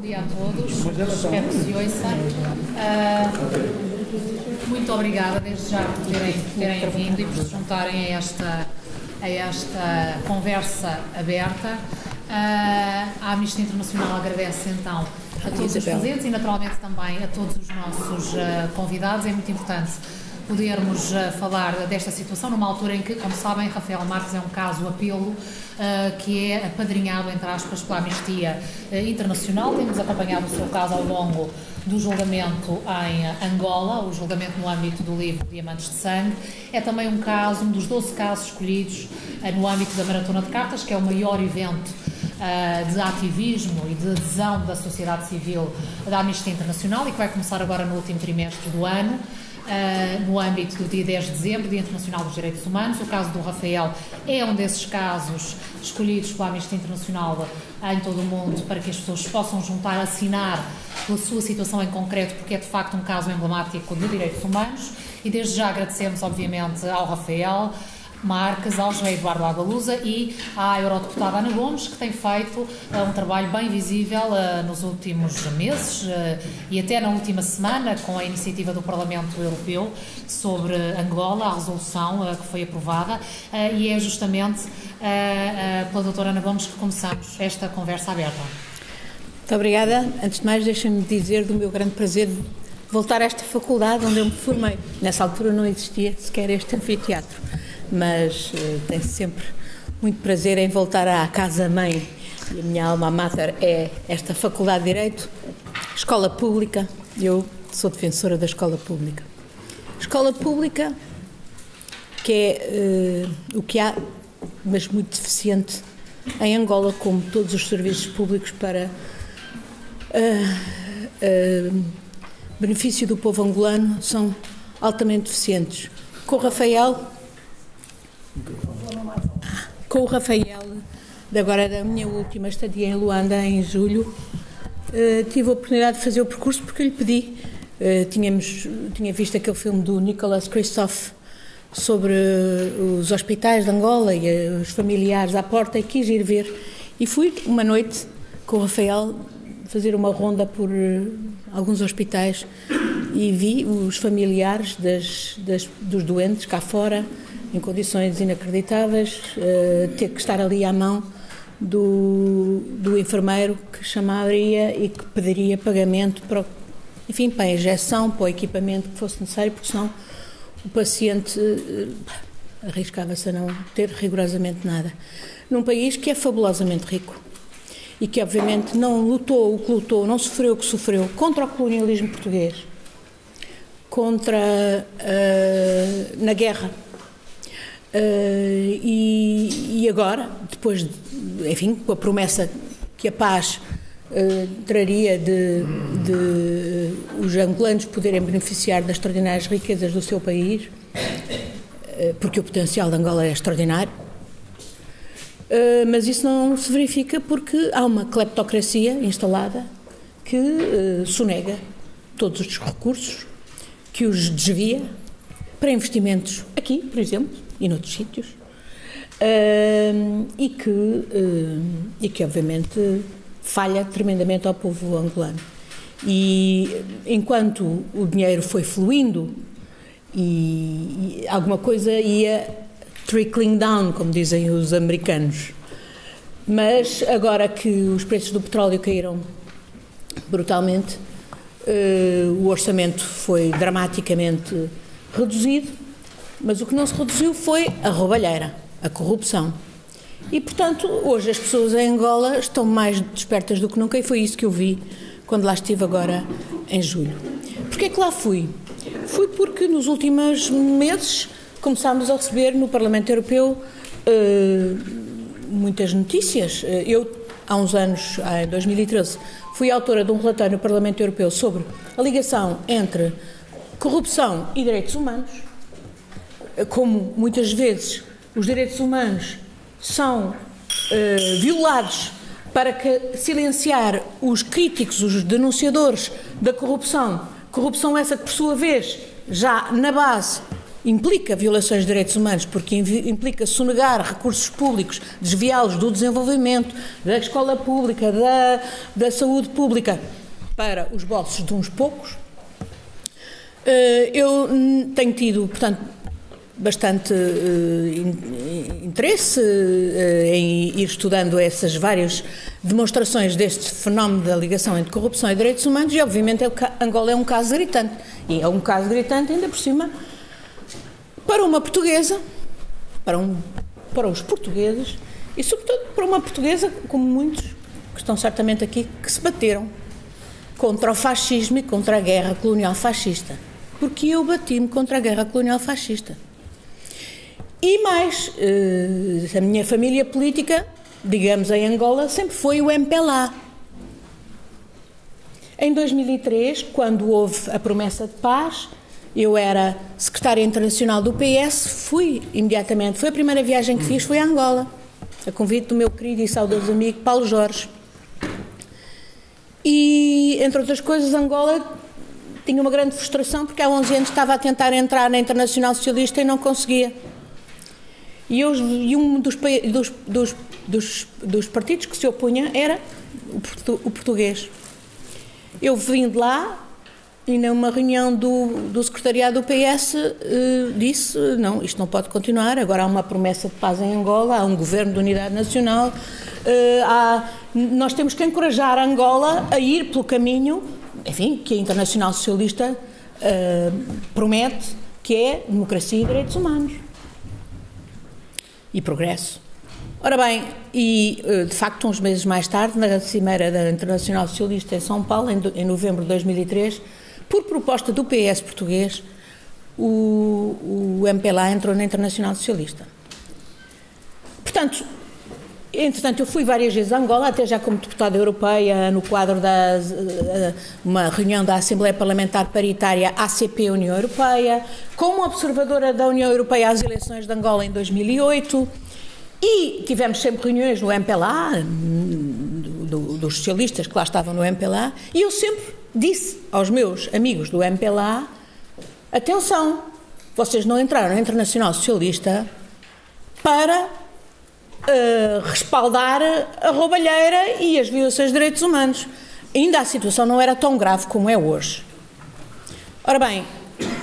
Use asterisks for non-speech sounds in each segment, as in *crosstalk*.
Bom dia a todos, espero que se ouça. Uh, muito obrigada desde já por terem, terem vindo e por se juntarem a esta, a esta conversa aberta. Uh, a Amnistia Internacional agradece então a todos os presentes e naturalmente também a todos os nossos uh, convidados. É muito importante podermos uh, falar desta situação numa altura em que, como sabem, Rafael Marques é um caso apelo uh, que é apadrinhado, entre aspas, pela Amnistia uh, Internacional. Temos acompanhado o seu caso ao longo do julgamento em Angola, o julgamento no âmbito do livro Diamantes de Sangue. É também um caso, um dos 12 casos escolhidos no âmbito da Maratona de Cartas, que é o maior evento de ativismo e de adesão da sociedade civil da Amnistia Internacional e que vai começar agora no último trimestre do ano uh, no âmbito do dia 10 de dezembro, Dia Internacional dos Direitos Humanos. O caso do Rafael é um desses casos escolhidos pela Amnistia Internacional em todo o mundo para que as pessoas possam juntar, assinar pela sua situação em concreto, porque é de facto um caso emblemático de direitos humanos. E desde já agradecemos, obviamente, ao Rafael Marques, ao Eduardo Agualusa e à Eurodeputada Ana Gomes, que tem feito uh, um trabalho bem visível uh, nos últimos meses uh, e até na última semana, com a iniciativa do Parlamento Europeu sobre Angola, a resolução que foi aprovada, e é justamente pela doutora Ana Gomes que começamos esta conversa aberta. Muito obrigada. Antes de mais, deixem-me dizer do meu grande prazer de voltar a esta faculdade onde eu me formei. Nessa altura não existia sequer este anfiteatro mas uh, tenho sempre muito prazer em voltar à casa-mãe. E a minha alma mater é esta Faculdade de Direito, escola pública. Eu sou defensora da escola pública. Escola pública, que é uh, o que há, mas muito deficiente em Angola, como todos os serviços públicos para uh, benefício do povo angolano, são altamente deficientes. Com Rafael, com o Rafael, agora da minha última estadia em Luanda, em julho, uh, tive a oportunidade de fazer o percurso porque lhe pedi. Uh, tínhamos, tinha visto aquele filme do Nicholas Christophe sobre os hospitais de Angola e os familiares à porta e quis ir ver. E fui uma noite com o Rafael fazer uma ronda por alguns hospitais e vi os familiares das, das, dos doentes cá fora em condições inacreditáveis, uh, ter que estar ali à mão do, do enfermeiro que chamaria e que pediria pagamento para, enfim, para a injeção, para o equipamento que fosse necessário, porque senão o paciente uh, arriscava-se a não ter rigorosamente nada. Num país que é fabulosamente rico e que, obviamente, não lutou o que lutou, não sofreu o que sofreu contra o colonialismo português, contra uh, na guerra Uh, e, e, agora, depois, de, enfim, com a promessa que a paz uh, traria de, de, os angolanos poderem beneficiar das extraordinárias riquezas do seu país, uh, porque o potencial de Angola é extraordinário, mas isso não se verifica porque há uma cleptocracia instalada que sonega todos os recursos, que os desvia para investimentos aqui, por exemplo, e noutros sítios, uh, e, que, uh, e que, obviamente, falha tremendamente ao povo angolano. E enquanto o dinheiro foi fluindo e, e alguma coisa ia trickling down, como dizem os americanos. Mas agora que os preços do petróleo caíram brutalmente, uh, o orçamento foi dramaticamente reduzido mas o que não se reduziu foi a roubalheira, a corrupção. E, portanto, hoje as pessoas em Angola estão mais despertas do que nunca e foi isso que eu vi quando lá estive agora em julho. Porquê é que lá fui? Fui porque nos últimos meses começámos a receber no Parlamento Europeu uh, muitas notícias. Eh, eu, há uns anos, em 2013, fui autora de um relatório no Parlamento Europeu sobre a ligação entre corrupção e direitos humanos como muitas vezes os direitos humanos são uh, violados para que, silenciar os críticos, os denunciadores da corrupção, corrupção essa que, por sua vez, já na base implica violações de direitos humanos, porque implica sonegar recursos públicos, desviá-los do desenvolvimento, da escola pública, da, da saúde pública, para os bolsos de uns poucos. Eh, eu tenho tido, portanto, bastante uh, interesse uh, em ir estudando essas várias demonstrações deste fenómeno da ligação entre corrupção e direitos humanos e, obviamente, é Angola é um caso gritante. E é um caso gritante, ainda por cima, para uma portuguesa, para, um, para os portugueses e, sobretudo, para uma portuguesa, como muitos que estão certamente aqui, que se bateram contra o fascismo e contra a guerra colonial fascista. Porque eu bati-me contra a guerra colonial fascista. E mais, eh, a minha família política, digamos em Angola, sempre foi o MPLA. Em 2003, quando houve a promessa de paz, eu era secretária internacional do PS, fui imediatamente, foi a primeira viagem que fiz, foi a Angola, a convite do meu querido e saudoso amigo Paulo Jorge. E, entre outras coisas, Angola tinha uma grande frustração porque há 11 anos estava a tentar entrar na Internacional Socialista e não conseguia. E, eu, e um dos, dos, dos, dos, dos partidos que se opunha era o, português. Eu vim de lá e numa reunião do, do secretariado do PS eh, disse não, isto não pode continuar, agora há uma promessa de paz em Angola, há um governo de unidade nacional, eh, há, nós temos que encorajar Angola a ir pelo caminho, enfim, que a Internacional Socialista eh, promete, que é democracia e direitos humanos e progresso. Ora bem, e eh, de facto, uns meses mais tarde, na Cimeira da Internacional Socialista em São Paulo, em novembro de 2003, por proposta do PS português, o, o MPLA entrou na Internacional Socialista. Portanto, Entretanto, eu fui várias vezes a Angola, até já como deputada europeia, no quadro da eh, uma reunião da Assembleia Parlamentar Paritária ACP União Europeia, como observadora da União Europeia às eleições de Angola em 2008. E tivemos sempre reuniões no MPLA, do, dos socialistas que lá estavam no MPLA, e eu sempre disse aos meus amigos do MPLA: atenção, vocês não entraram na Internacional Socialista para uh, respaldar a roubalheira e as violações de direitos humanos. Ainda a situação não era tão grave como é hoje. Ora bem,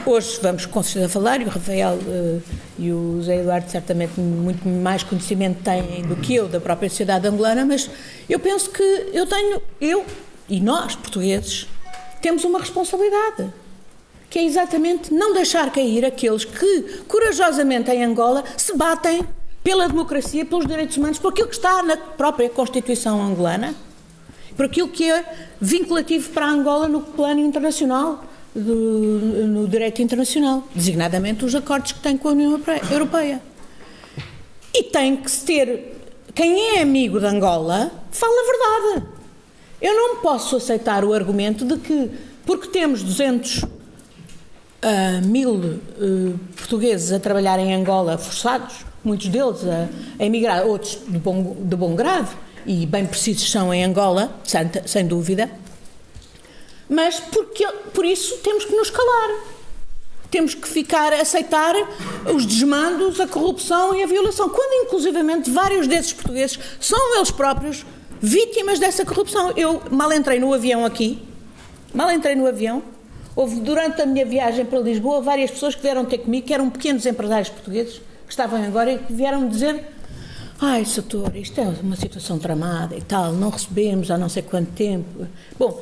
hoje vamos com certeza falar, e o Rafael uh, e o Zé Eduardo certamente muito mais conhecimento têm do que eu da própria sociedade angolana, mas eu penso que eu tenho, eu e nós, portugueses, temos uma responsabilidade, que é exatamente não deixar cair aqueles que, corajosamente em Angola, se batem pela democracia, pelos direitos humanos, por aquilo que está na própria Constituição angolana, por aquilo que é vinculativo para Angola no plano internacional, do, no direito internacional, designadamente os acordos que tem com a União Europeia. E tem que se ter. Quem é amigo de Angola fala a verdade. Eu não posso aceitar o argumento de que, porque temos 200 uh, ah, mil uh, portugueses a trabalhar em Angola forçados, muitos deles a, a emigrar, outros de bom, de bom grado, e bem precisos são em Angola, sem, sem dúvida, mas porque, por isso temos que nos calar. Temos que ficar a aceitar os desmandos, a corrupção e a violação, quando inclusivamente vários desses portugueses são eles próprios vítimas dessa corrupção. Eu mal entrei no avião aqui, mal entrei no avião, houve durante a minha viagem para Lisboa várias pessoas que vieram ter comigo, que eram pequenos empresários portugueses, que estavam agora e que vieram dizer ai, doutor, isto é uma situação tramada e tal, não recebemos há não sei quanto tempo. Bom,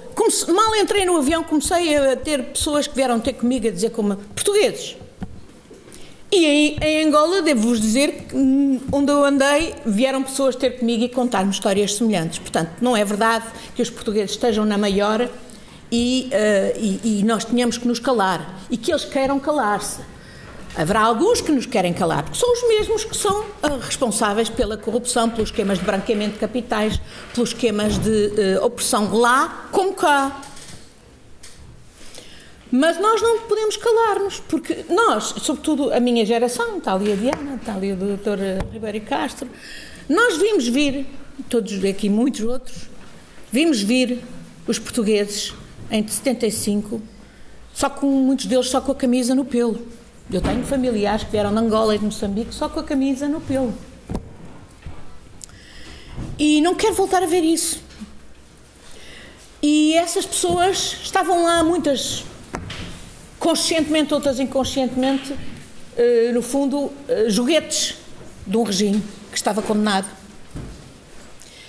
mal entrei no avião, comecei a ter pessoas que vieram ter comigo a dizer como portugueses. E aí, em Angola, devo-vos dizer que hum, onde eu andei, vieram pessoas ter comigo e contar-me histórias semelhantes. Portanto, não é verdade que os portugueses estejam na maior e, uh, e, e nós tenhamos que nos calar e que eles queiram calar-se. Haverá alguns que nos querem calar, porque são os mesmos que são uh, responsáveis pela corrupção, pelos esquemas de branqueamento de capitais, pelos esquemas de uh, opressão lá como cá. Mas nós não podemos calar-nos, porque nós, sobretudo a minha geração, está ali a Diana, está ali o doutor Ribeiro Castro, nós vimos vir, todos aqui, muitos outros, vimos vir os portugueses em 75, só com muitos deles só com a camisa no pelo Eu tenho familiares que vieram de Angola e de Moçambique só com a camisa no pelo. E não quero voltar a ver isso. E essas pessoas estavam lá, muitas conscientemente, outras inconscientemente, uh, no fundo, uh, joguetes de um regime que estava condenado.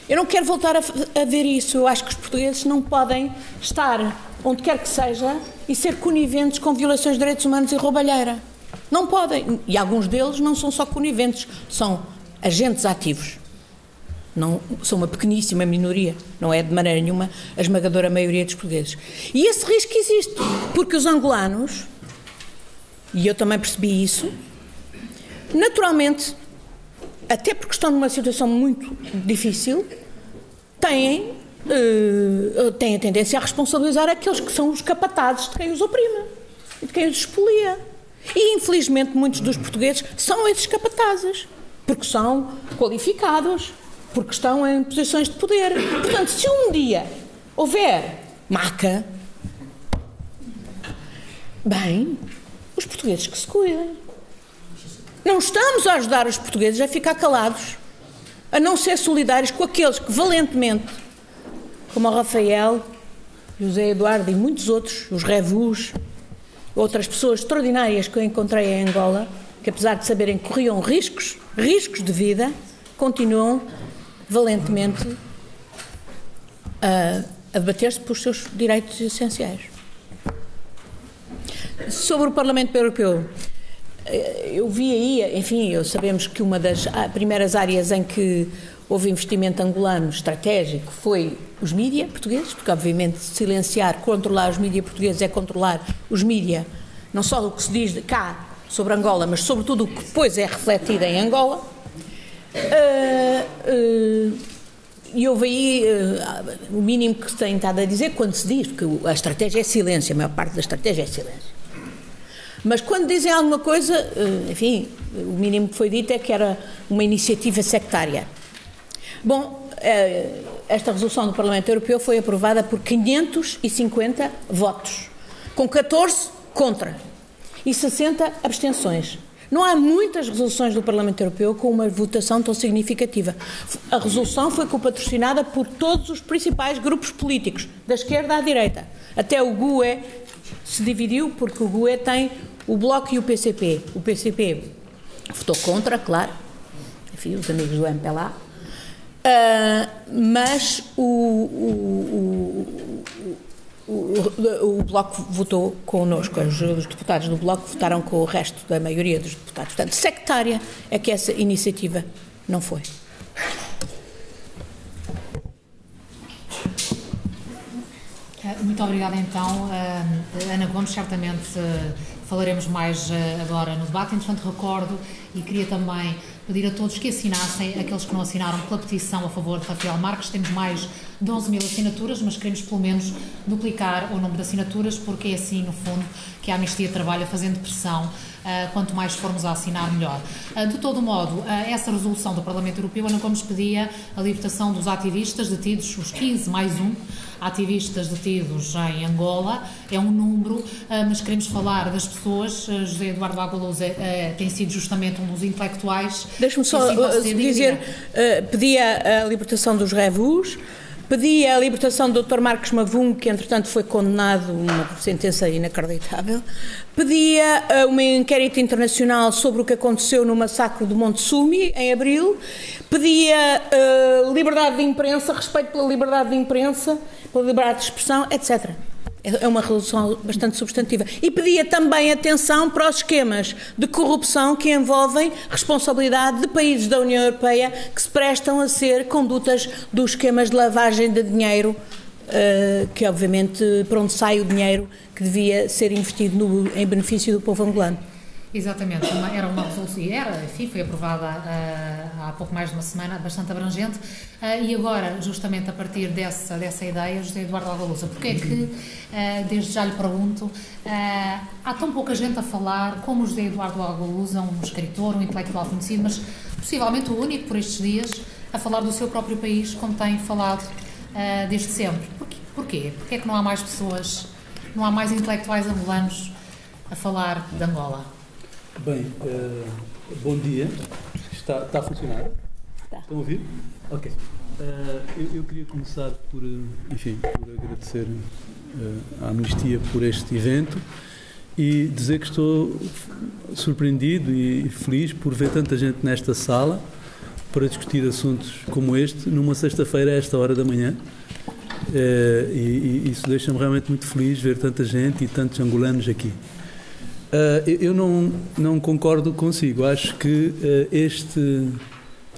Eu não quero voltar a, ver isso. Eu acho que os portugueses não podem estar onde quer que seja e ser coniventes com violações de direitos humanos e roubalheira. Não podem. E alguns deles não são só coniventes, são agentes ativos. Não, são uma pequeníssima minoria, não é de maneira nenhuma a esmagadora maioria dos portugueses. E esse risco existe, porque os angolanos, e eu também percebi isso, naturalmente, até porque estão numa situação muito difícil, têm, uh, têm a tendência a responsabilizar aqueles que são os capatazes de quem os oprime e de quem os expolia. E infelizmente muitos dos portugueses são esses capatazes, porque são qualificados, porque estão em posições de poder. Portanto, se um dia houver maca, bem, os portugueses que se cuidem. Não estamos a ajudar os portugueses a ficar calados, a não ser solidários com aqueles que valentemente, como o Rafael, José Eduardo e muitos outros, os Revus, outras pessoas extraordinárias que eu encontrei em Angola, que apesar de saberem que corriam riscos, riscos de vida, continuam valentemente a, a debater-se por seus direitos essenciais. Sobre o Parlamento Europeu, eh, eu vi aí, enfim, sabemos que uma das primeiras áreas em que houve investimento angolano estratégico foi os mídias portugueses, porque obviamente silenciar, controlar os mídias portugueses é controlar os mídias, não só o que se diz cá sobre Angola, mas sobretudo o que depois é refletido em Angola. Uh, uh, e houve aí uh, o mínimo que se tem estado a dizer quando se diz, porque a estratégia é silêncio, a maior parte da estratégia é silêncio. Mas quando dizem alguma coisa, enfim, o mínimo que foi dito é que era uma iniciativa sectária. Bom, esta resolução do Parlamento Europeu foi aprovada por 550 votos, com 14 contra e 60 abstenções. Não há muitas resoluções do Parlamento Europeu com uma votação tão significativa. A resolução foi patrocinada por todos os principais grupos políticos, da esquerda à direita. Até o GUE se dividiu, porque o GUE tem o Bloco e o PCP. O PCP votou contra, claro, enfim, os amigos do MPLA. Uh, mas o, o, o, o, Bloco votou connosco, os, os, deputados do Bloco votaram com o resto da maioria dos deputados. Portanto, sectária é que essa iniciativa não foi. Muito obrigada, então. Uh, Ana Gomes, certamente falaremos mais uh, agora no debate. Entretanto, recordo e queria também pedir a todos que assinassem, aqueles que não assinaram pela petição a favor de Rafael Marques. Temos mais de 11 mil assinaturas, mas queremos pelo menos duplicar o número de assinaturas, porque é assim, no fundo, que a Anistia trabalha fazendo pressão. Uh, quanto mais formos a assinar, melhor. Uh, de todo modo, uh, essa resolução do Parlamento Europeu, Ana Gomes pedia a libertação dos ativistas detidos, os 15 mais um, ativistas detidos em Angola, é um número, mas queremos falar das pessoas. José Eduardo Agualusa tem sido justamente um dos intelectuais. Deixe-me só dizer, pedia a libertação dos revus, Pedi a libertação do Dr. Marcos Mavum, que entretanto foi condenado, uma sentença inacreditável. Pedia uh, um inquérito internacional sobre o que aconteceu no massacre do Monte Sumi, em abril. Pedia uh, liberdade de imprensa, respeito pela liberdade de imprensa, pela liberdade de expressão, etc. É, é uma resolução bastante substantiva. E pedia também atenção para os esquemas de corrupção que envolvem responsabilidade de países da União Europeia que se prestam a ser condutas dos esquemas de lavagem de dinheiro, uh, que obviamente para onde sai o dinheiro que devia ser investido no, em benefício do povo angolano. Exatamente, uma, era uma resolução, e era, enfim, foi aprovada uh, há pouco mais de uma semana, bastante abrangente, uh, e agora, justamente a partir dessa, dessa ideia, José Eduardo Alvalusa, porque é que, uh, desde já lhe pergunto, há tão pouca gente a falar como José Eduardo Alvalusa, um escritor, um intelectual conhecido, mas possivelmente o único por estes dias a falar do seu próprio país, como tem falado desde sempre. Porquê? Porquê? Porquê é que não há mais pessoas, não há mais intelectuais angolanos a falar de Angola? Bem, uh, bom dia. Está, está a funcionar? Está. Estão a ouvir? Ok. Uh, eu, eu, queria começar por, enfim, por agradecer uh, à Amnistia por este evento e dizer que estou surpreendido e feliz por ver tanta gente nesta sala para discutir assuntos como este numa sexta-feira a esta hora da manhã. Uh, e, e, isso deixa-me realmente muito feliz ver tanta gente e tantos angolanos aqui. Uh, eu não, não concordo consigo. Acho que uh, este,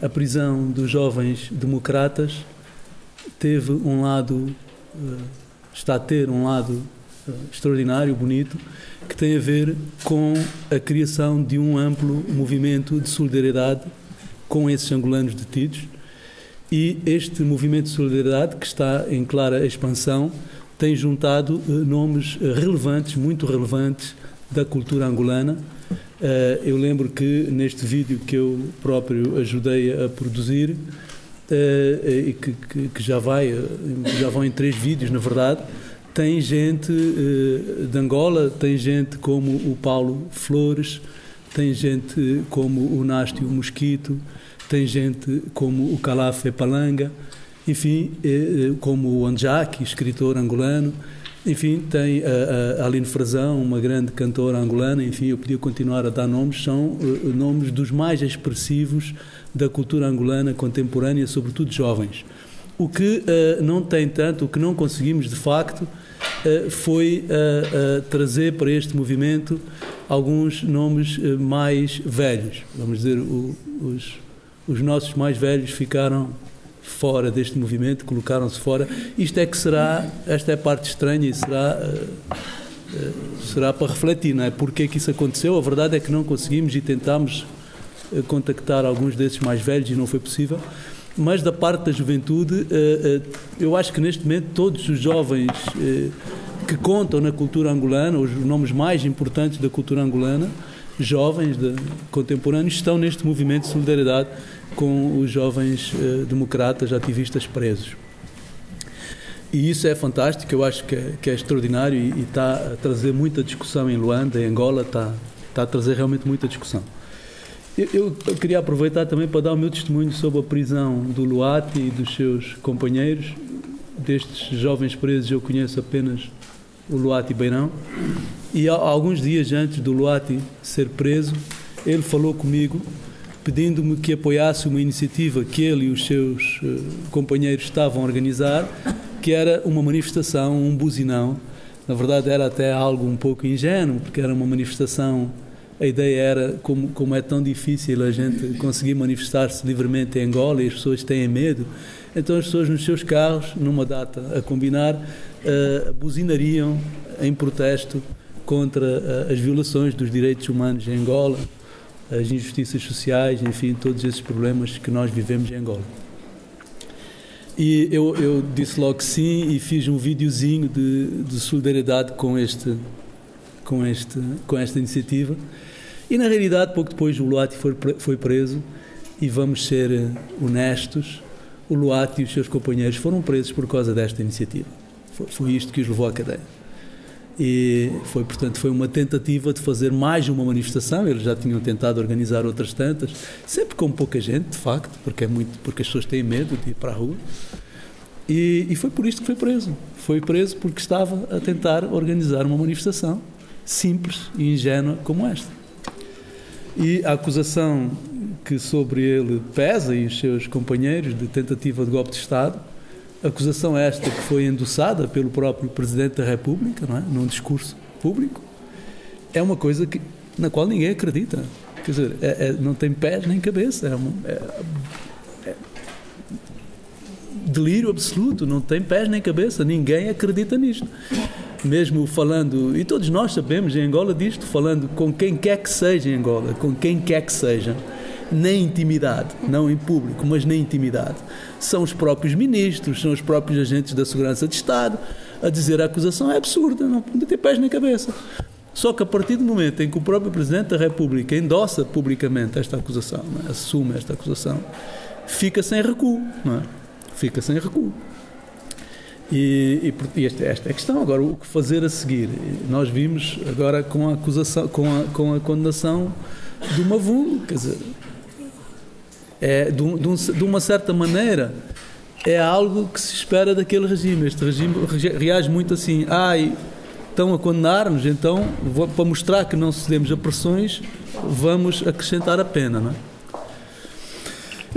a prisão dos jovens democratas teve um lado, está a ter um lado extraordinário, bonito, que tem a ver com a criação de um amplo movimento de solidariedade com esses angolanos detidos. E este movimento de solidariedade, que está em clara expansão, tem juntado nomes relevantes, muito relevantes, da cultura angolana. Eh, eu lembro que neste vídeo que eu próprio ajudei a produzir, e que, já vai, já vão em três vídeos, na verdade, tem gente de Angola, tem gente como o Paulo Flores, tem gente como o Nástio Mosquito, tem gente como o Calafé Palanga, enfim, eh, eh, como o Anjaki, escritor angolano, enfim, tem a, a Aline Frazão, uma grande cantora angolana, enfim, eu podia continuar a dar nomes, são uh, nomes dos mais expressivos da cultura angolana contemporânea, sobretudo jovens. O que uh, não tem tanto, o que não conseguimos de facto, uh, foi trazer para este movimento alguns nomes mais velhos, vamos dizer, o, os os nossos mais velhos ficaram fora deste movimento, colocaram-se fora. Isto é que será, esta é a parte estranha e será, uh, uh, será para refletir, não é? Porque é que isso aconteceu? A verdade é que não conseguimos e tentámos uh, contactar alguns desses mais velhos e não foi possível. Mas da parte da juventude, eu acho que neste momento todos os jovens que contam na cultura angolana, os nomes mais importantes da cultura angolana, jovens de, contemporâneos, estão neste movimento de solidariedade com os jovens uh, democratas ativistas presos. E isso é fantástico, eu acho que é, que é extraordinário e, está a trazer muita discussão em Luanda, em Angola, está, está a trazer realmente muita discussão. Eu, eu, queria aproveitar também para dar o meu testemunho sobre a prisão do Luati e dos seus companheiros. Destes jovens presos eu conheço apenas o Luati Beirão. E alguns dias antes do Luati ser preso, ele falou comigo pedindo-me que apoiasse uma iniciativa que ele e os seus uh, companheiros estavam a organizar, que era uma manifestação, um buzinão. Na verdade, era até algo um pouco ingênuo, porque era uma manifestação. A ideia era como, como é tão difícil a gente conseguir manifestar-se livremente em Angola e as pessoas têm medo. Então, as pessoas nos seus carros, numa data a combinar, uh, buzinariam em protesto contra uh, as violações dos direitos humanos em Angola, as injustiças sociais, enfim, todos esses problemas que nós vivemos em Angola. E eu, eu disse logo que sim e fiz um videozinho de, de solidariedade com, este, com, este, com esta iniciativa. E na realidade, pouco depois, o Luati foi, foi preso e vamos ser eh, honestos, o Luati e os seus companheiros foram presos por causa desta iniciativa. Foi, foi isto que os levou à cadeia e foi portanto foi uma tentativa de fazer mais uma manifestação. Eles já tinham tentado organizar outras tantas sempre com pouca gente de facto porque é muito porque as pessoas têm medo de ir para a rua. E, e foi por isto que foi preso. Foi preso porque estava a tentar organizar uma manifestação simples e ingênua como esta. E a acusação que sobre ele pesa e os seus companheiros de tentativa de golpe de Estado acusação esta que foi endossada pelo próprio Presidente da República, não é? num discurso público, é uma coisa que, na qual ninguém acredita. Quer dizer, é, é, não tem pés nem cabeça. É, um, é, é, delírio absoluto, não tem pés nem cabeça. Ninguém acredita nisto. Mesmo falando, e todos nós sabemos em Angola disto, falando com quem quer que seja em Angola, com quem quer que seja na intimidade, não em público, mas na intimidade. São os próprios ministros, são os próprios agentes da segurança de Estado a dizer a acusação é absurda, não, tem pés nem cabeça. Só que a partir do momento em que o próprio Presidente da República endossa publicamente esta acusação, é? assume esta acusação, fica sem recuo, é? Fica sem recuo. E, e, e esta, esta é a questão. Agora, o que fazer a seguir? Nós vimos agora com a acusação, com a, com a condenação do Mavu, quer dizer, é, de, de, de, uma certa maneira, é algo que se espera daquele regime. Este regime reage muito assim, ai, estão a condenar-nos, então, vou, para mostrar que não cedemos a pressões, vamos acrescentar a pena, não é?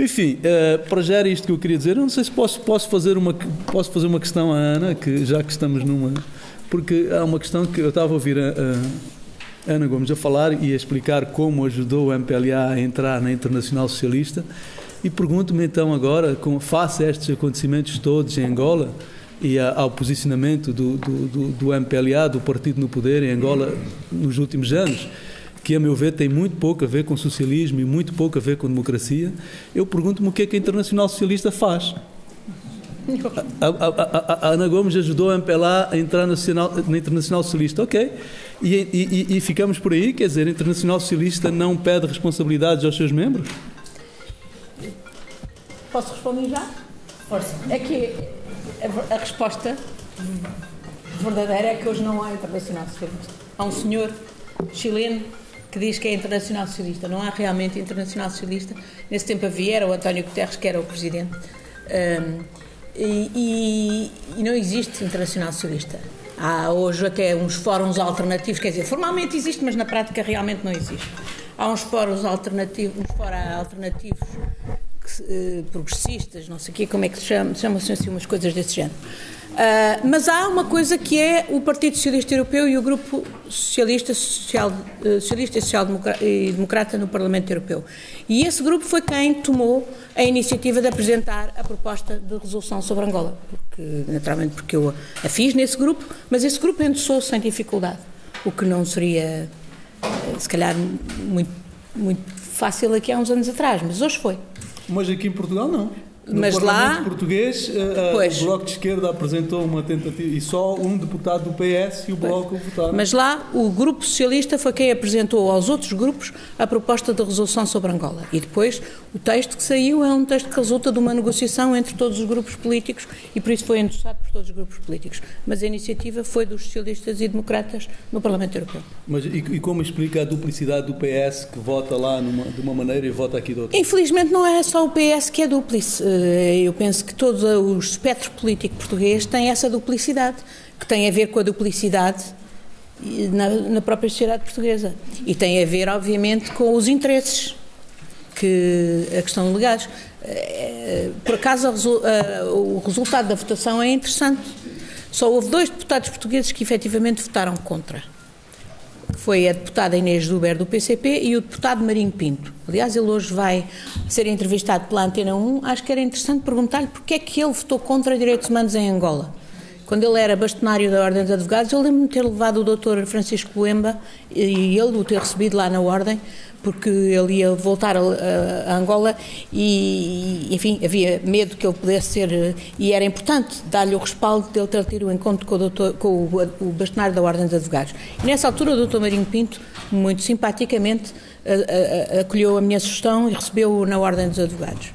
Enfim, uh, para já era isto que eu queria dizer. Eu não sei se posso, posso, fazer uma, posso fazer uma questão à Ana, que já que estamos numa. Porque há uma questão que eu estava a ouvir a, a Ana Gomes a falar e a explicar como ajudou o MPLA a entrar na Internacional Socialista. E pergunto-me então agora, face a estes acontecimentos todos em Angola e ao posicionamento do, do, do, do MPLA, do partido no poder em Angola nos últimos anos, que a meu ver tem muito pouco a ver com socialismo e muito pouco a ver com democracia, eu pergunto-me o que é que a Internacional Socialista faz. A, a, a, a Ana Gomes ajudou a MPLA a entrar nacional, na Internacional Socialista, ok. E, e, e, ficamos por aí, quer dizer, a Internacional Socialista não pede responsabilidades aos seus membros? Posso responder já? Força. É que a, resposta verdadeira é que hoje não há Internacional Socialista. Há um senhor chileno que diz que é internacional socialista. Não há realmente internacional socialista. Nesse tempo havia, era o António Guterres que era o presidente. Um, e, e, e, não existe internacional socialista. Há hoje até uns fóruns alternativos, quer dizer, formalmente existe, mas na prática realmente não existe. Há uns fóruns alternativos, uns fora alternativos que, uh, progressistas, não sei o quê, como é que se chama, chamam-se assim umas coisas desse género. Uh, mas há uma coisa que é o Partido Socialista Europeu e o Grupo Socialista, Social, uh, Socialista e Social -Democrata, Democrata no Parlamento Europeu. E esse grupo foi quem tomou a iniciativa de apresentar a proposta de resolução sobre Angola. Porque, naturalmente porque eu a fiz nesse grupo, mas esse grupo endossou sem dificuldade. O que não seria, uh, se calhar, muito, muito fácil aqui há uns anos atrás, mas hoje foi. Mas aqui em Portugal não. No mas Parlamento lá português uh, o Bloco de Esquerda apresentou uma tentativa e só um deputado do PS e o Bloco votaram. Mas lá o Grupo Socialista foi quem apresentou aos outros grupos a proposta de resolução sobre Angola. E depois o texto que saiu é um texto que resulta de uma negociação entre todos os grupos políticos e por isso foi endossado por todos os grupos políticos. Mas a iniciativa foi dos socialistas e democratas no Parlamento Europeu. Mas e, e como explica a duplicidade do PS que vota lá numa, de uma maneira e vota aqui de outra? Infelizmente não é só o PS que é duplice eh, eu penso que todo o espectro político português tem essa duplicidade, que tem a ver com a duplicidade na, na própria sociedade portuguesa. E tem a ver, obviamente, com os interesses que a questão. Eh, por acaso, o resultado da votação é interessante. Só houve dois deputados portugueses que efetivamente votaram contra foi a deputada Inês Zuber do PCP e o deputado Marinho Pinto. Aliás, ele hoje vai ser entrevistado pela Antena 1. Acho que era interessante perguntar-lhe porque é que ele votou contra direitos humanos em Angola. Quando ele era bastonário da Ordem dos Advogados, eu lembro-me de ter levado o doutor Francisco Coemba e ele o ter recebido lá na Ordem porque ele ia voltar a, a, Angola e, enfim, havia medo que ele pudesse ser, e era importante dar-lhe o respaldo de ele ter tido o encontro com o, doutor, com o, o bastonário da Ordem dos Advogados. E nessa altura o doutor Marinho Pinto, muito simpaticamente, a, acolheu a minha sugestão e recebeu-o na Ordem dos Advogados.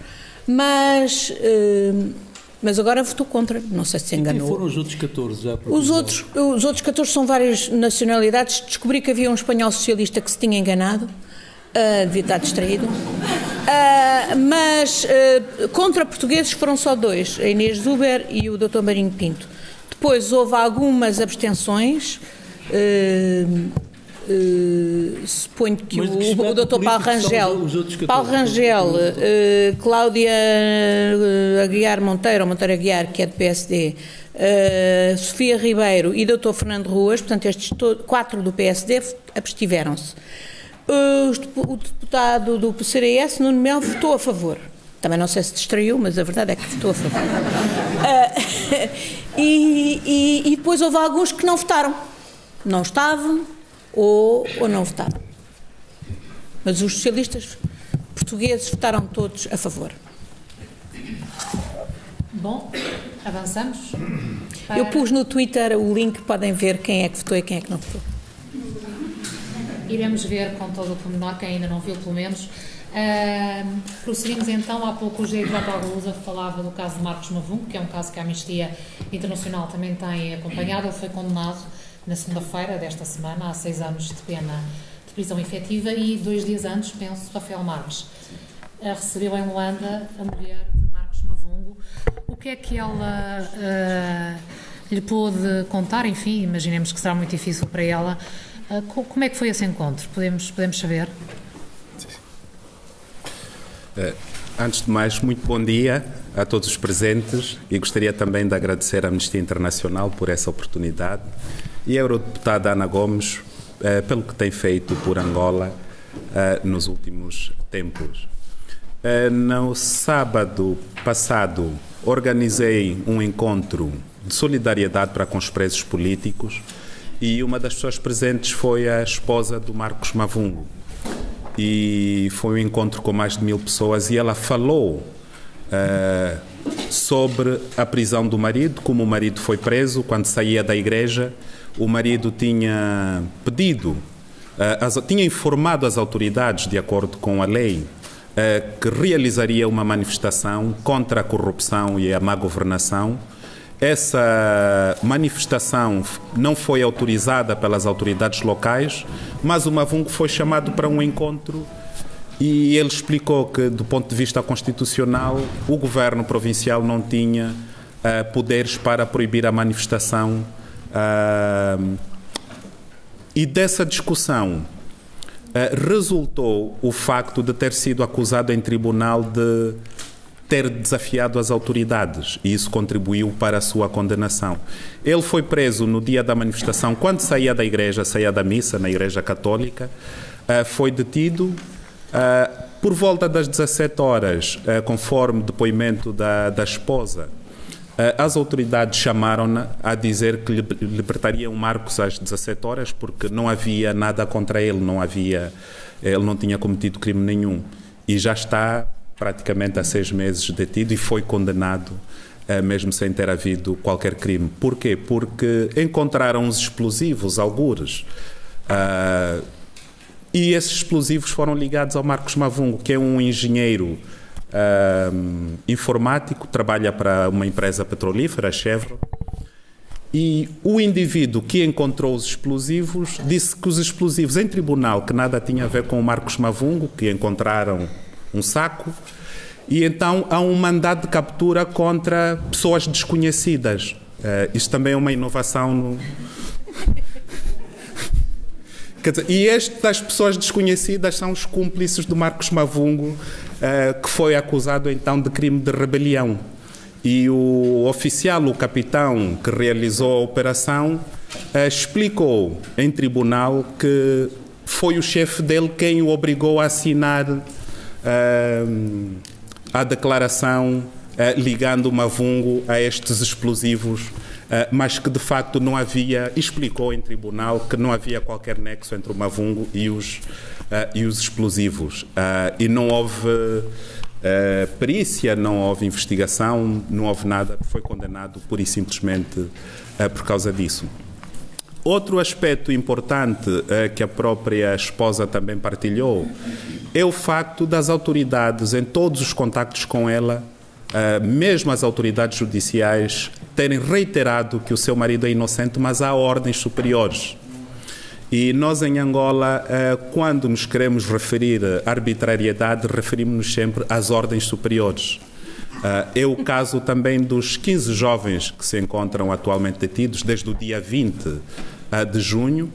Mas... Uh, mas agora votou contra, não sei se se enganou. E foram os outros 14 já? Os outros, os outros 14 são várias nacionalidades. Descobri que havia um espanhol socialista que se tinha enganado. Uh, devia estar distraído. Uh, mas uh, contra portugueses foram só dois, a Inês Zuber e o Dr. Marinho Pinto. Depois houve algumas abstenções. Uh, suponho que o, o Dr. Paulo Rangel, Paulo Rangel, Cláudia Aguiar Monteiro, Monteiro Aguiar, que é do PSD, Sofia Ribeiro e Dr. Fernando Ruas, portanto, estes quatro do PSD abstiveram-se o deputado do PCRS, Nuno Mel, votou a favor. Também não sei se distraiu, mas a verdade é que votou a favor. Uh, *laughs* e, e, e, depois houve alguns que não votaram. Não estavam ou, ou não votaram. Mas os socialistas portugueses votaram todos a favor. Bom, avançamos. Para... Eu pus no Twitter o link, podem ver quem é que votou e quem é que não votou iremos ver com todo o pormenor, quem ainda não viu pelo menos, Uh, prosseguimos então, há pouco o Jair Barbarosa falava do caso de Marcos Mavungo, que é um caso que a Amnistia Internacional também tem acompanhado. Ele foi condenado na segunda-feira desta semana a seis anos de pena de prisão efetiva e dois dias antes, penso, Rafael Marques uh, recebeu em Luanda a mulher de Marcos Mavungo. O que é que ela uh, lhe pôde contar? Enfim, imaginemos que será muito difícil para ela. Uh, como é que foi esse encontro? Podemos, podemos saber? Uh, antes de mais, muito bom dia a todos os presentes e gostaria também de agradecer à Amnistia Internacional por essa oportunidade e à Eurodeputada Ana Gomes uh, pelo que tem feito por Angola uh, nos últimos tempos. no sábado passado, organizei um encontro de solidariedade para com os presos políticos e uma das pessoas presentes foi a esposa do Marcos Mavungo e foi um encontro com mais de mil pessoas e ela falou uh, sobre a prisão do marido, como o marido foi preso quando saía da igreja. O marido tinha pedido, uh, as, tinha informado as autoridades, de acordo com a lei, uh, que realizaria uma manifestação contra a corrupção e a má governação essa manifestação não foi autorizada pelas autoridades locais, mas o Mavungo foi chamado para um encontro e ele explicou que, do ponto de vista constitucional, o governo provincial não tinha uh, poderes para proibir a manifestação. Uh, e dessa discussão uh, resultou o facto de ter sido acusado em tribunal de ter desafiado as autoridades e isso contribuiu para a sua condenação. Ele foi preso no dia da manifestação, quando saía da igreja, saía da missa na Igreja Católica, uh, foi detido. Uh, por volta das 17 horas, uh, conforme depoimento da, da esposa, as autoridades chamaram-na a dizer que libertariam Marcos às 17 horas porque não havia nada contra ele, não havia, ele não tinha cometido crime nenhum e já está praticamente há seis meses detido e foi condenado uh, mesmo sem ter havido qualquer crime. Porquê? Porque encontraram os explosivos, algures. Uh, e esses explosivos foram ligados ao Marcos Mavungo, que é um engenheiro uh, informático, trabalha para uma empresa petrolífera, a Chevron. E o indivíduo que encontrou os explosivos disse que os explosivos em tribunal, que nada tinha a ver com o Marcos Mavungo, que encontraram um saco, e então há um mandado de captura contra pessoas desconhecidas. Uh, isto também é uma inovação no. *laughs* Dizer, e estas pessoas desconhecidas são os cúmplices do Marcos Mavungo, uh, que foi acusado então de crime de rebelião. E o oficial, o capitão que realizou a operação, uh, explicou em tribunal que foi o chefe dele quem o obrigou a assinar a declaração ligando o Mavungo a estes explosivos, mas que de facto não havia, explicou em tribunal que não havia qualquer nexo entre o Mavungo e os, e os explosivos. e não houve perícia, não houve investigação, não houve nada, foi condenado pura e simplesmente por causa disso. Outro aspecto importante eh, que a própria esposa também partilhou é o facto das autoridades, em todos os contactos com ela, eh, mesmo as autoridades judiciais, terem reiterado que o seu marido é inocente, mas há ordens superiores. E nós em Angola, eh, quando nos queremos referir à arbitrariedade, referimos-nos sempre às ordens superiores. É o caso também dos 15 jovens que se encontram atualmente detidos desde o dia 20 de junho,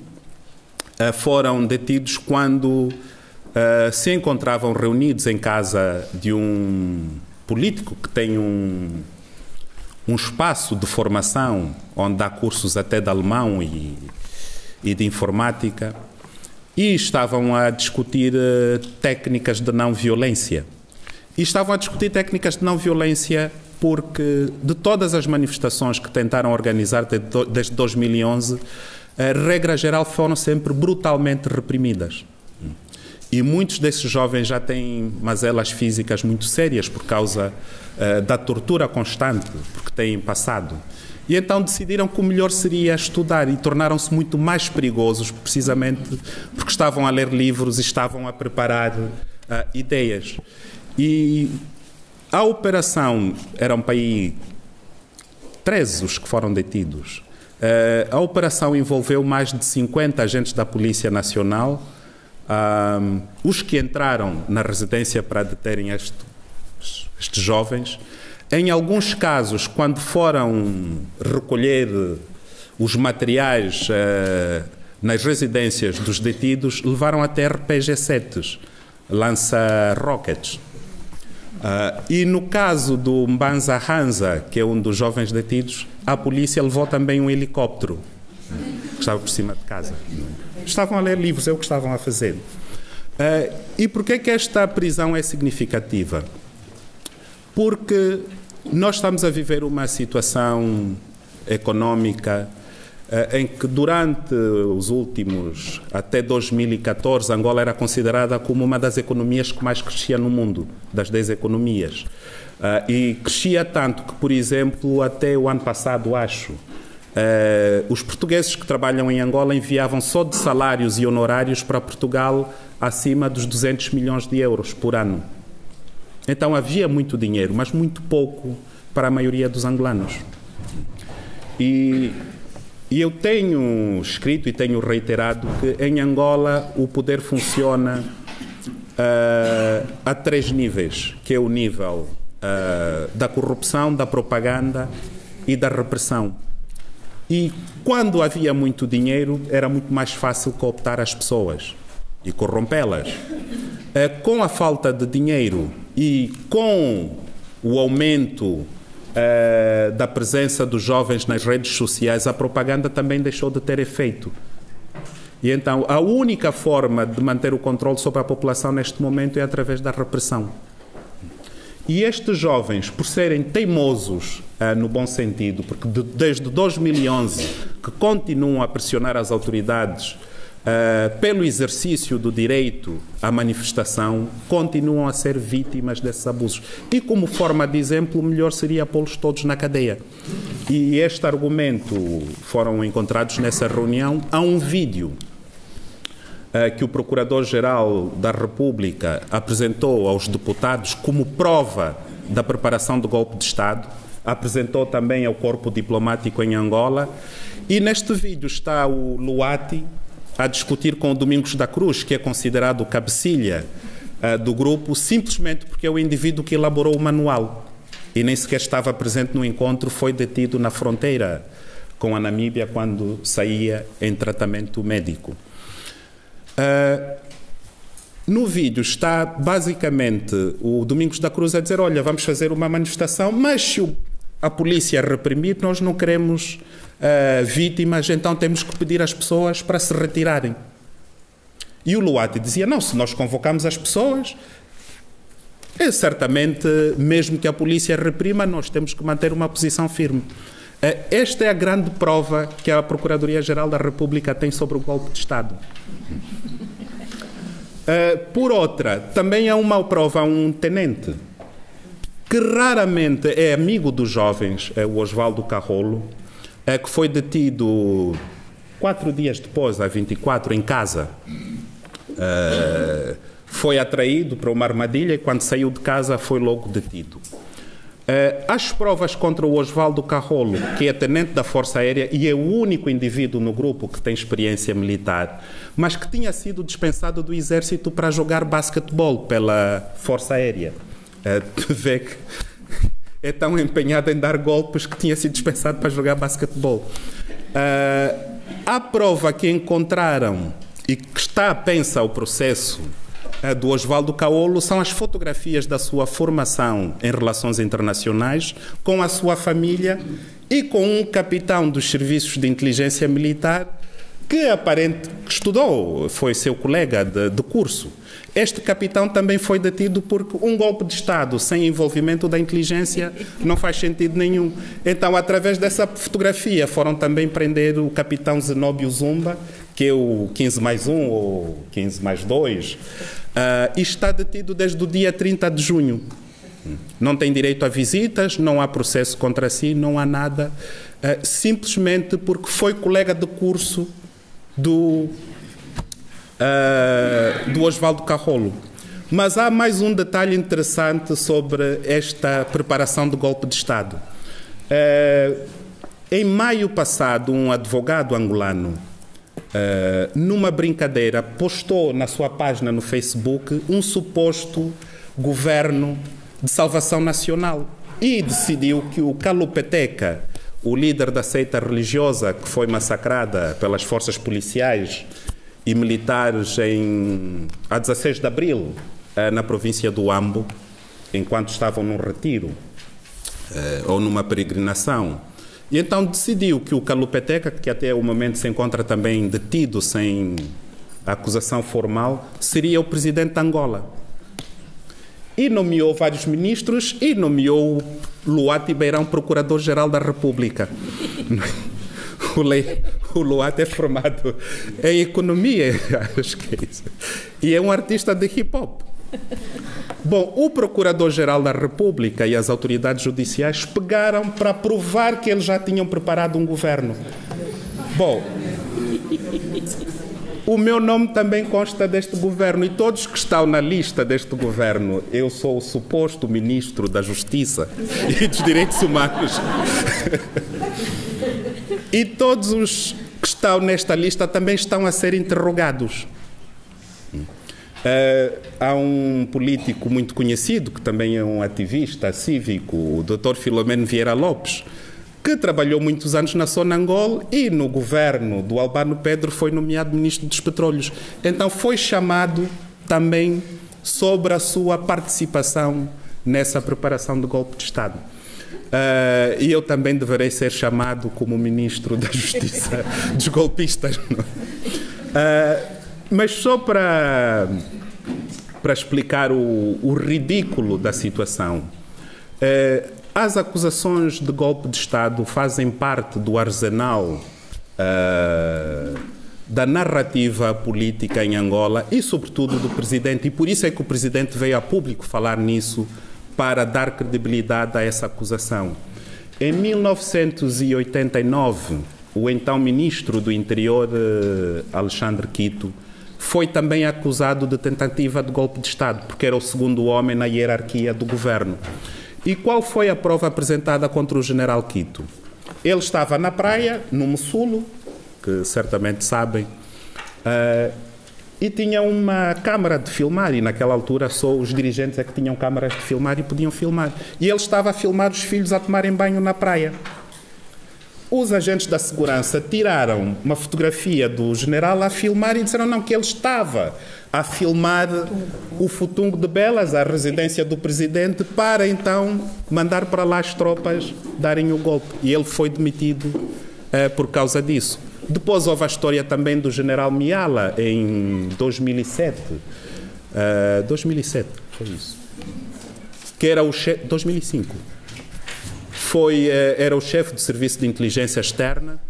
eh, foram detidos quando eh, se encontravam reunidos em casa de um político que tem um, um espaço de formação onde dá cursos até de alemão e, e de informática e estavam a discutir técnicas de não violência. E estavam a discutir técnicas de não violência porque de todas as manifestações que tentaram organizar desde 2011, a regra geral, foram sempre brutalmente reprimidas. E muitos desses jovens já têm mazelas físicas muito sérias por causa uh, da tortura constante, porque têm passado. E então decidiram que o melhor seria estudar e tornaram-se muito mais perigosos, precisamente porque estavam a ler livros e estavam a preparar uh, ideias. E a operação era um país 13 os que foram detidos. Uh, a operação envolveu mais de 50 agentes da Polícia Nacional. os que entraram na residência para deterem este, estes jovens, em alguns casos, quando foram recolher os materiais uh, nas residências dos detidos, levaram até RPG-7, lança-rockets. Uh, e no caso do Mbanza Hanza, que é um dos jovens detidos, a polícia levou também um helicóptero que estava por cima de casa. Estavam a ler livros, é o que estavam a fazer. Uh, e por que, que esta prisão é significativa? Porque nós estamos a viver uma situação económica em que durante os últimos, até 2014, Angola era considerada como uma das economias que mais crescia no mundo, das 10 economias. Uh, e crescia tanto que, por exemplo, até o ano passado, acho, uh, os portugueses que trabalham em Angola enviavam só de salários e honorários para Portugal acima dos 200 milhões de euros por ano. Então havia muito dinheiro, mas muito pouco para a maioria dos angolanos. E, e eu tenho escrito e tenho reiterado que em Angola o poder funciona uh, a três níveis, que é o nível uh, da corrupção, da propaganda e da repressão. E quando havia muito dinheiro, era muito mais fácil cooptar as pessoas e corrompê-las. Uh, com a falta de dinheiro e com o aumento uh, da presença dos jovens nas redes sociais, a propaganda também deixou de ter efeito. E então, a única forma de manter o controle sobre a população neste momento é através da repressão. E estes jovens, por serem teimosos, uh, no bom sentido, porque de, desde 2011 que continuam a pressionar as autoridades uh, pelo exercício do direito à manifestação, continuam a ser vítimas desses abusos. E como forma de exemplo, melhor seria pô-los todos na cadeia. E este argumento foram encontrados nessa reunião. Há um vídeo eh, que o Procurador-Geral da República apresentou aos deputados como prova da preparação do golpe de Estado, apresentou também ao corpo diplomático em Angola. E neste vídeo está o Luati a discutir com o Domingos da Cruz, que é considerado cabecilha uh, do grupo, simplesmente porque é o indivíduo que elaborou o manual e nem sequer estava presente no encontro, foi detido na fronteira com a Namíbia quando saía em tratamento médico. Uh, no vídeo está basicamente o Domingos da Cruz a dizer: Olha, vamos fazer uma manifestação, mas se a polícia reprimir, nós não queremos uh, vítimas, então temos que pedir às pessoas para se retirarem. E o Luati dizia: Não, se nós convocamos as pessoas, é certamente, mesmo que a polícia reprima, nós temos que manter uma posição firme. Uh, esta é a grande prova que a Procuradoria-Geral da República tem sobre o golpe de Estado. Por outra, também há uma prova a um tenente que raramente é amigo dos jovens, é o Oswaldo Carrolo, é que foi detido quatro dias depois, a 24, em casa. Uh, foi atraído para uma armadilha e quando saiu de casa foi logo detido. Uh, as provas contra o Oswaldo Carrolo, que é tenente da Força Aérea e é o único indivíduo no grupo que tem experiência militar, mas que tinha sido dispensado do exército para jogar basquetebol pela Força Aérea. Tu vê que é tão empenhado em dar golpes que tinha sido dispensado para jogar basquetebol. Uh, a prova que encontraram e que está a pensar o processo eh, do Oswaldo Caolo são as fotografias da sua formação em relações internacionais com a sua família e com um capitão dos serviços de inteligência militar que aparente que estudou, foi seu colega de, de curso. Este capitão também foi detido porque um golpe de Estado sem envolvimento da inteligência não faz sentido nenhum. Então, através dessa fotografia, foram também prender o capitão Zenóbio Zumba, que é o 15 mais 1 ou 15 mais 2, uh, e está detido desde o dia 30 de junho. Não tem direito a visitas, não há processo contra si, não há nada, uh, simplesmente porque foi colega de curso do, uh, do Oswaldo Carrolo. Mas há mais um detalhe interessante sobre esta preparação do golpe de Estado. É, em maio passado, um advogado angolano, é, numa brincadeira, postou na sua página no Facebook um suposto governo de salvação nacional e decidiu que o Calupeteca, o líder da seita religiosa que foi massacrada pelas forças policiais e militares em, a 16 de abril, eh, na província do Ambo, enquanto estavam num retiro eh, ou numa peregrinação. E então decidiu que o Calupeteca, que até o momento se encontra também detido sem acusação formal, seria o presidente de Angola. E nomeou vários ministros e nomeou Luati Beirão procurador-geral da República. *laughs* *laughs* o, Le, o Luati é formado em economia, *laughs* acho que é isso. E é um artista de hip hop. Bom, o Procurador-Geral da República e as autoridades judiciais pegaram para provar que eles já tinham preparado um governo. Bom, o meu nome também consta deste governo e todos que estão na lista deste governo, eu sou o suposto ministro da Justiça e dos Direitos Humanos. *laughs* e todos os que estão nesta lista também estão a ser interrogados. Uh, há um político muito conhecido, que também é um ativista cívico, o Dr. Filomeno Vieira Lopes, que trabalhou muitos anos na Sonangol e no governo do Albano Pedro foi nomeado ministro dos Petróleos. Então foi chamado também sobre a sua participação nessa preparação do golpe de Estado. Uh, e eu também deverei ser chamado como ministro da Justiça *laughs* dos golpistas. Uh, mas só para, para explicar o, o ridículo da situação. Eh, as acusações de golpe de Estado fazem parte do arsenal da narrativa política em Angola e, sobretudo, do presidente. E por isso é que o presidente veio a público falar nisso para dar credibilidade a essa acusação. Em 1989, o então ministro do Interior, eh, Alexandre Quito, foi também acusado de tentativa de golpe de Estado, porque era o segundo homem na hierarquia do governo. E qual foi a prova apresentada contra o general Quito? Ele estava na praia, no Mussulo, que certamente sabem, uh, e tinha uma câmara de filmar, e naquela altura só os dirigentes é que tinham câmaras de filmar e podiam filmar. E ele estava a filmar os filhos a tomarem banho na praia. Os agentes da segurança tiraram uma fotografia do general a filmar e disseram não que ele estava a filmar o Futungo de Belas, a residência do presidente, para então mandar para lá as tropas darem o golpe. E ele foi demitido uh, por causa disso. Depois houve a história também do general Miala em 2007. Uh, 2007, foi isso. Que era o chefe. 2005 foi, eh, era o chefe do Serviço de Inteligência Externa.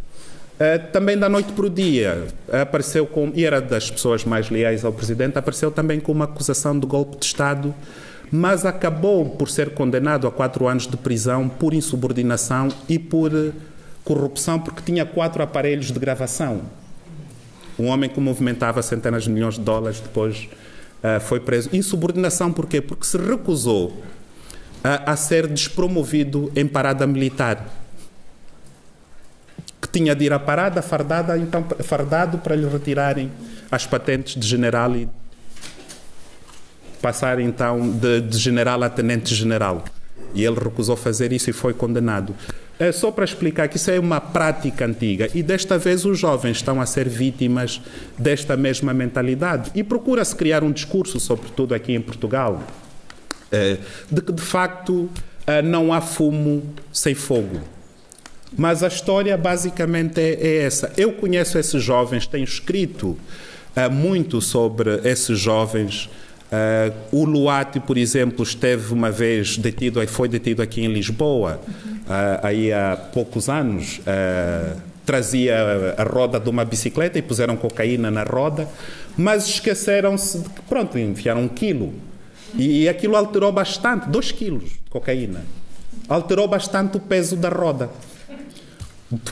Eh, também da noite para o dia apareceu com, e era das pessoas mais leais ao presidente, apareceu também com uma acusação de golpe de Estado, mas acabou por ser condenado a quatro anos de prisão por insubordinação e por corrupção, porque tinha quatro aparelhos de gravação. Um homem que movimentava centenas de milhões de dólares depois uh, foi preso. Insubordinação porquê? Porque se recusou a, a ser despromovido em parada militar. Que tinha de ir à parada fardada, então, fardado para lhe retirarem as patentes de general e passar então de, de general a tenente general. E ele recusou fazer isso e foi condenado. É só para explicar que isso é uma prática antiga e desta vez os jovens estão a ser vítimas desta mesma mentalidade. E procura-se criar um discurso, sobretudo aqui em Portugal, eh, de que de facto eh, não há fumo sem fogo. Mas a história basicamente é, é essa. Eu conheço esses jovens, tenho escrito muito sobre esses jovens. Uh, o Luati, por exemplo, esteve uma vez detido, foi detido aqui em Lisboa, uh, aí há poucos anos. trazia a roda de uma bicicleta e puseram cocaína na roda, mas esqueceram-se de que, pronto, enfiaram um quilo e aquilo alterou bastante, 2 quilos de cocaína. Alterou bastante o peso da roda.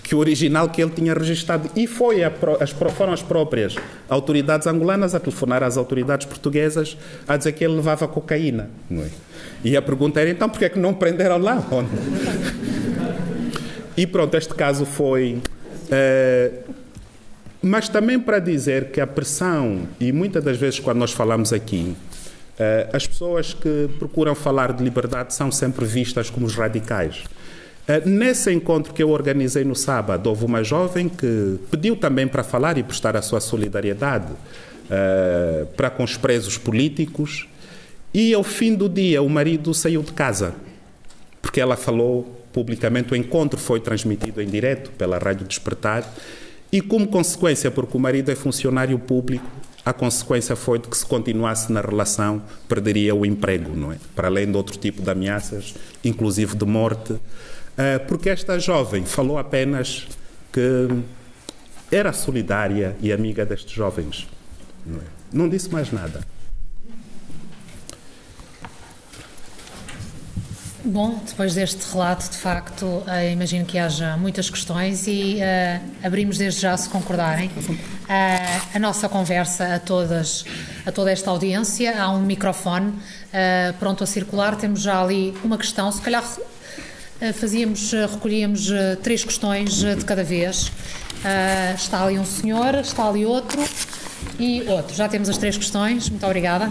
Que o original que ele tinha registrado. E foi a, as, foram as próprias autoridades angolanas a telefonar às autoridades portuguesas a dizer que ele levava cocaína. Não é? E a pergunta era então por que é que não prenderam lá? e pronto, este caso foi. Uh, mas também para dizer que a pressão, e muitas das vezes quando nós falamos aqui, uh, as pessoas que procuram falar de liberdade são sempre vistas como os radicais. Eh, nesse encontro que eu organizei no sábado, houve uma jovem que pediu também para falar e prestar a sua solidariedade uh, para com os presos políticos. E ao fim do dia, o marido saiu de casa, porque ela falou publicamente. O encontro foi transmitido em direto pela Rádio Despertar. E, como consequência, porque o marido é funcionário público, a consequência foi de que, se continuasse na relação, perderia o emprego, não é? Para além de outro tipo de ameaças, inclusive de morte. Eh, porque esta jovem falou apenas que era solidária e amiga destes jovens. Não, é? disse mais nada. Bom, depois deste relato, de facto, uh, imagino que haja muitas questões e uh, abrimos desde já, se concordarem, uh, a nossa conversa a todas, a toda esta audiência. Há um microfone pronto a circular. Temos já ali uma questão, se calhar fazíamos, eh, recolhíamos eh, três questões de cada vez. está ali um senhor, está ali outro e outro. Já temos as três questões. Muito obrigada.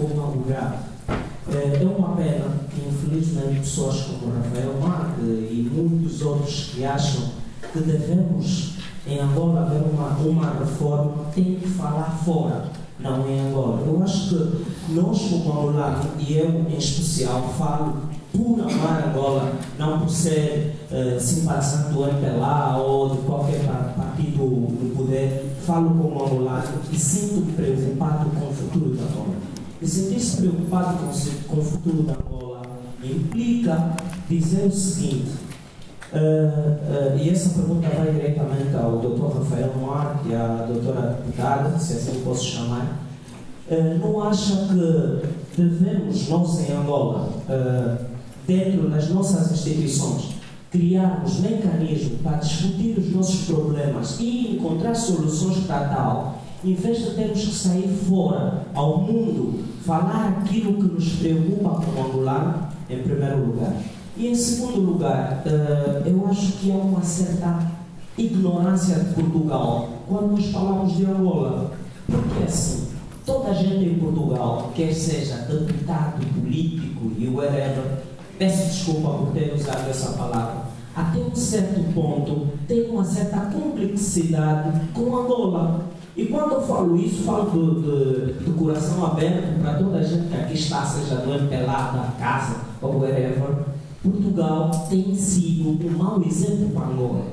como algo grave. É, é uma pena que, infelizmente, pessoas como Rafael Marque e muitos outros que acham que devemos, em Angola, haver uma, uma reforma, têm que falar fora não em Angola. Eu acho que nós, como angolanos, e eu em especial, falo por amar Angola, não por ser uh, simpatizante do MPLA ou de qualquer partido no poder, falo como angolano e sinto-me preocupado com o futuro da Angola. E sentir-se preocupado com, o futuro da Angola implica dizer o seguinte, Uh, uh, e essa pergunta vai diretamente ao Dr. Rafael Moar e à doutora deputada, se assim posso chamar. Uh, não acha que devemos, nós em Angola, dentro das nossas instituições, criarmos mecanismos para discutir os nossos problemas e encontrar soluções para tal, em vez de termos que sair fora ao mundo, falar aquilo que nos preocupa como angolano, em primeiro lugar? E em segundo lugar, uh, eu acho que há uma certa ignorância de Portugal quando nós falamos de Angola. Porque assim, toda a gente em Portugal, quer seja deputado, político e whatever, peço desculpa por ter usado essa palavra, até um certo ponto tem uma certa complexidade com Angola. E quando eu falo isso, falo de, de, de coração aberto para toda a gente que aqui está, seja do MPLA, da casa ou whatever, Portugal tem sido um mau exemplo para Angola.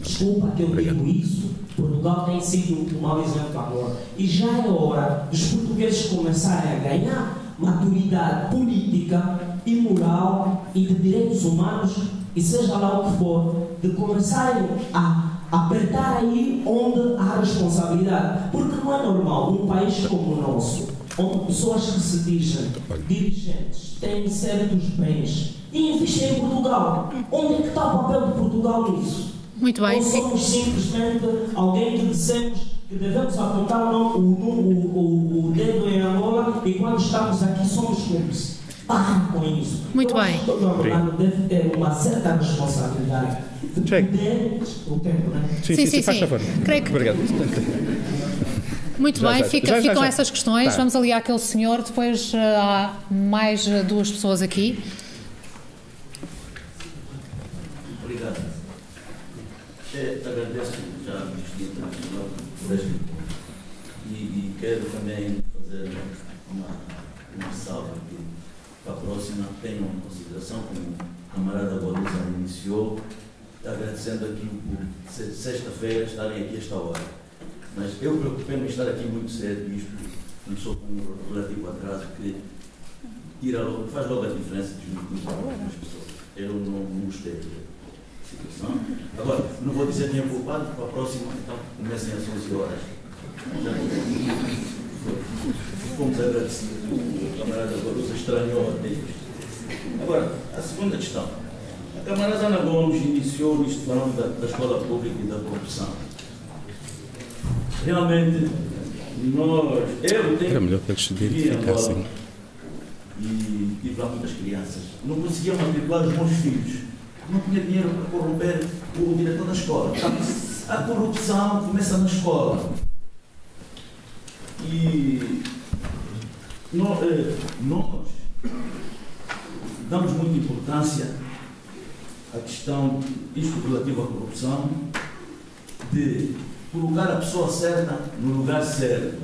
Desculpa que eu digo isso. Portugal tem sido um mau exemplo para Angola. E já é hora dos portugueses começarem a ganhar maturidade política e moral e de direitos humanos, e seja lá o que for, de começarem a apertar aí onde há responsabilidade. Porque não é normal um país como o nosso, onde pessoas que se dizem dirigentes têm certos bens e investir em Portugal. Onde é que está o papel de Portugal nisso? Muito bem. Ou somos simplesmente alguém que dissemos que devemos apontar o, o, o, o dedo em Angola e quando estamos aqui somos cúmplices. Com isso. Muito bem. Todo angolano deve ter uma certa responsabilidade de Check. o tempo, né? Sim, sim, sim, sim. faz favor. Creio que... Obrigado. Muito Já, bem, já, fica- já, ficam já. essas questões. Tá. Vamos ali àquele senhor, depois ah, há mais ah, duas pessoas aqui. Obrigado. É, agradeço já a Ministria Internacional por este e, e quero também fazer uma, uma salva aqui para a próxima. Tenham em consideração, como o camarada Borusa iniciou, agradecendo aqui por estarem aqui a esta hora. Mas eu preocupei-me estar aqui muito cedo, isto começou com um relativo atraso que tira logo, faz logo a diferença dos das pessoas. Eu não, não gostei da situação. Agora, não vou dizer nenhum culpado, para a próxima, então, comecem às 11 horas. Fomos agradecidos. O camarada Baruza estranhou até isto. Agora, a segunda questão. A camarada Ana Gomes iniciou isto falando da, da escola pública e da corrupção. Realmente, nós, eu tenho Era melhor que eles identificassem. E tive lá muitas crianças. Não conseguia matricular os meus filhos. Não tinha dinheiro para corromper o diretor da escola. A corrupção começa na escola. E nó- eh, nós damos muita importância à questão, isto relativo à corrupção, de colocar a pessoa certa no lugar certo.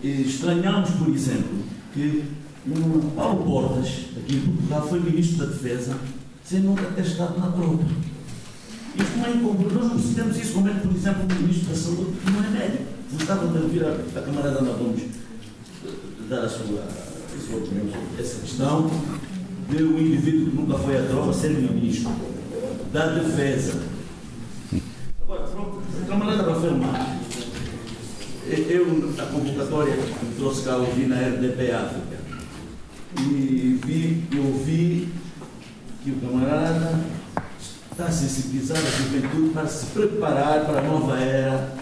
E estranhamos, por exemplo, que o Paulo Portas, aqui em Portugal, foi Ministro da Defesa sem nunca ter estado na tropa. Isto não é incomum. Nós não fizemos isso como é que, por exemplo, o Ministro da Saúde, que não é médico. Gostava de ouvir a, a camarada Ana Gomes eh, dar a sua, a sua opinião sobre essa questão de um indivíduo que nunca foi à tropa ser Ministro da Defesa. Agora, camarada Rafael Marques, eu, a convocatória que trouxe cá, ouvi na RDP África. E vi, eu vi que o camarada está a sensibilizar a juventude para se preparar para a nova era,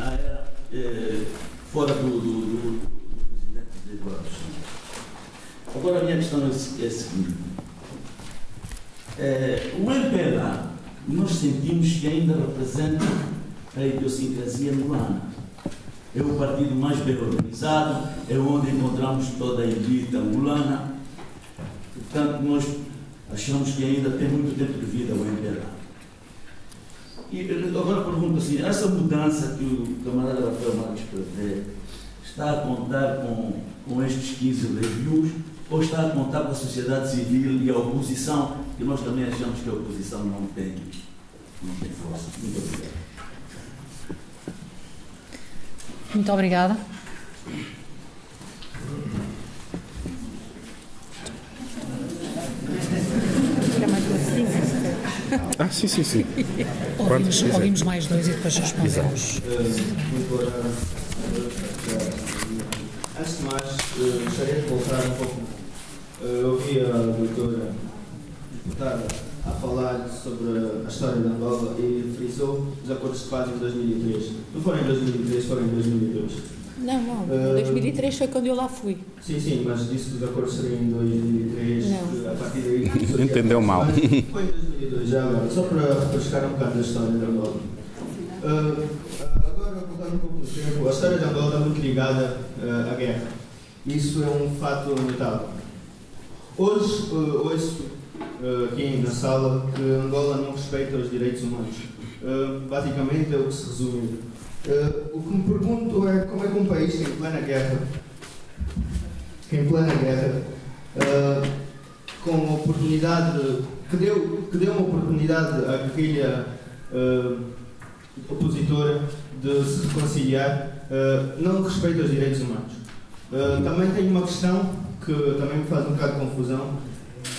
a era eh, fora do, do, do, do presidente Eduardo Santos. Agora a minha questão é a é seguinte. Eh, o MPLA, nós sentimos que ainda representa a idiosincrasia angolana. É o partido mais bem organizado, é onde encontramos toda a elite angolana. Portanto, nós achamos que ainda tem muito tempo de vida o MPLA. E eh, agora pergunto assim, essa mudança que o camarada Rafael Marques prevê, está a contar com, com estes 15 reviews ou está a contar com a sociedade civil e a oposição, que nós também achamos que a oposição não tem, não tem força. Muito obrigado. Muito obrigada. Ah, sim, sim, sim. Ouvimos, ouvimos mais dois e depois respondemos. muito boa Antes de mais, eh, gostaria de voltar um pouco. Eh, Eu ouvi a doutora deputada a falar sobre a história de Angola e frisou os acordos de paz em 2003. Não foram em 2003, foram em 2002. Não, não. Eh, Em 2003 foi quando eu lá fui. Sim, sim, mas disse que os acordos seriam em 2003. Não. que A partir daí. *laughs* Entendeu mal. Foi em 2002, já agora. Só para refrescar um bocado da história de Angola. Ah, agora, voltando um pouco no tempo, a história de Angola está muito ligada ah, à guerra. Isso é um fato notável. Hoje, ah, ouço ah, aqui na sala que Angola não respeita os direitos humanos. Ah, basicamente é o que se resume. Ah, o que me pergunto é como é que um país que em plena guerra, que em plena guerra, ah, com a oportunidade, que deu, que deu uma oportunidade à guerrilha opositora de se reconciliar, não respeita os direitos humanos. Também tenho uma questão que também me faz um bocado de confusão,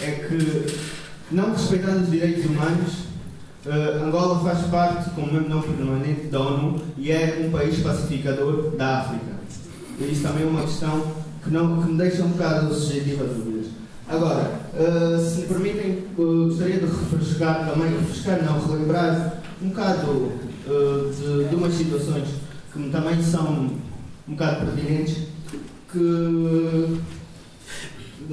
é que não respeitando os direitos humanos, ah, Angola faz parte, como membro não permanente da ONU, e é um país pacificador da África. E isso também é uma questão que, não, que me deixa um bocado sujetiva a dúvidas. Agora, ah, se me permitem, ah, gostaria de refrescar também, refrescar não, relembrar um bocado de, de umas situações que também são um bocado pertinentes, que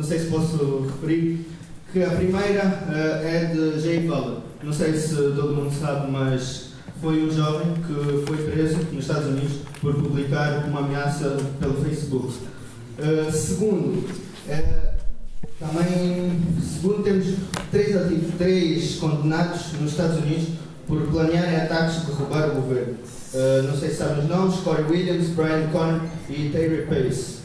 não sei se posso referir, que a primeira ah, é de Jay Fowler. Não sei se todo mundo sabe, mas foi um jovem que foi preso nos Estados Unidos por publicar uma ameaça pelo Facebook. Uh, segundo, uh, também, segundo, temos três, ativos, três condenados nos Estados Unidos por planearem ataques de roubar o governo. Uh, não sei se sabem os nomes, Corey Williams, Brian Connor e Terry Pace.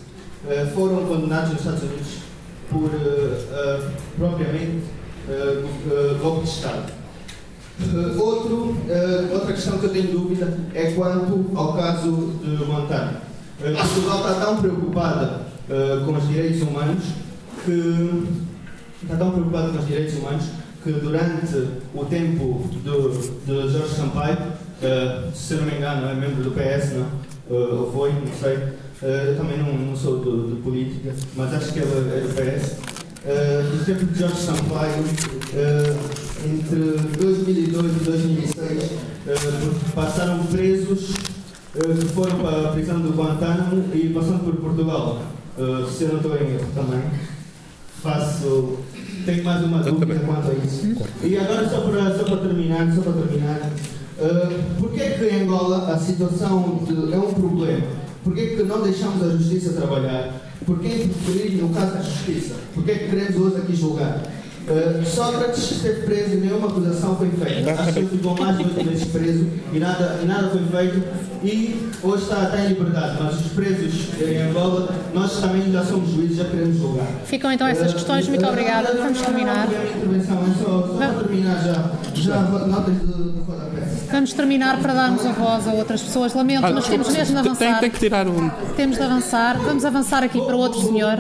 Uh, foram condenados nos Estados Unidos por, uh, propriamente, golpe de Estado. outro, outra questão que eu tenho dúvida é quanto ao caso de Montana. Portugal está tão preocupada com os direitos humanos que está tão preocupado com os direitos humanos que durante o tempo de, de Jorge Sampaio, uh, se não me engano, é membro do PS, não? Uh, ou foi, não sei. Uh, eu também não, não sou de, de, política, mas acho que ele é do PS. Uh, tempo de Jorge Sampaio, entre 2002 e 2006, passaram presos que foram para a prisão do Guantánamo e passando por Portugal. se eu não estou em erro também faço. Tenho mais uma dúvida quanto a isso. E agora, só para, só para terminar, só para terminar, uh, por que é que em Angola a situação de, é um problema? Por que é que não deixamos a justiça trabalhar? Por que interferir no caso da justiça? Por que é que queremos hoje aqui julgar? Uh, Sócrates esteve preso e nenhuma acusação foi feita. Acho que ficou mais de oito meses preso e nada, e nada foi feito. E hoje está, está em liberdade. Mas os presos em Angola, nós também já somos juízes, já queremos julgar. Ficam então essas questões. Muito obrigada. Vamos terminar. Vamos terminar para darmos a voz a outras pessoas. Lamento, mas temos mesmo de avançar. Tem, tem que tirar um. Temos de avançar. Vamos avançar aqui para outro senhor.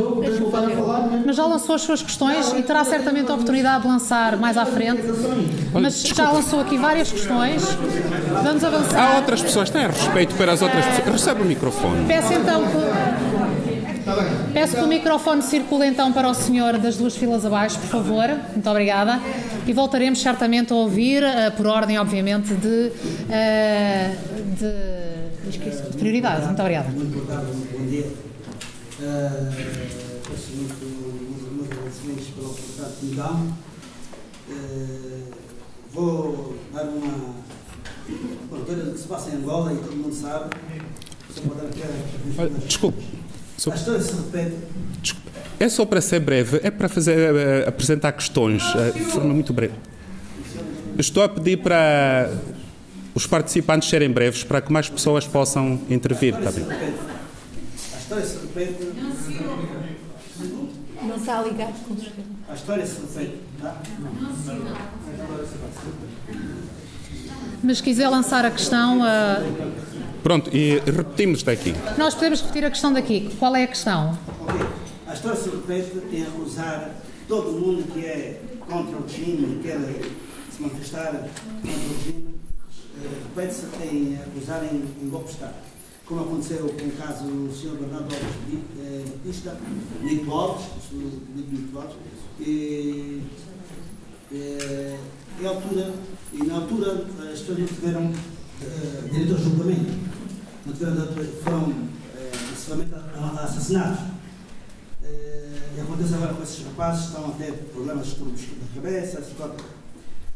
Mas já lançou as suas questões e terá certamente a oportunidade de lançar mais à frente. Mas já lançou aqui várias questões. Vamos avançar. Há outras pessoas, têm respeito para as outras pessoas. Recebe o microfone. Peço então que. Peço que o microfone circule então para o senhor das duas filas abaixo, por favor. Muito obrigada. E voltaremos certamente a ouvir, uh, por ordem, obviamente, de, uh, de, de prioridade. Muito obrigada. Muito boa tarde, bom dia. Uh, peço muito, meus agradecimentos pela oportunidade que me dão. Vou dar uma Bom, coisa que se passa em Angola e todo mundo sabe. Desculpe. A história se repete. Desculpe. É só para ser breve, é para fazer, uh, apresentar questões uh, de forma muito breve. Estou a pedir para os participantes serem breves para que mais pessoas possam intervir. Bem? A história se repete. Não está ligado com A história se repete. Mas se quiser lançar a questão. Uh... Pronto, e repetimos daqui. Nós podemos repetir a questão daqui. Qual é a questão? Ok. A história se repete em acusar todo mundo que é contra o regime, quer se manifestar contra o regime, eh, repete-se em acusar em, em golpe de Estado. Como aconteceu com o caso do Sr. Bernardo Alves eh, Batista, Nico Alves, Nico Alves, e, e, e altura e na altura as pessoas não tiveram uh, direito ao julgamento, não tiveram, foram uh, assassinados. Uh, e acontece agora com esses rapazes, estão a ter problemas de de cabeça, etc.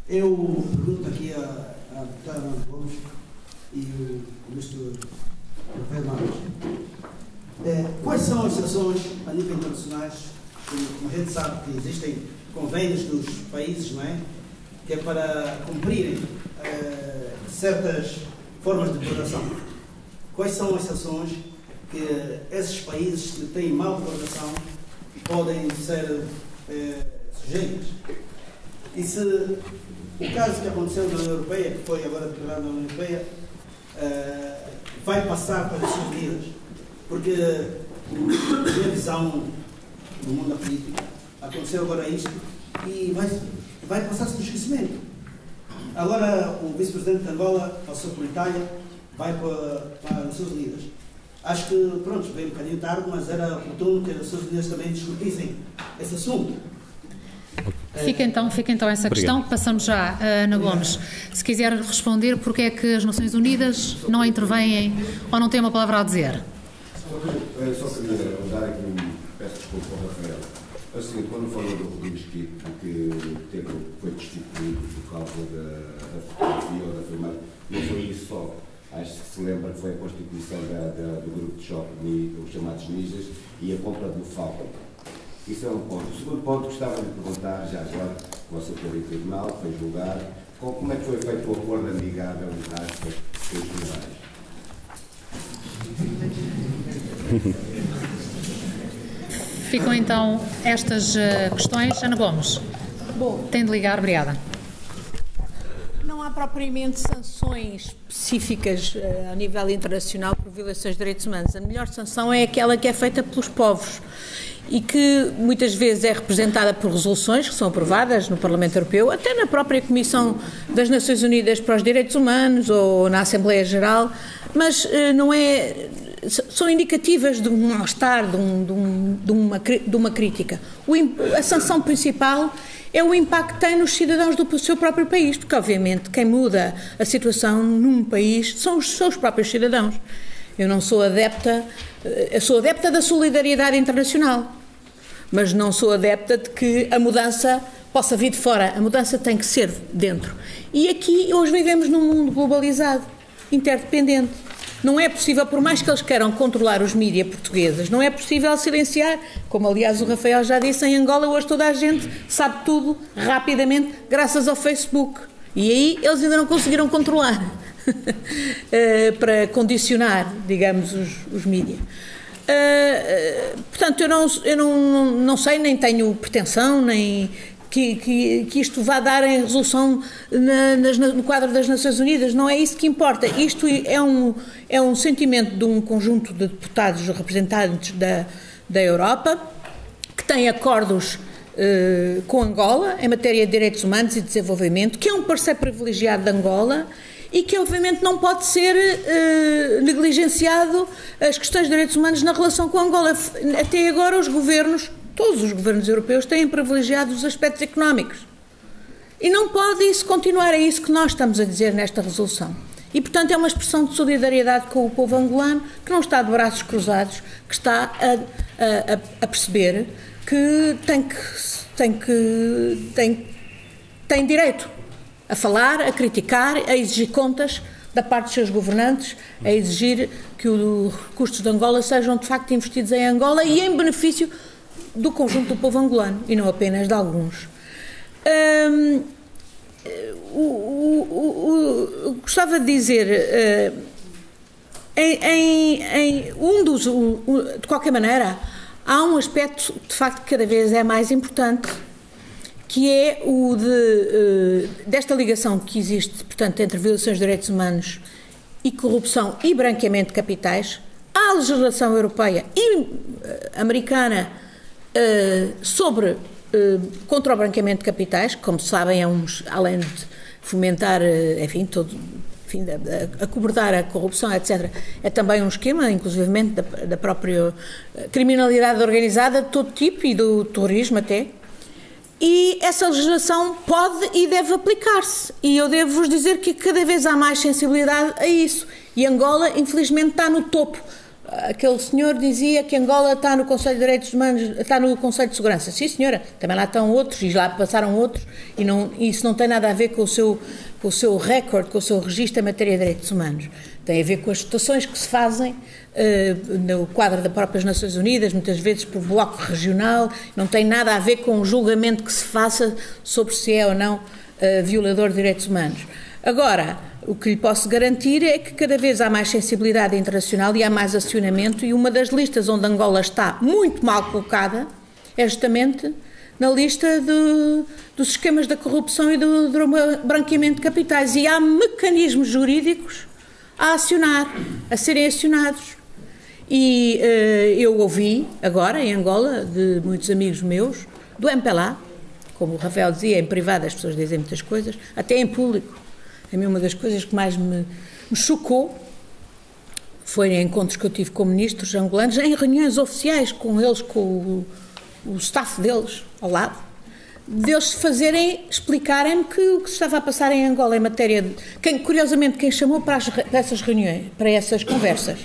Eu pergunto aqui a, a deputada Gomes e o ministro Rafael Marques, quais são as ações a nível internacionais, como a gente sabe que existem convênios dos países, não é? que é para cumprirem uh, certas formas de governação. Quais são as ações que esses países que têm mal governação podem ser uh, sujeitos? E se o caso que aconteceu na União Europeia, que foi agora declarado na União Europeia, uh, vai passar para as suas medidas? Porque a minha visão do mundo da política aconteceu agora isto e vai vai passar-se no esquecimento. Agora, o vice-presidente de Angola passou por Itália, vai para, para as Nações Unidas. Acho que, pronto, veio um bocadinho tarde, mas era oportuno que as Nações Unidas também discutissem esse assunto. Fica então, fica então essa Obrigado. questão. Passamos já a Ana Gomes. Se quiser responder, porque é que as Nações Unidas não intervêm ou não têm uma palavra a dizer? Só, só queria dar aqui um. Peço desculpa ao Rafael. É o seguinte, quando falou do Rodrigo Mesquita, que teve, foi destituído por causa da, fotografia ou da filmagem, não foi isso só. Acho que se lembra que foi a constituição da, da, do grupo de choque, os chamados ninjas, e a compra do Falcon. Isso é um ponto. O segundo ponto, gostava de perguntar, já agora, você teve em tribunal, foi julgar, como é que foi feito o acordo amigável, entre aspas, com os generais? *laughs* Ficam então estas uh, questões. Ana Gomes. Bom, tem de ligar, obrigada. Não há propriamente sanções específicas uh, a nível internacional por violações de direitos humanos. A melhor sanção é aquela que é feita pelos povos e que muitas vezes é representada por resoluções que são aprovadas no Parlamento Europeu, até na própria Comissão das Nações Unidas para os Direitos Humanos ou na Assembleia Geral, mas uh, não é são indicativas de um mal-estar, de, um, de, um, de, uma, de uma crítica. O, a sanção principal é o impacto que tem nos cidadãos do seu próprio país, porque, obviamente, quem muda a situação num país são os seus próprios cidadãos. Eu não sou adepta, eh, eu sou adepta da solidariedade internacional, mas não sou adepta de que a mudança possa vir de fora. A mudança tem que ser dentro. E aqui, hoje, vivemos num mundo globalizado, interdependente não é possível, por mais que eles queiram controlar os mídias portugueses, não é possível silenciar, como aliás o Rafael já disse, em Angola hoje toda a gente sabe tudo rapidamente graças ao Facebook. E aí eles ainda não conseguiram controlar *laughs* eh, para condicionar, digamos, os, os mídias. Uh, portanto, eu, não, eu não, não sei, nem tenho pretensão, nem que, que, que, isto vá dar em resolução na, nas, no quadro das Nações Unidas. Não é isso que importa. Isto é um, é um sentimento de um conjunto de deputados representantes da, da Europa que têm acordos eh, com Angola em matéria de direitos humanos e desenvolvimento, que é um parceiro privilegiado de Angola e que obviamente não pode ser eh, negligenciado as questões de direitos humanos na relação com Angola. Até agora os governos Todos os governos europeus têm privilegiado os aspectos económicos. E não pode isso continuar, é isso que nós estamos a dizer nesta resolução. E, portanto, é uma expressão de solidariedade com o povo angolano que não está de braços cruzados, que está a, a, a perceber que tem que tem que tem, tem direito a falar, a criticar, a exigir contas da parte dos seus governantes, a exigir que os recursos de Angola sejam de facto investidos em Angola e em benefício do conjunto do povo angolano e não apenas de alguns. Um, o, o, o, gostava de dizer, uh, em, em, um dos, de qualquer maneira, há um aspecto de facto que cada vez é mais importante, que é o de, uh, desta ligação que existe, portanto, entre violações de direitos humanos e corrupção e branqueamento de capitais. A legislação europeia e uh, americana sobre uh, contra o branqueamento de capitais, como sabem, é uns, além de fomentar, uh, enfim, todo, enfim, a, a cobertar a corrupção, etc., é também um esquema, inclusivamente, da, da própria criminalidade organizada de todo tipo e do terrorismo até. E essa legislação pode e deve aplicar-se. E eu devo vos dizer que cada vez há mais sensibilidade a isso. E Angola, infelizmente, está no topo aquele senhor dizia que Angola está no Conselho de Direitos Humanos, está no Conselho de Segurança. Sim, senhora, também lá estão outros e lá passaram outros e não, isso não tem nada a ver com o seu com o seu recorde, com o seu registro em matéria de direitos humanos. Tem a ver com as votações que se fazem uh, no quadro das próprias Nações Unidas, muitas vezes por bloco regional, não tem nada a ver com o julgamento que se faça sobre se é ou não uh, violador de direitos humanos. Agora, o que lhe posso garantir é que cada vez há mais sensibilidade internacional e há mais acionamento, e uma das listas onde Angola está muito mal colocada é justamente na lista de, dos esquemas da corrupção e do, do branqueamento de capitais. E há mecanismos jurídicos a acionar, a serem acionados. E uh, eu ouvi agora em Angola de muitos amigos meus do MPLA, como o Rafael dizia, em privado as pessoas dizem muitas coisas, até em público a mim, uma das coisas que mais me, me chocou foi em encontros que eu tive com ministros angolanos, em reuniões oficiais com eles, com o, o staff deles ao lado, deles fazerem, explicarem-me que o que se estava a passar em Angola em matéria de. Quem, curiosamente, quem chamou para, as, para essas reuniões, para essas conversas,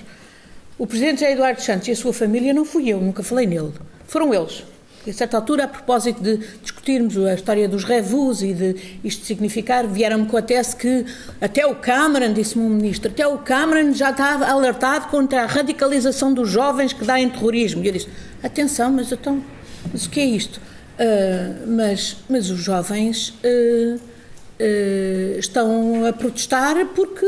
o presidente Eduardo Santos e a sua família não fui eu, nunca falei nele. Foram eles. A certa altura, a propósito de discutirmos a história dos revus e de isto significar, vieram-me com a tese que até o Cameron, disse-me um ministro, até o Cameron já estava alertado contra a radicalização dos jovens que dá em terrorismo. E eu disse, atenção, mas então, mas o que é isto? Uh, mas, mas os jovens uh, uh, estão a protestar porque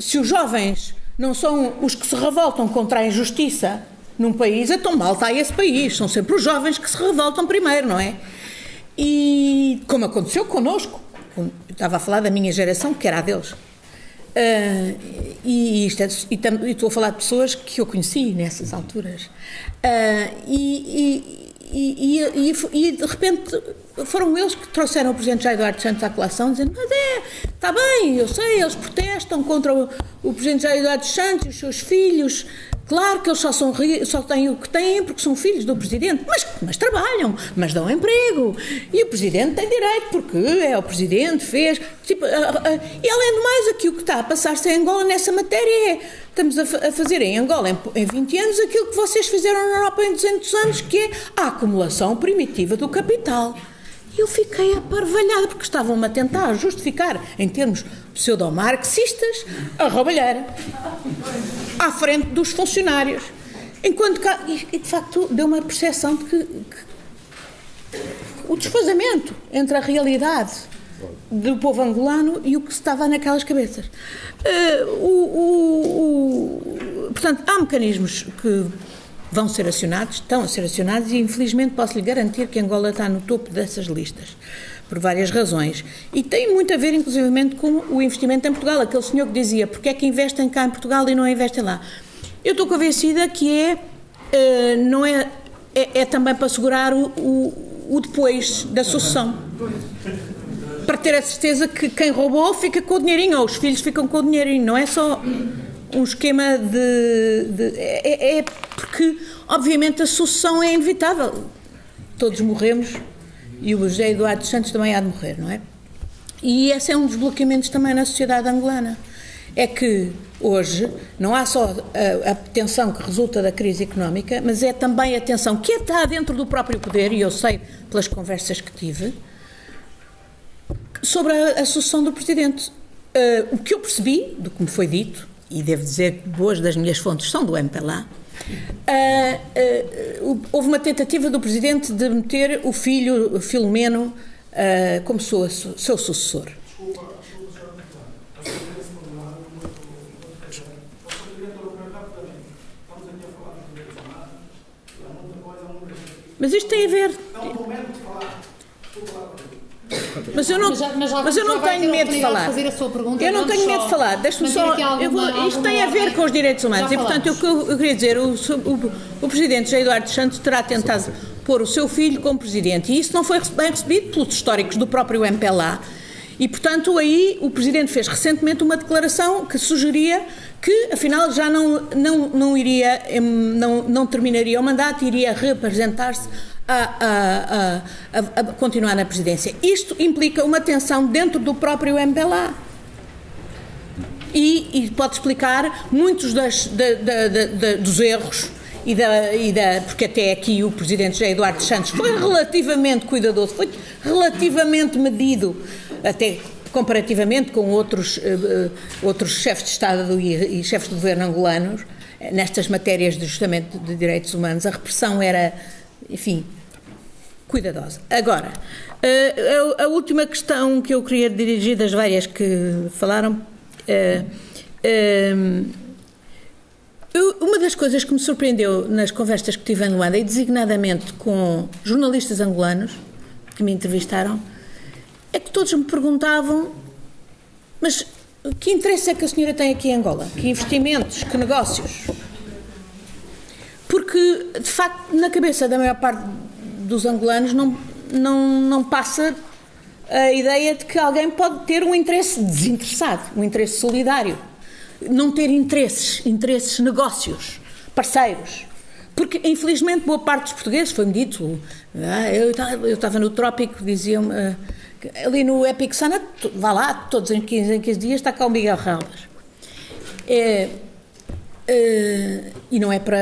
se os jovens não são os que se revoltam contra a injustiça num país, então mal está esse país. São sempre os jovens que se revoltam primeiro, não é? E como aconteceu connosco, eu estava a falar da minha geração, que era a deles. Uh, e, isto é, e, e, estou a falar de pessoas que eu conheci nessas alturas. Uh, e, e, e, de repente foram eles que trouxeram o Presidente Jair Eduardo Santos à colação, dizendo: Mas é, está bem, eu sei, eles protestam contra o, o Presidente Jair Eduardo Santos e os seus filhos, Claro que eles só, são, só têm o que têm porque são filhos do presidente, mas, mas trabalham, mas dão emprego. E o presidente tem direito, porque é o presidente, fez. Tipo, uh, uh, e além do mais, aqui o que está a passar-se em Angola nessa matéria é. Estamos a, a fazer em Angola em, em 20 anos aquilo que vocês fizeram na Europa em 200 anos, que é a acumulação primitiva do capital. Eu fiquei aparvalhada, porque estavam-me a tentar justificar, em termos pseudo-marxistas, a roubalheira. À frente dos funcionários. Enquanto que, e de facto deu uma percepção de que, que o desfazamento entre a realidade do povo angolano e o que estava naquelas cabeças. Uh, o, o, o, portanto, há mecanismos que vão ser acionados, estão a ser acionados e infelizmente posso lhe garantir que Angola está no topo dessas listas, por várias razões. E tem muito a ver, inclusivamente, com o investimento em Portugal. Aquele senhor que dizia, porque é que investem cá em Portugal e não investem lá? Eu estou convencida que é, uh, não é, é, é, também para assegurar o, o, o depois da sucessão para ter a certeza que quem roubou fica com o dinheirinho, ou os filhos ficam com o dinheirinho, não é só um esquema de. de é, é, porque, obviamente, a sucessão é inevitável. Todos morremos e o José Eduardo Santos também há de morrer, não é? E esse é um dos bloqueamentos também na sociedade angolana. É que hoje não há só a, a tensão que resulta da crise económica, mas é também a tensão que está dentro do próprio poder, e eu sei pelas conversas que tive, sobre a, a sucessão do presidente. Uh, o que eu percebi do que me foi dito e devo dizer que boas das minhas fontes são do MPLA, uh, uh, houve uma tentativa do Presidente de meter o filho, Filomeno, uh, como seu, seu sucessor. Mas isto tem a ver. Mas eu não, mas, já, mas, mas eu não tenho medo de falar. eu não tenho medo de falar. Deixa-me só. Alguma, vou, isto tem a ver com os direitos humanos. E, portanto, o que eu, eu, queria dizer, o, o, o presidente José Eduardo Santos terá tentado pôr o seu filho como presidente. E isso não foi bem recebido pelos históricos do próprio MPLA. E, portanto, aí o Presidente fez recentemente uma declaração que sugeria que, afinal, já não, não, não iria, não, não terminaria o mandato, iria representar-se a, a, a, a, continuar na presidência. Isto implica uma tensão dentro do próprio MPLA. E, e pode explicar muitos das, da, da, da, dos erros e da, e da, porque até aqui o presidente José Eduardo Santos foi relativamente cuidadoso, foi relativamente medido, até comparativamente com outros, uh, outros chefes de Estado e, e chefes de governo angolanos, nestas matérias de justamente de direitos humanos, a repressão era enfim, cuidadosa. Agora, a, a, última questão que eu queria dirigir das várias que falaram. É, é, uma das coisas que me surpreendeu nas conversas que tive em Luanda, e designadamente com jornalistas angolanos que me entrevistaram, é que todos me perguntavam: mas que interesse é que a senhora tem aqui em Angola? Que investimentos, que negócios? Porque de facto na cabeça da maior parte dos angolanos não, não, não passa a ideia de que alguém pode ter um interesse desinteressado, um interesse solidário, não ter interesses, interesses, negócios, parceiros. Porque, infelizmente, boa parte dos portugueses, foi-me dito, ah, eu estava no Trópico, diziam-me, ah, ali no Epic Sana, vá lá, todos em 15, em 15 dias está cá o Miguel Ramos. É, Uh, e não é para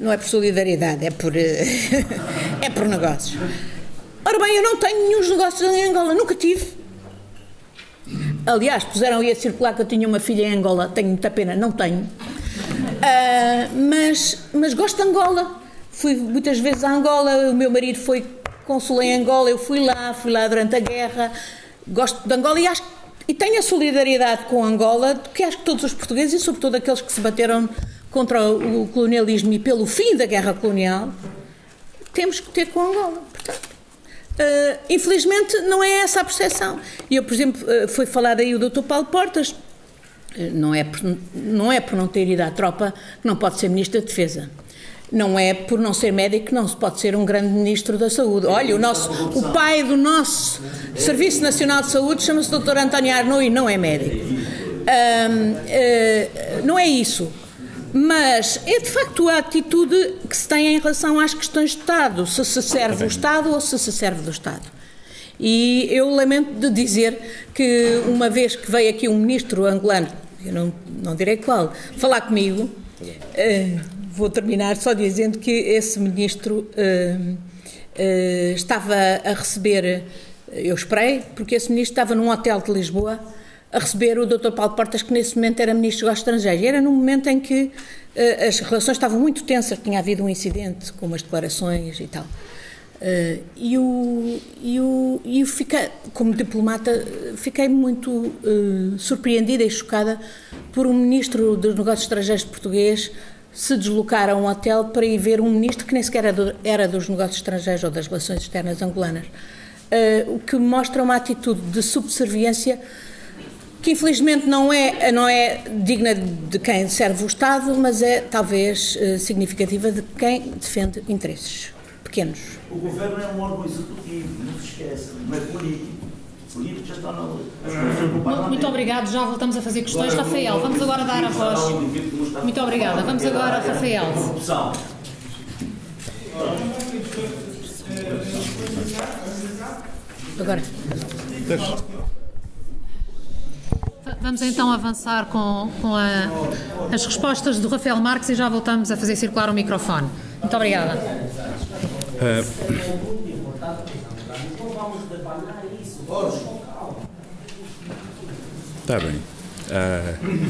não é por solidariedade, é por *laughs* é por negócios. Ora bem, eu não tenho nenhum negócios em Angola, nunca tive. Aliás, puseram aí a circular que eu tinha uma filha em Angola, tenho muita pena, não tenho. Uh, mas, mas gosto de Angola. Fui muitas vezes a Angola, o meu marido foi consul em Angola, eu fui lá, fui lá durante a guerra. Gosto de Angola e acho e tenho a solidariedade com Angola, que acho que todos os portugueses, e sobretudo aqueles que se bateram contra o colonialismo e pelo fim da guerra colonial, temos que ter com Angola. Portanto, uh, infelizmente não é essa a percepção. E eu, por exemplo, uh, foi falado aí o Dr. Paulo Portas, uh, não é, por, não é por não ter ido à tropa que não pode ser Ministro da Defesa. Não é por não ser médico que não se pode ser um grande Ministro da Saúde. Olha, o, nosso, o pai do nosso Serviço Nacional de Saúde chama-se Dr. António Arnoux e não é médico. não é isso. Mas é de facto a atitude que se tem em relação às questões de Estado, se se serve o Estado ou se se serve do Estado. E eu lamento de dizer que, uma vez que veio aqui um ministro angolano, eu não, não direi qual, falar comigo, uh, vou terminar só dizendo que esse ministro uh, uh, estava a receber, eu esperei, porque esse ministro estava num hotel de Lisboa a receber o Dr. Paulo Portas, que nesse momento era Ministro dos Estrangeiros. E era num momento em que uh, as relações estavam muito tensas, tinha havido um incidente com umas declarações e tal. Uh, e e e eu fiquei, como diplomata, fiquei muito uh, surpreendida e chocada por um ministro dos Negócios Estrangeiros português se deslocar a um hotel para ir ver um ministro que nem sequer era, do, era dos Negócios Estrangeiros ou das Relações Externas angolanas. Uh, o que mostra uma atitude de subserviência que infelizmente não é, não é digna de quem serve o Estado, mas é talvez eh, significativa de quem defende interesses pequenos. O governo é um órgão executivo, não se esqueça, é político. Político já está no, Muito obrigado, já voltamos a fazer questões. Rafael, vamos agora dar a voz. Muito obrigada, vamos agora, Rafael. Agora. Vamos então avançar com, com a, as respostas do Rafael Marques e já voltamos a fazer circular o microfone. Muito obrigada. Está bem. Uh,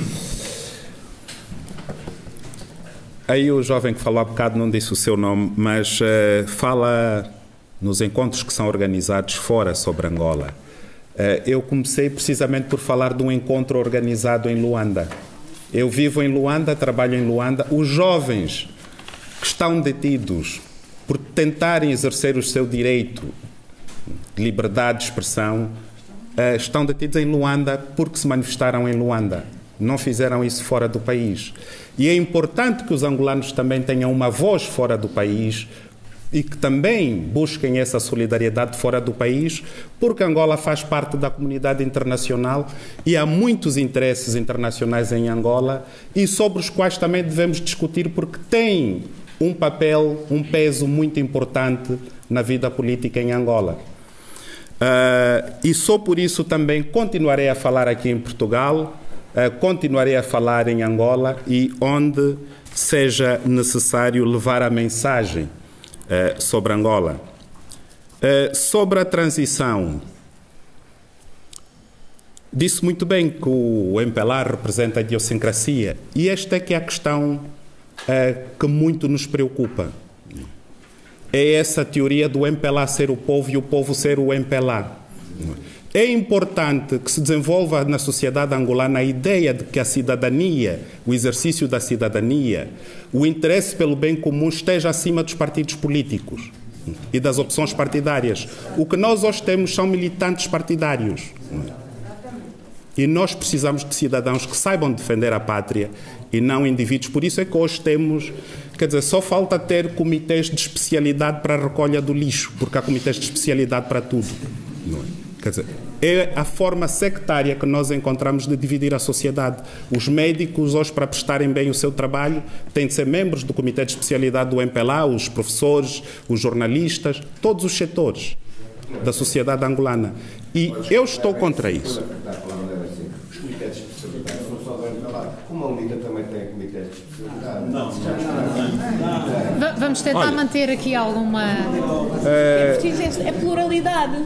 aí o jovem que falou há bocado não disse o seu nome, mas uh, fala nos encontros que são organizados fora sobre Angola. Eh, eu comecei precisamente por falar de um encontro organizado em Luanda. Eu vivo em Luanda, trabalho em Luanda. Os jovens que estão detidos por tentarem exercer o seu direito liberdade de expressão eh, estão detidos em Luanda porque se manifestaram em Luanda. Não fizeram isso fora do país. E é importante que os angolanos também tenham uma voz fora do país, e que também busquem essa solidariedade fora do país, porque Angola faz parte da comunidade internacional e há muitos interesses internacionais em Angola e sobre os quais também devemos discutir, porque tem um papel, um peso muito importante na vida política em Angola. Uh, e só por isso também continuarei a falar aqui em Portugal, uh, continuarei a falar em Angola e onde seja necessário levar a mensagem eh, sobre Angola. Uh, sobre a transição, disse muito bem que o MPLA representa a idiosincrasia e esta é que é a questão uh, que muito nos preocupa. É essa teoria do MPLA ser o povo e o povo ser o MPLA. É importante que se desenvolva na sociedade angolana a ideia de que a cidadania, o exercício da cidadania, o interesse pelo bem comum esteja acima dos partidos políticos e das opções partidárias. O que nós hoje temos são militantes partidários. E nós precisamos de cidadãos que saibam defender a pátria e não indivíduos. Por isso é que hoje temos, quer dizer, só falta ter comitês de especialidade para a recolha do lixo, porque há comitês de especialidade para tudo. Não é? Quer dizer, é a forma sectária que nós encontramos de dividir a sociedade. Os médicos, hoje, para prestarem bem o seu trabalho, têm de ser membros do Comitê de Especialidade do MPLA, os professores, os jornalistas, todos os setores da sociedade angolana. E eu estou contra isso. Como a UNITA também tem comitês de especialidade, Va- Vamos tentar Olha. manter aqui alguma. É é pluralidade.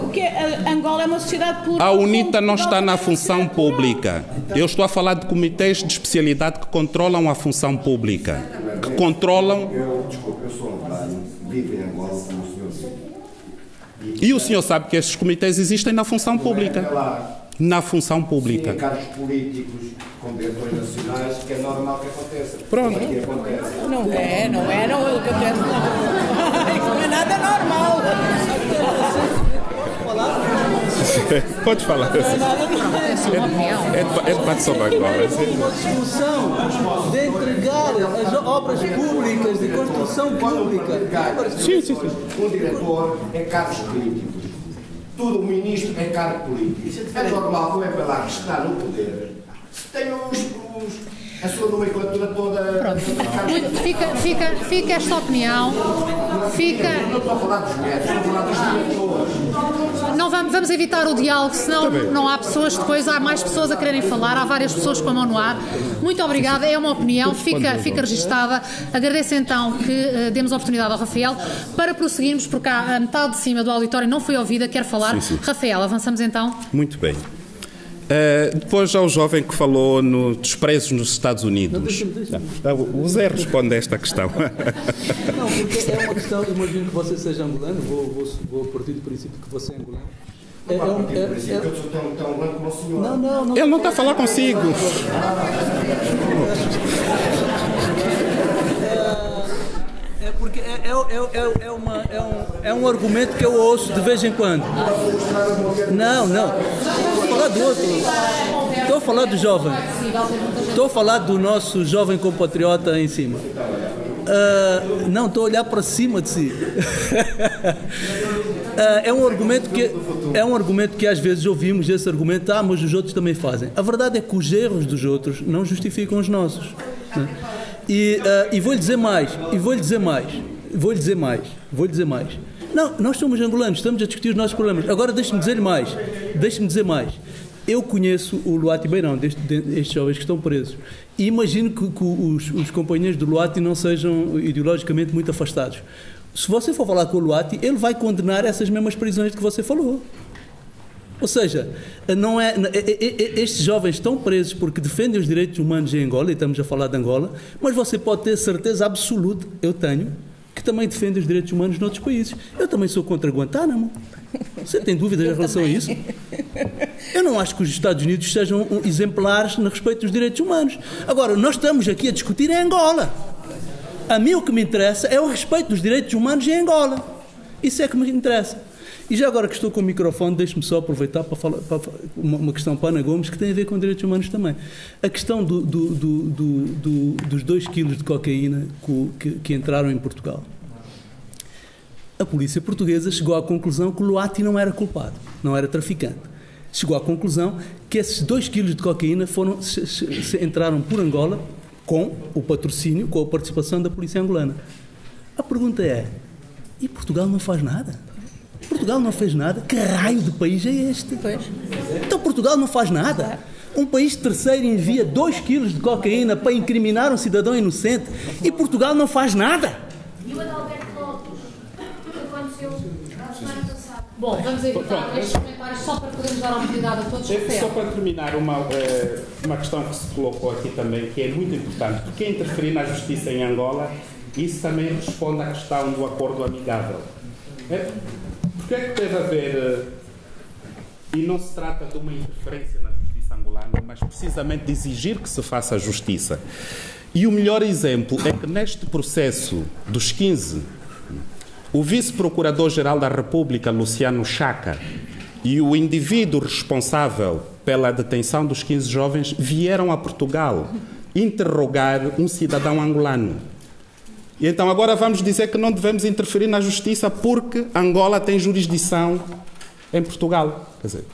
Porque Angola é uma sociedade plural. A UNITA não está na função pública. Eu estou a falar de comitês de especialidade que controlam a função pública. Que controlam. Eu, desculpe, eu sou angolano, vivo em Angola, como o senhor. E o senhor sabe que esses comitês existem na função pública. Na função Sim, pública. em cargos políticos, com diretores nacionais, que é normal que aconteça. Pronto. Aqui acontece. Não é, não é, não é o que acontece, não. É nada normal. Pode falar. É. É, de- é debate sobre agora. uma discussão de entregar as obras públicas de construção pública. Sim, sim, sim. Um diretor é cargos políticos. Tudo, o ministro é cargo político. É normal, não é para lá que está no poder. Se tem os, os- a sua nomenclatura toda. Pronto. Fica, fica, fica esta opinião. Fica. Não estou a falar dos médicos, estou a falar dos diretores. Não vamos, vamos evitar o diálogo, senão não há pessoas depois, há mais pessoas a quererem falar, há várias pessoas com a mão no ar. Muito obrigada, é uma opinião, fica, fica registada. Agradeço então que eh, demos a oportunidade ao Rafael para prosseguirmos, porque há a metade de cima do auditório não foi ouvida, quer falar. Sim, sim. Rafael, avançamos então. Muito bem. Eh, depois ao jovem que falou no, dos presos nos Estados Unidos. Ah, O Zé responde a esta questão. Não, porque é uma questão, imagino que você seja angolano, vou, vou, vou partir do princípio que você é angolano. É, é, um- é- é- eu sou tão, tão branco como o senhor. não, não, não. Ele não está a falar consigo. É porque é, é, é, é, é, uma, é, um, é um argumento que eu ouço de vez em quando. Não, não. Estou a falar do outro. Estou a falar do jovem. Estou a falar do nosso jovem compatriota em cima. Ah, não, estou a olhar para cima de si. *laughs* Ah, é um argumento que é um argumento que às vezes ouvimos esse argumento, ah, mas os outros também fazem. A verdade é que os erros dos outros não justificam os nossos. né? E, ah, e vou-lhe dizer mais, e vou-lhe dizer mais, vou-lhe dizer mais, vou-lhe dizer mais. Não, nós somos angolanos, estamos a discutir os nossos problemas. Agora deixe-me dizer mais, deixe-me dizer mais. Eu conheço o Luati Beirão, deste, destes jovens que estão presos. E imagino que, que os, os companheiros do Luati não sejam ideologicamente muito afastados. Se você for falar com o Luati, ele vai condenar essas mesmas prisões de que você falou. Ou seja, não é, e- e- e- estes jovens estão presos porque defendem os direitos humanos em Angola, e estamos a falar de Angola, mas você pode ter certeza absoluta, eu tenho, que também defende os direitos humanos noutros países. Eu também sou contra Guantánamo. Você tem dúvidas *laughs* em relação a isso? Eu não acho que os Estados Unidos sejam exemplares no respeito dos direitos humanos. Agora, nós estamos aqui a discutir em Angola. A mim o que me interessa é o respeito dos direitos humanos em Angola. Isso é que me interessa. E já agora que estou com o microfone, deixe-me só aproveitar para falar para uma, questão para Ana Gomes que tem a ver com direitos humanos também. A questão do- do- do- do- do- dos 2 quilos de cocaína co- que, que entraram em Portugal. A polícia portuguesa chegou à conclusão que o Luati não era culpado, não era traficante. Chegou à conclusão que esses 2 quilos de cocaína foram, se- se entraram por Angola com o patrocínio, com a participação da polícia angolana. A pergunta é: e Portugal não faz nada? Portugal não fez nada? Que raio de país é este? Então Portugal não faz nada? Um país terceiro envia 2 quilos de cocaína para incriminar um cidadão inocente e Portugal não faz nada? E o Adalberto Lopes, que aconteceu na semana passada. Bom, vamos evitar estes comentários só para podermos dar a oportunidade a todos. Só Rafael. para terminar, uma, eh, uma questão que se colocou aqui também, que é muito importante. Porque interferir na justiça em Angola, isso também responde à questão do acordo amigável. É, porque é que deve haver, eh, e não se trata de uma interferência na justiça angolana, mas precisamente de exigir que se faça a justiça. E o melhor exemplo é que neste processo dos 15, o vice-procurador-geral da República, Luciano Chaca, e o indivíduo responsável pela detenção dos 15 jovens vieram a Portugal interrogar um cidadão angolano. E então agora vamos dizer que não devemos interferir na justiça porque Angola tem jurisdição em Portugal. Quer dizer,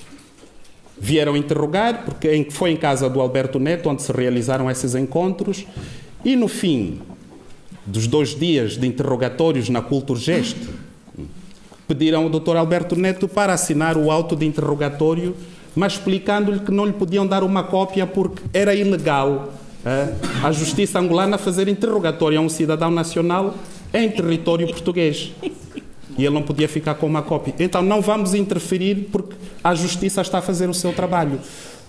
vieram interrogar, porque foi em casa do Alberto Neto onde se realizaram esses encontros, e no fim dos dois dias de interrogatórios na Culturgest, pediram ao Dr. Alberto Neto para assinar o auto de interrogatório, mas explicando-lhe que não lhe podiam dar uma cópia porque era ilegal a justiça angolana a fazer interrogatório a um cidadão nacional em território português. E ele não podia ficar com uma cópia. Então não vamos interferir porque a justiça está a fazer o seu trabalho.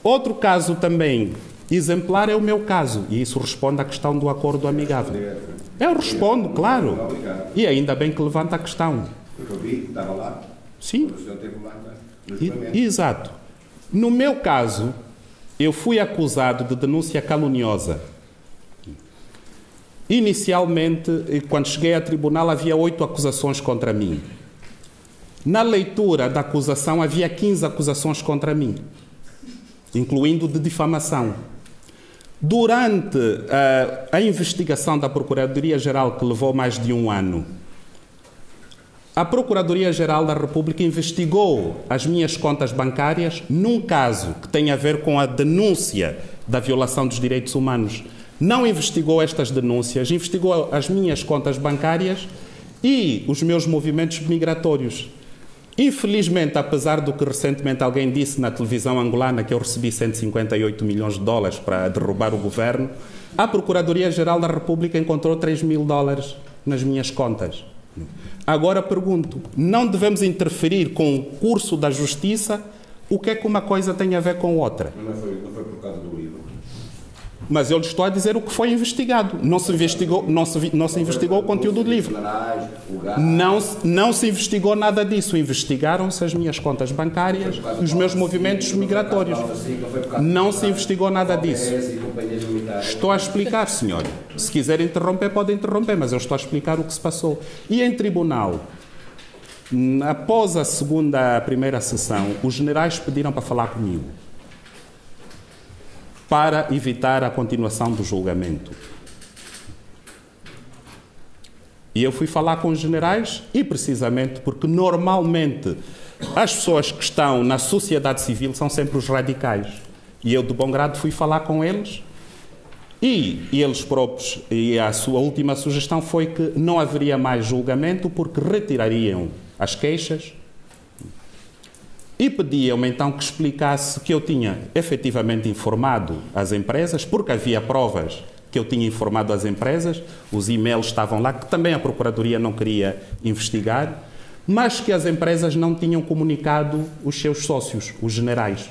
Outro caso também exemplar é o meu caso, e isso responde à questão do acordo amigável. Eu respondo, claro. E ainda bem que levanta a questão. Eu vi, estava lá. Sim. Julgamento. Exato. No meu caso, eu fui acusado de denúncia caluniosa. Inicialmente, eh, quando cheguei a tribunal, havia oito acusações contra mim. Na leitura da acusação, havia 15 acusações contra mim, incluindo de difamação. Durante ah, a investigação da Procuradoria-Geral, que levou mais de um ano, a Procuradoria-Geral da República investigou as minhas contas bancárias num caso que tem a ver com a denúncia da violação dos direitos humanos. Não investigou estas denúncias, investigou as minhas contas bancárias e os meus movimentos migratórios. Infelizmente, apesar do que recentemente alguém disse na televisão angolana que eu recebi 158 milhões de dólares para derrubar o governo, a Procuradoria-Geral da República encontrou 3 mil dólares nas minhas contas. Agora pergunto: não devemos interferir com o curso da justiça? O que é que uma coisa tem a ver com outra? Não foi, não foi por causa do. Mas eu lhe estou a dizer o que foi investigado. Não se investigou, não se, não se investigou o conteúdo do livro. Não, não se investigou nada disso. Investigaram-se as minhas contas bancárias os meus movimentos migratórios. Não se investigou nada disso. Estou a explicar, senhor. Se quiser interromper, pode interromper, mas eu estou a explicar o que se passou. E em tribunal, hum, após a segunda, a primeira sessão, os generais pediram para falar comigo para evitar a continuação do julgamento. E eu fui falar com os generais e precisamente porque normalmente as pessoas que estão na sociedade civil são sempre os radicais. E eu de bom grado fui falar com eles e eles próprios, e a sua última sugestão foi que não haveria mais julgamento porque retirariam as queixas e pediam-me então que explicasse que eu tinha efetivamente informado as empresas, porque havia provas que eu tinha informado as empresas, os e-mails estavam lá, que também a Procuradoria não queria investigar, mas que as empresas não tinham comunicado os seus sócios, os generais.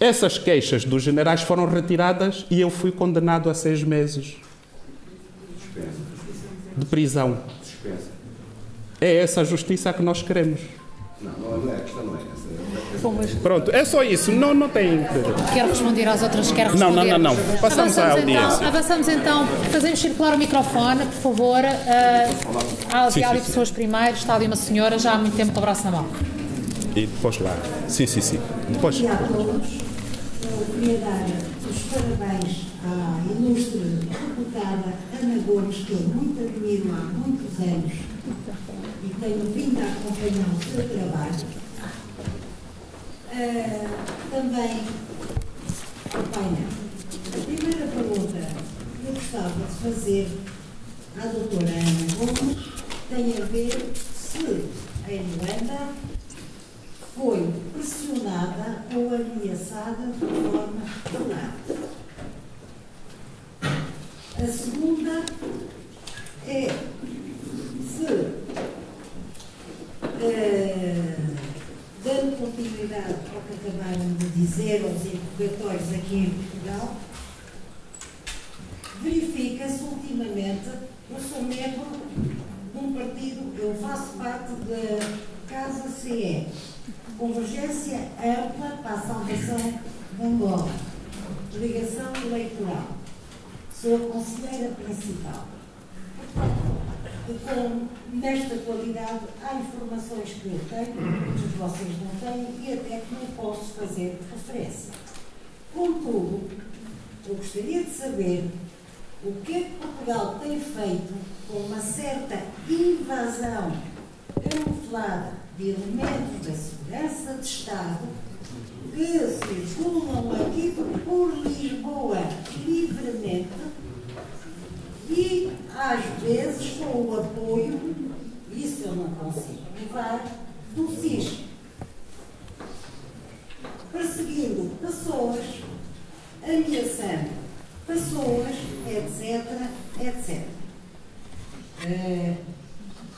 Essas queixas dos generais foram retiradas e eu fui condenado a seis meses de prisão. É essa a justiça que nós queremos. Não, não, não é, a questão não é essa. Pronto, é só isso. Não, não tem. Quer responder às outras? Quer Não, responder? não, não, não. Passamos à Avançamos audiência. Então, avançamos então, fazemos circular o microfone, por favor. Uh, há Sim, ali sim, sim. pessoas primeiro, está ali uma senhora já há muito tempo com o braço na mão. E depois lá. Sim, sim, sim. Depois. Dia a todos. Eu queria dar os parabéns à ilustre deputada Ana Gomes, que eu muito admiro há muitos anos e tenho vindo a acompanhar o seu trabalho. Ah, também ao painel. A primeira pergunta que eu gostava de fazer à doutora Ana Gomes tem a ver se a Irlanda foi pressionada ou ameaçada de forma velada. A segunda é se, eh, dando continuidade ao que acabaram de dizer aos interrogatórios aqui em Portugal, verifica-se ultimamente, eu sou membro de um partido, eu faço parte da Casa CE, Convergência Ampla para a Salvação de Angola, ligação eleitoral. Sou a conselheira principal. Com, nesta qualidade, há informações que eu tenho, que vocês não têm, e até que não posso fazer referência. Contudo, eu gostaria de saber o que é que Portugal tem feito com uma certa invasão camuflada de elementos da segurança de Estado que circulam aqui por Lisboa livremente e, às vezes, com o apoio, isso eu não consigo provar, do SIS, perseguindo pessoas pessoas, etc, etc. Eh,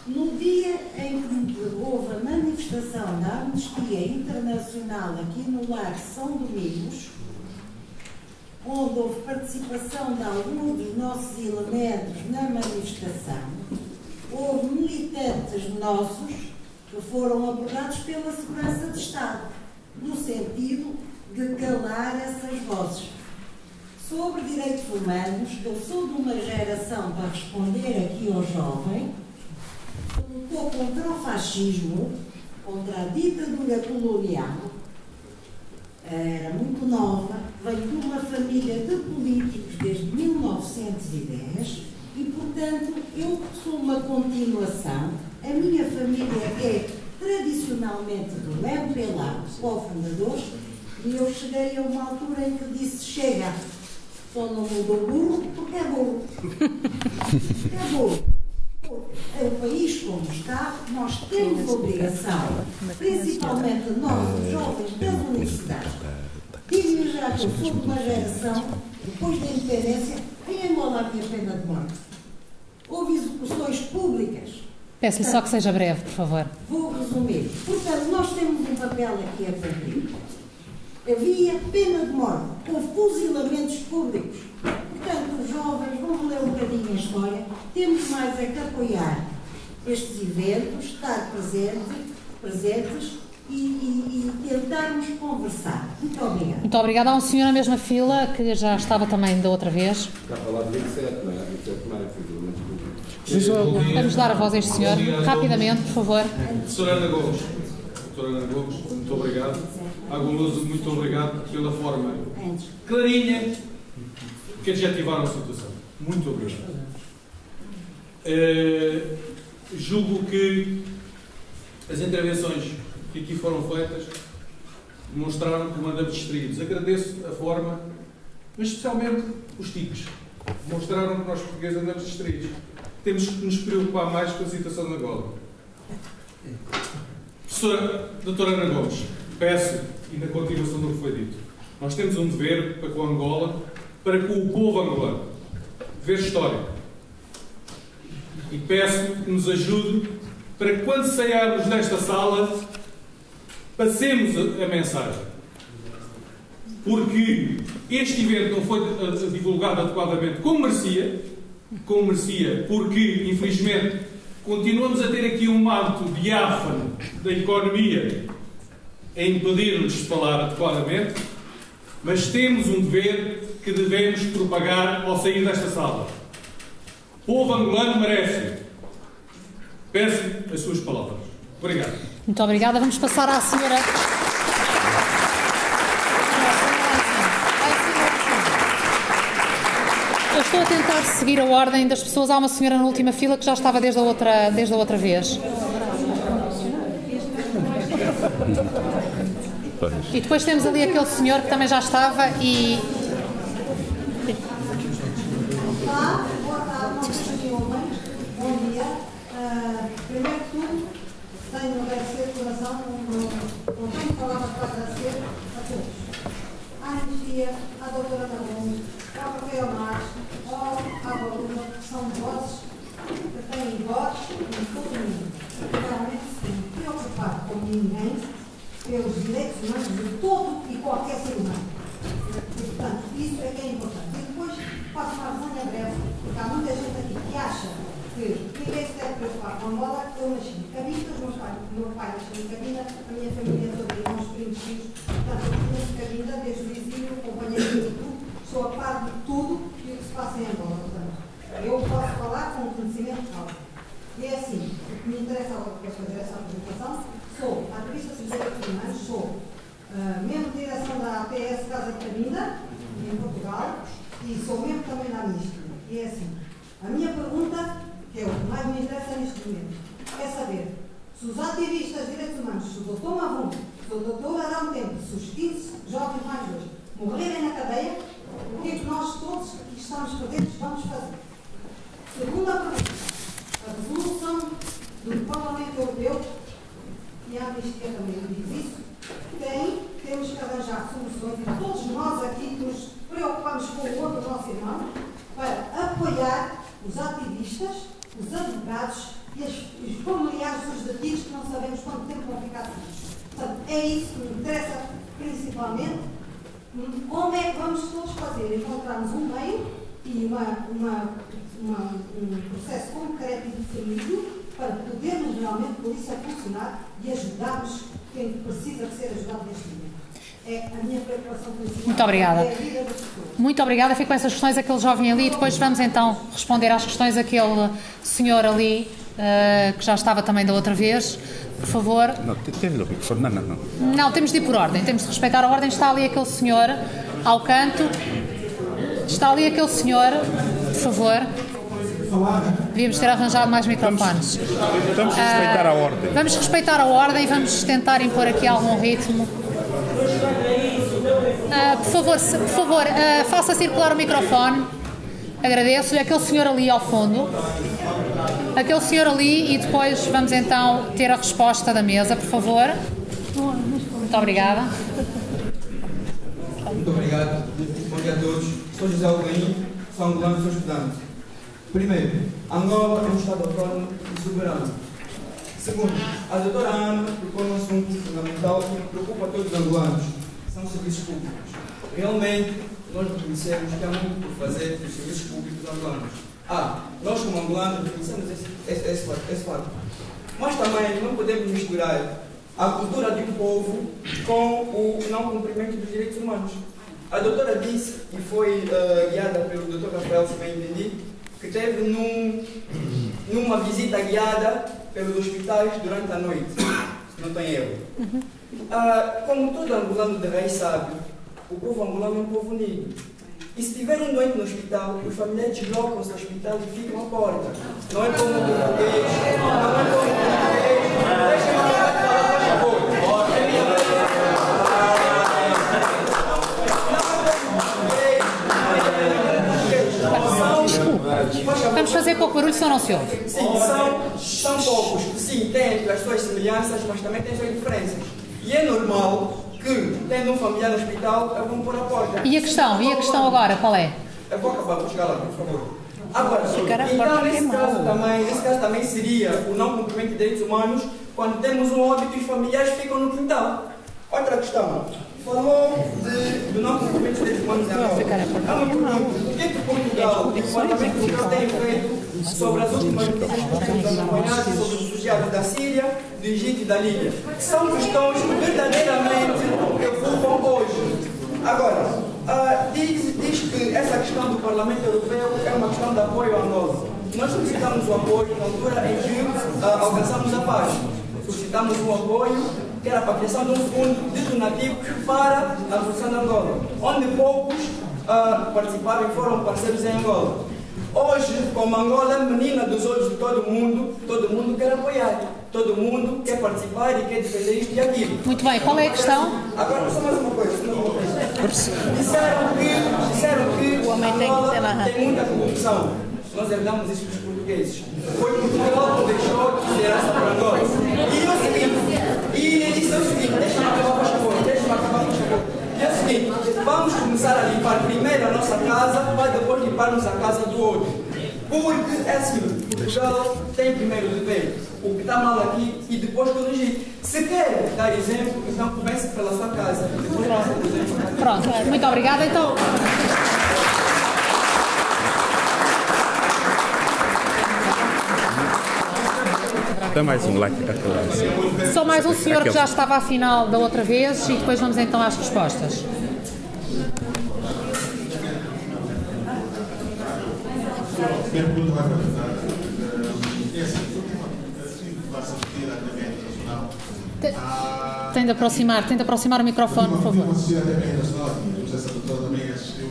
no dia em que houve a manifestação da Amnistia Internacional aqui no Lar São Domingos, onde houve participação de alguns dos nossos elementos na manifestação, houve militantes nossos que foram abordados pela Segurança de Estado, no sentido de calar essas vozes. Sobre direitos humanos, eu sou de uma geração, para responder aqui ao jovem, lutou contra o fascismo, contra a ditadura colonial, era muito nova, veio de uma família de políticos desde 1910 e, portanto, eu sou uma continuação. A minha família é tradicionalmente do MPLA, cofundadores, e eu cheguei a uma altura em que disse: chega, só não mudou burro porque é burro. *laughs* É burro. O país como está, nós temos a obrigação, principalmente nós, os jovens das universidades, digo já que eu sou de uma geração, depois da independência, em Angola havia pena de morte. Houve execuções públicas. Peço-lhe só que seja breve, por favor. Vou resumir. Portanto, nós temos um papel aqui a cumprir. Havia pena de morte, houve fuzilamentos públicos. Portanto, os jovens, vamos ler um bocadinho a história, temos mais é que apoiar estes eventos, estar presente, presentes e, e, e tentarmos conversar. Muito obrigada. Muito obrigada. Há um senhor na mesma fila que já estava também da outra vez. Está a falar de 27, não é? 27 de maio, fuzilamentos Vamos dar a voz a este senhor, rapidamente, por favor. Doutora Ana Gomes, Doutora Ana Gomes, muito obrigado. Aguloso, muito obrigado pela forma clarinha que adjetivaram a situação. Muito obrigado. Eh, julgo que as intervenções que aqui foram feitas demonstraram que mandamos distraídos. Agradeço a forma, mas especialmente os tiques. Demonstraram que nós portugueses andamos distraídos. Temos que nos preocupar mais com a situação de Angola. Professora Doutora Ana Gomes, peço, e na continuação do que foi dito, nós temos um dever para com Angola, para com o povo angolano. Dever histórico. E peço que nos ajude para que quando sairmos desta sala, passemos a, a mensagem. Porque este evento não foi uh, divulgado adequadamente como merecia, como merecia, porque, infelizmente, continuamos a ter aqui um manto diáfano da economia a impedir-nos de falar adequadamente, mas temos um dever que devemos propagar ao sair desta sala. O povo angolano merece. Peço as suas palavras. Obrigado. Muito obrigada. Vamos passar à senhora. Eu estou a tentar seguir a ordem das pessoas. Há uma senhora na última fila que já estava desde a outra, desde a outra vez. E depois temos ali aquele senhor que também já estava e. Primeiro tudo, tenho a agradecer de coração, não, tenho palavras para agradecer a todos à doutora Ana Gomes, ao Rafael Marques, ao à Baluna, que são vozes que têm voz em todo mundo. Realmente se tem preocupado com ninguém pelos direitos humanos de todo e qualquer ser humano. Portanto, isso é que é importante. E depois faço uma resenha breve, porque há muita gente aqui que acha que ninguém se deve preocupar com Angola. Eu nasci em meus pais, o meu pai nasceu em Cabinda, a minha família toda, irmãos, primos, filhos. Portanto, eu conheço Cabinda desde o exílio, acompanhei tudo, sou a par de tudo o que se passa em Angola. Portanto, eu posso falar com conhecimento próprio. E é assim, o que me interessa agora, depois de fazer essa apresentação, sou dos direitos humanos, sou uh, membro de direção da APS Casa de Cabinda, em Portugal, e sou membro também da Anistia. E é assim, a minha pergunta, que é o que mais me interessa neste momento, é saber se os ativistas de direitos humanos, se o doutor Mavum, se o doutor Arão Tempo, se os 15 jovens mais dois morrerem na cadeia, o que é que nós todos que estamos presentes vamos fazer? Segunda pergunta, a resolução do Parlamento Europeu e a Anistia também diz isso, tem, temos que arranjar soluções e todos nós aqui que nos preocupamos com o outro nosso irmão, apoiar os ativistas, os advogados e as, os familiares dos detidos que não sabemos quanto tempo vão ficar presos. Portanto, é isso que me interessa principalmente. Como é que vamos todos fazer? Encontrarmos um meio e uma, uma, uma, um processo concreto e definido para podermos realmente por isso a funcionar e ajudarmos quem precisa de ser ajudado neste momento. É a minha preocupação principal. Muito obrigada. É. Muito obrigada. Fico com essas questões aquele jovem ali e depois vamos então responder às questões daquele senhor ali eh, que já estava também da outra vez. Por favor. Não, o microfone. Não, não, não. Não, temos de ir por ordem, temos de respeitar a ordem. Está ali aquele senhor ao canto. Está ali aquele senhor, por favor. Devíamos ter arranjado mais microfones. Vamos respeitar Ah, a ordem. Vamos respeitar a ordem e vamos tentar impor aqui algum ritmo. Ah, por favor, se- por favor ah, faça circular o microfone. Agradeço. Aquele senhor ali ao fundo. Aquele senhor ali e depois vamos então ter a resposta da mesa, por favor. Muito obrigada. Muito obrigado. Bom dia a todos. Sou José Algaim, sou angolano e sou estudante. Primeiro, Angola é um Estado autónomo e soberano. Segundo, a doutora Ana tocou num assunto fundamental que preocupa todos os angolanos. São os serviços públicos. Realmente, nós reconhecemos que há muito por fazer nos serviços públicos angolanos. Ah, nós como angolanos reconhecemos esse, esse, esse, fato-. Mas também não podemos misturar a cultura de um povo com o não cumprimento dos direitos humanos. A doutora disse, e foi eh, guiada pelo doutor Rafael, se bem entendi, que esteve num, numa visita guiada pelos hospitais durante a noite, se não tem erro. Ah, como todo angolano de raiz sabe, o povo angolano é um povo unido. E se tiver um doente no hospital, os familiares deslocam-se ao hospital e ficam à porta. Não é como o português, não é como o português. Pouco barulho, senão não se ouve. Sim, são, são poucos que sim, têm as suas semelhanças, mas também têm as suas diferenças. E é normal que, tendo um familiar no hospital, eu vou pôr a porta. E a questão? E a questão agora, qual é? Eu vou acabar, vou chegar lá, por favor. Agora, então nesse caso, também, nesse caso também seria o não cumprimento de direitos humanos quando temos um óbito e os familiares ficam no quintal. Outra questão. Falou de, do não cumprimento de direitos humanos em Angola. É uma pergunta. O que é que Portugal, o Parlamento Portugal tem feito sobre as últimas notícias que temos acompanhado sobre os refugiados da Síria, do Egito e da Líbia? São questões que verdadeiramente preocupam hoje. Agora, ah, diz, diz que essa questão do Parlamento Europeu é uma questão de apoio à Angola. Nós solicitamos o apoio na altura em que ah, alcançamos a paz. Solicitamos um apoio que era para a criação de um fundo de donativos para a Revolução de Angola, onde poucos ah, participaram e foram parceiros em Angola. Hoje, como Angola é menina dos olhos de todo mundo, todo mundo quer apoiar, todo mundo quer participar e quer defender isto e aquilo. Muito bem, qual é a questão? Agora, só mais uma coisa. Disseram que, disseram que O homem tem Angola ter lá. tem muita corrupção. Nós herdamos isso dos portugueses. Foi Portugal que deixou de essa para Angola. E é o seguinte, e isso é o seguinte, deixa-me acabar, por favor, deixa-me acabar, por favor. E é o seguinte, vamos começar a limpar primeiro a nossa casa, para depois limparmos a casa do outro. Porque é assim, Portugal tem primeiro o dever, o que está mal aqui e depois corrigir. Se quer dar exemplo, então comece pela sua casa. Depois passa o exemplo. Pronto, muito obrigada. Então. Dá mais um like. aquela assim. Só mais um senhor que Aquele- já estava à final da outra vez e depois vamos então às respostas. É assim, assim Tem de aproximar, tem de aproximar o microfone, por favor. assistir à TV internacional, não sei se a doutora também assistiu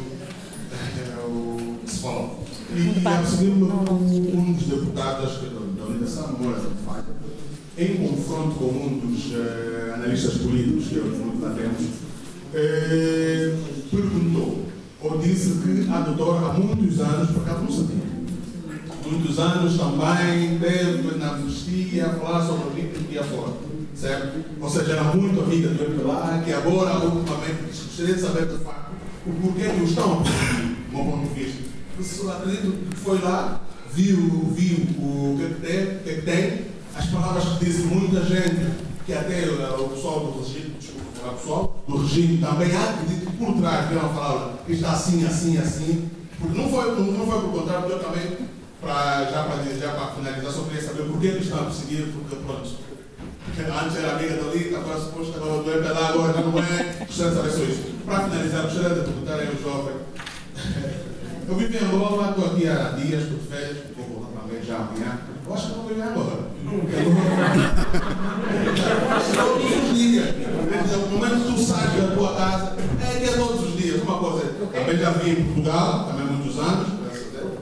eh, o que se falou. E assistimos um dos deputados de Falha, em confronto com um dos eh, analistas políticos que eu muito lá temos, eh, perguntou ou disse que a doutora há muitos anos, por acaso não sabia, muitos anos também teve na amnistia falar sobre o livro que fora, certo? Ou seja, era muito amiga do MPLA, que agora, ultimamente, gostaria de saber de facto o porquê que o estão a do meu ponto de vista. acredito que foi lá, viu, viu o que, é que tem, que, é que tem, as palavras que dizem muita gente, que até o pessoal do regime, desculpa, o pessoal do regime também acredito por trás, vieram falar, está assim, assim, assim, porque não foi, não, foi por contrário, eu também, pra, já para já para finalizar, só queria saber por que eles estão a perseguir, porque pronto, antes era amiga dali, agora suposto que agora do lá, agora já não é, gostaria de saber só isso. Para finalizar, gostaria de perguntar aí ao jovem, *laughs* eu vivo em Angola, estou aqui há dias, estou de férias, vou voltar também já amanhã, eu acho que não vou vir agora. Todos os dias. No momento que tu sais da tua casa, é que é todos os dias. Uma coisa, também já vim em Portugal, também há muitos anos,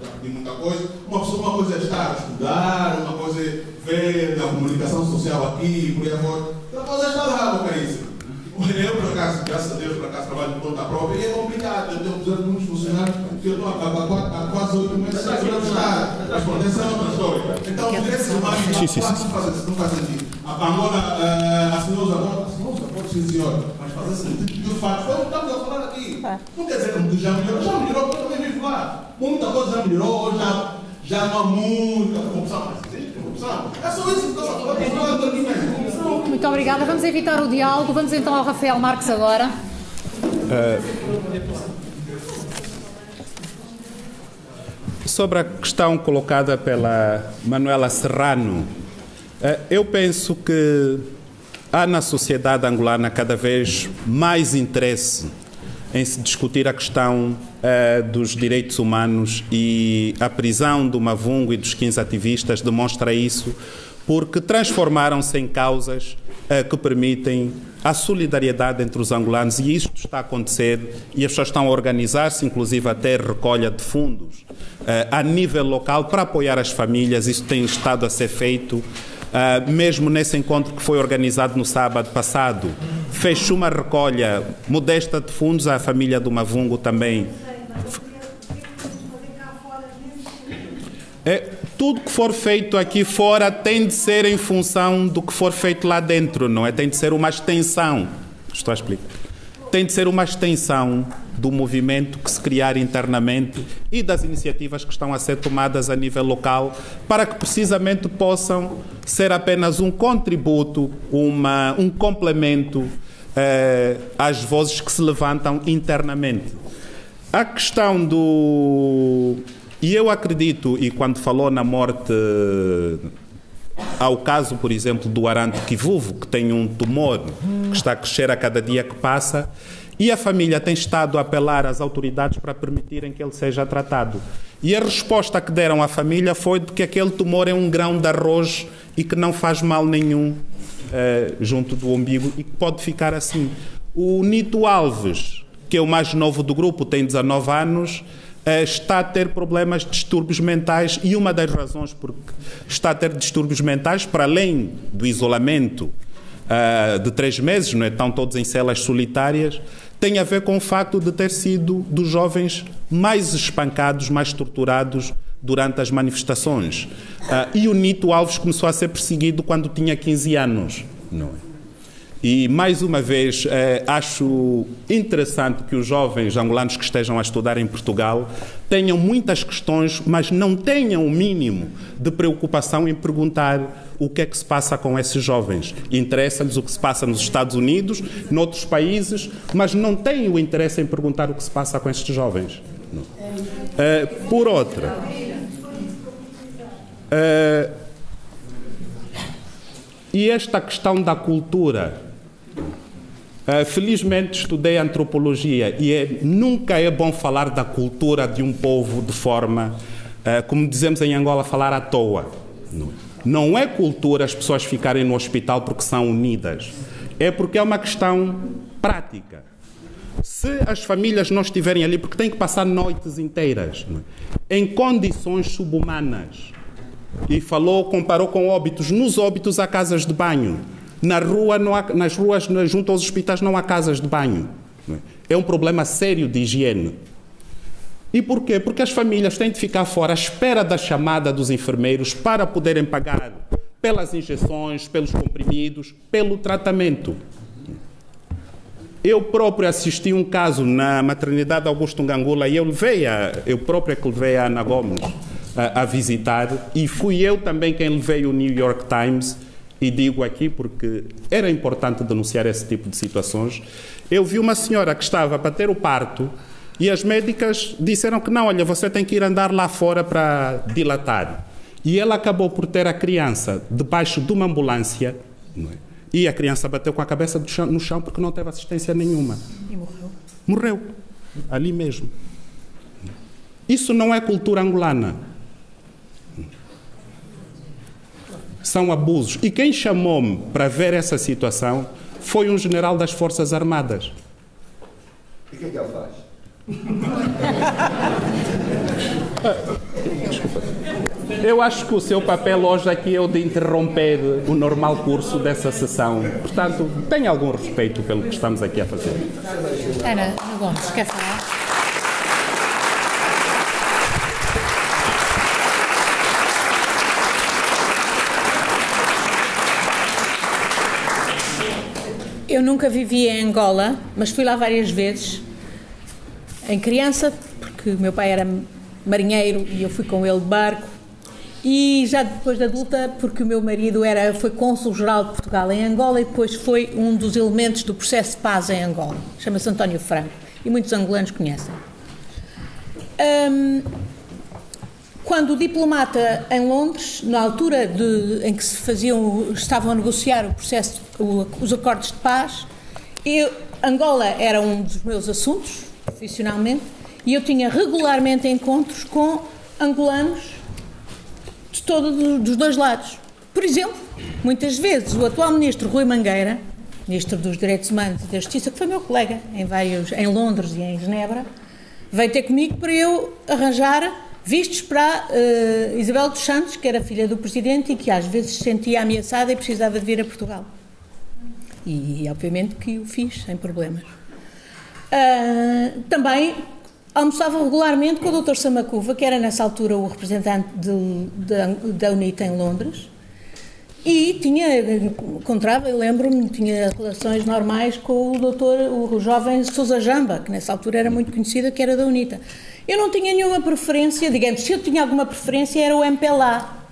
já pedi muita coisa. Uma, pessoa, uma coisa é estar a estudar, uma coisa é ver a comunicação social aqui, por aí fora. Outra coisa é estar lá, com isso. Eu, por acaso, graças a Deus, por acaso, trabalho por conta própria e é complicado. Eu tenho, exemplo, muitos funcionários que eu estou há, há, há quase oito meses sem poder estar. Mas, pronto, essa é outra história. Então, os direitos humanos não faz, não faz sentido. A Angola uh, assinou os acordos, assinou os acordos, sim, senhor. Mas fazer sentido de fato, foi o que estamos a falar aqui. Não quer dizer que já melhorou, já melhorou, porque eu também vivo lá. Muita coisa já melhorou, já, já não há muita corrupção, mas existe corrupção. É só isso que a falar, não é. Muito obrigada. Vamos evitar o diálogo. Vamos então ao Rafael Marques agora. sobre a questão colocada pela Manuela Serrano, eh, eu penso que há na sociedade angolana cada vez mais interesse em se discutir a questão eh, dos direitos humanos e a prisão do Mavungo e dos 15 ativistas demonstra isso, porque transformaram-se em causas que permitem a solidariedade entre os angolanos e isto está a acontecer e as pessoas estão a organizar-se, inclusive até recolha de fundos uh, a nível local para apoiar as famílias. Isso tem estado a ser feito. Uh, mesmo nesse encontro que foi organizado no sábado passado, fez uma recolha modesta de fundos à família do Mavungo também. É, tudo que for feito aqui fora tem de ser em função do que for feito lá dentro, não é? Tem de ser uma extensão. Estou a explicar. Tem de ser uma extensão do movimento que se criar internamente e das iniciativas que estão a ser tomadas a nível local para que precisamente possam ser apenas um contributo, uma, um complemento eh, às vozes que se levantam internamente. A questão do e eu acredito, e quando falou na morte, ao caso, por exemplo, do Aranto Kivuvo, que tem um tumor que está a crescer a cada dia que passa, e a família tem estado a apelar às autoridades para permitirem que ele seja tratado. E a resposta que deram à família foi de que aquele tumor é um grão de arroz e que não faz mal nenhum uh, junto do umbigo e que pode ficar assim. O Nito Alves, que é o mais novo do grupo, tem 19 anos, está a ter problemas distúrbios mentais e uma das razões por que está a ter distúrbios mentais, para além do isolamento uh, de três meses, não é? estão todos em celas solitárias, tem a ver com o facto de ter sido dos jovens mais espancados, mais torturados durante as manifestações. Uh, e o Nito Alves começou a ser perseguido quando tinha 15 anos. Não é? E, mais uma vez, eh, acho interessante que os jovens angolanos que estejam a estudar em Portugal tenham muitas questões, mas não tenham o mínimo de preocupação em perguntar o que é que se passa com esses jovens. Interessa-lhes o que se passa nos Estados Unidos, noutros países, mas não têm o interesse em perguntar o que se passa com estes jovens. Eh, por outra. Eh, e esta questão da cultura Uh, felizmente estudei antropologia e é, nunca é bom falar da cultura de um povo de forma, uh, como dizemos em Angola, falar à toa. Não. Não é cultura as pessoas ficarem no hospital porque são unidas. É porque é uma questão prática. Se as famílias não estiverem ali, porque têm que passar noites inteiras, é? em condições subhumanas, e falou, comparou com óbitos, nos óbitos há casas de banho na rua há, nas ruas junto aos hospitais não há casas de banho. É um problema sério de higiene. E por quê? Porque as famílias têm de ficar fora à espera da chamada dos enfermeiros para poderem pagar pelas injeções, pelos comprimidos, pelo tratamento. Eu próprio assisti um caso na maternidade Augusto Ngangula e eu levei a, eu próprio é que levei a Ana Gomes a, a visitar e fui eu também quem levei o New York Times e digo aqui porque era importante denunciar esse tipo de situações. Eu vi uma senhora que estava para ter o parto e as médicas disseram que não, olha, você tem que ir andar lá fora para dilatar. E ela acabou por ter a criança debaixo de uma ambulância, é? e a criança bateu com a cabeça chão, no chão porque não teve assistência nenhuma. E morreu. Morreu. Ali mesmo. Isso não é cultura angolana. São abusos. E quem chamou-me para ver essa situação foi um general das Forças Armadas. E o que é que ele faz? *laughs* Eu acho que o seu papel hoje aqui é o de interromper o normal curso dessa sessão. Portanto, tenha algum respeito pelo que estamos aqui a fazer. Ana, Ana Gomes, quer falar? Eu nunca vivi em Angola, mas fui lá várias vezes. Em criança, porque meu pai era marinheiro e eu fui com ele de barco. E já depois de adulta, porque o meu marido era, foi cônsul-geral de Portugal em Angola e depois foi um dos elementos do processo de paz em Angola. Chama-se António Franco. E muitos angolanos conhecem. Hum, quando o diplomata em Londres, na altura de, em que se faziam, estavam a negociar o processo, o, os acordos de paz, eu, Angola era um dos meus assuntos, profissionalmente, e eu tinha regularmente encontros com angolanos de todos dos dois lados. Por exemplo, muitas vezes o atual ministro Rui Mangueira, ministro dos Direitos Humanos e da Justiça, que foi meu colega em vários, em Londres e em Genebra, veio ter comigo para eu arranjar vistos para uh, Isabel dos Santos, que era filha do presidente e que às vezes se sentia ameaçada e precisava de vir a Portugal. E obviamente que o fiz sem problemas. Uh, também almoçava regularmente com o Dr. Samacuva, que era nessa altura o representante da UNITA em Londres, e tinha, encontrava, eu lembro-me, tinha relações normais com o doutor, o jovem Sousa Jamba, que nessa altura era muito conhecida, que era da UNITA. Eu não tinha nenhuma preferência, digamos, se eu tinha alguma preferência era o MPLA.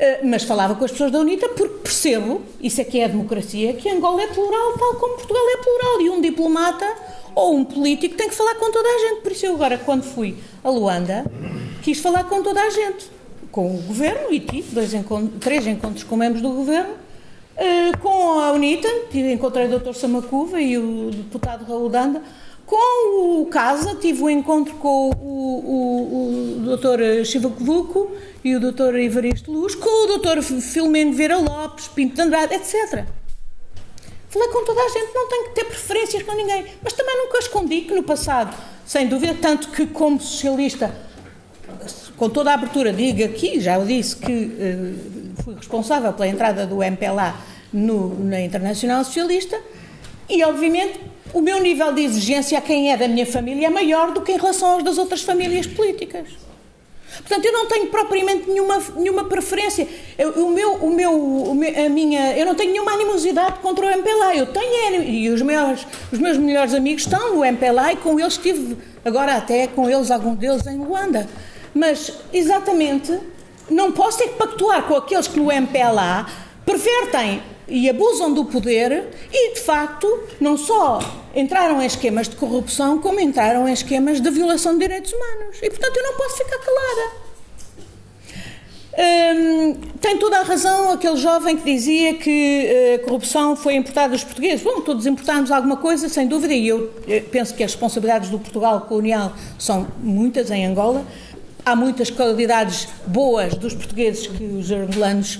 Uh, mas falava com as pessoas da UNITA porque percebo, isso é que é a democracia, que Angola é plural, tal como Portugal é plural, e um diplomata ou um político tem que falar com toda a gente. Por isso eu agora, quando fui a Luanda, quis falar com toda a gente, com o governo, e tive dois encontros, três encontros com membros do governo, uh, com a UNITA, encontrei o Dr. Samacuva e o deputado Raul Danda, com o Casa, tive um encontro com o, o, o Dr. Chivacovuco e o Dr. Ivaristo Luz, com o Dr. Filomeno Vera Lopes, Pinto de Andrade, etc. Falei com toda a gente, não tenho que ter preferências com ninguém, mas também nunca escondi que no passado, sem dúvida, tanto que como socialista, com toda a abertura, digo aqui, já o disse, que uh, fui responsável pela entrada do MPLA no, na Internacional Socialista e, obviamente, o meu nível de exigência a quem é da minha família é maior do que em relação aos das outras famílias políticas. Portanto, eu não tenho propriamente nenhuma, nenhuma preferência. Eu, o meu, o meu, o meu, a minha, eu não tenho nenhuma animosidade contra o MPLA. Eu tenho, e os meus, os meus melhores amigos estão no MPLA e com eles estive, agora até com eles, algum deles em Luanda. Mas, exatamente, não posso ter que pactuar com aqueles que no MPLA pervertem e abusam do poder e, de facto, não só entraram em esquemas de corrupção, como entraram em esquemas de violação de direitos humanos. E, portanto, eu não posso ficar calada. Hum, tem toda a razão aquele jovem que dizia que eh, a corrupção foi importada dos portugueses. Bom, todos importámos alguma coisa, sem dúvida, e eu penso que as responsabilidades do Portugal colonial são muitas em Angola. Há muitas qualidades boas dos portugueses que os angolanos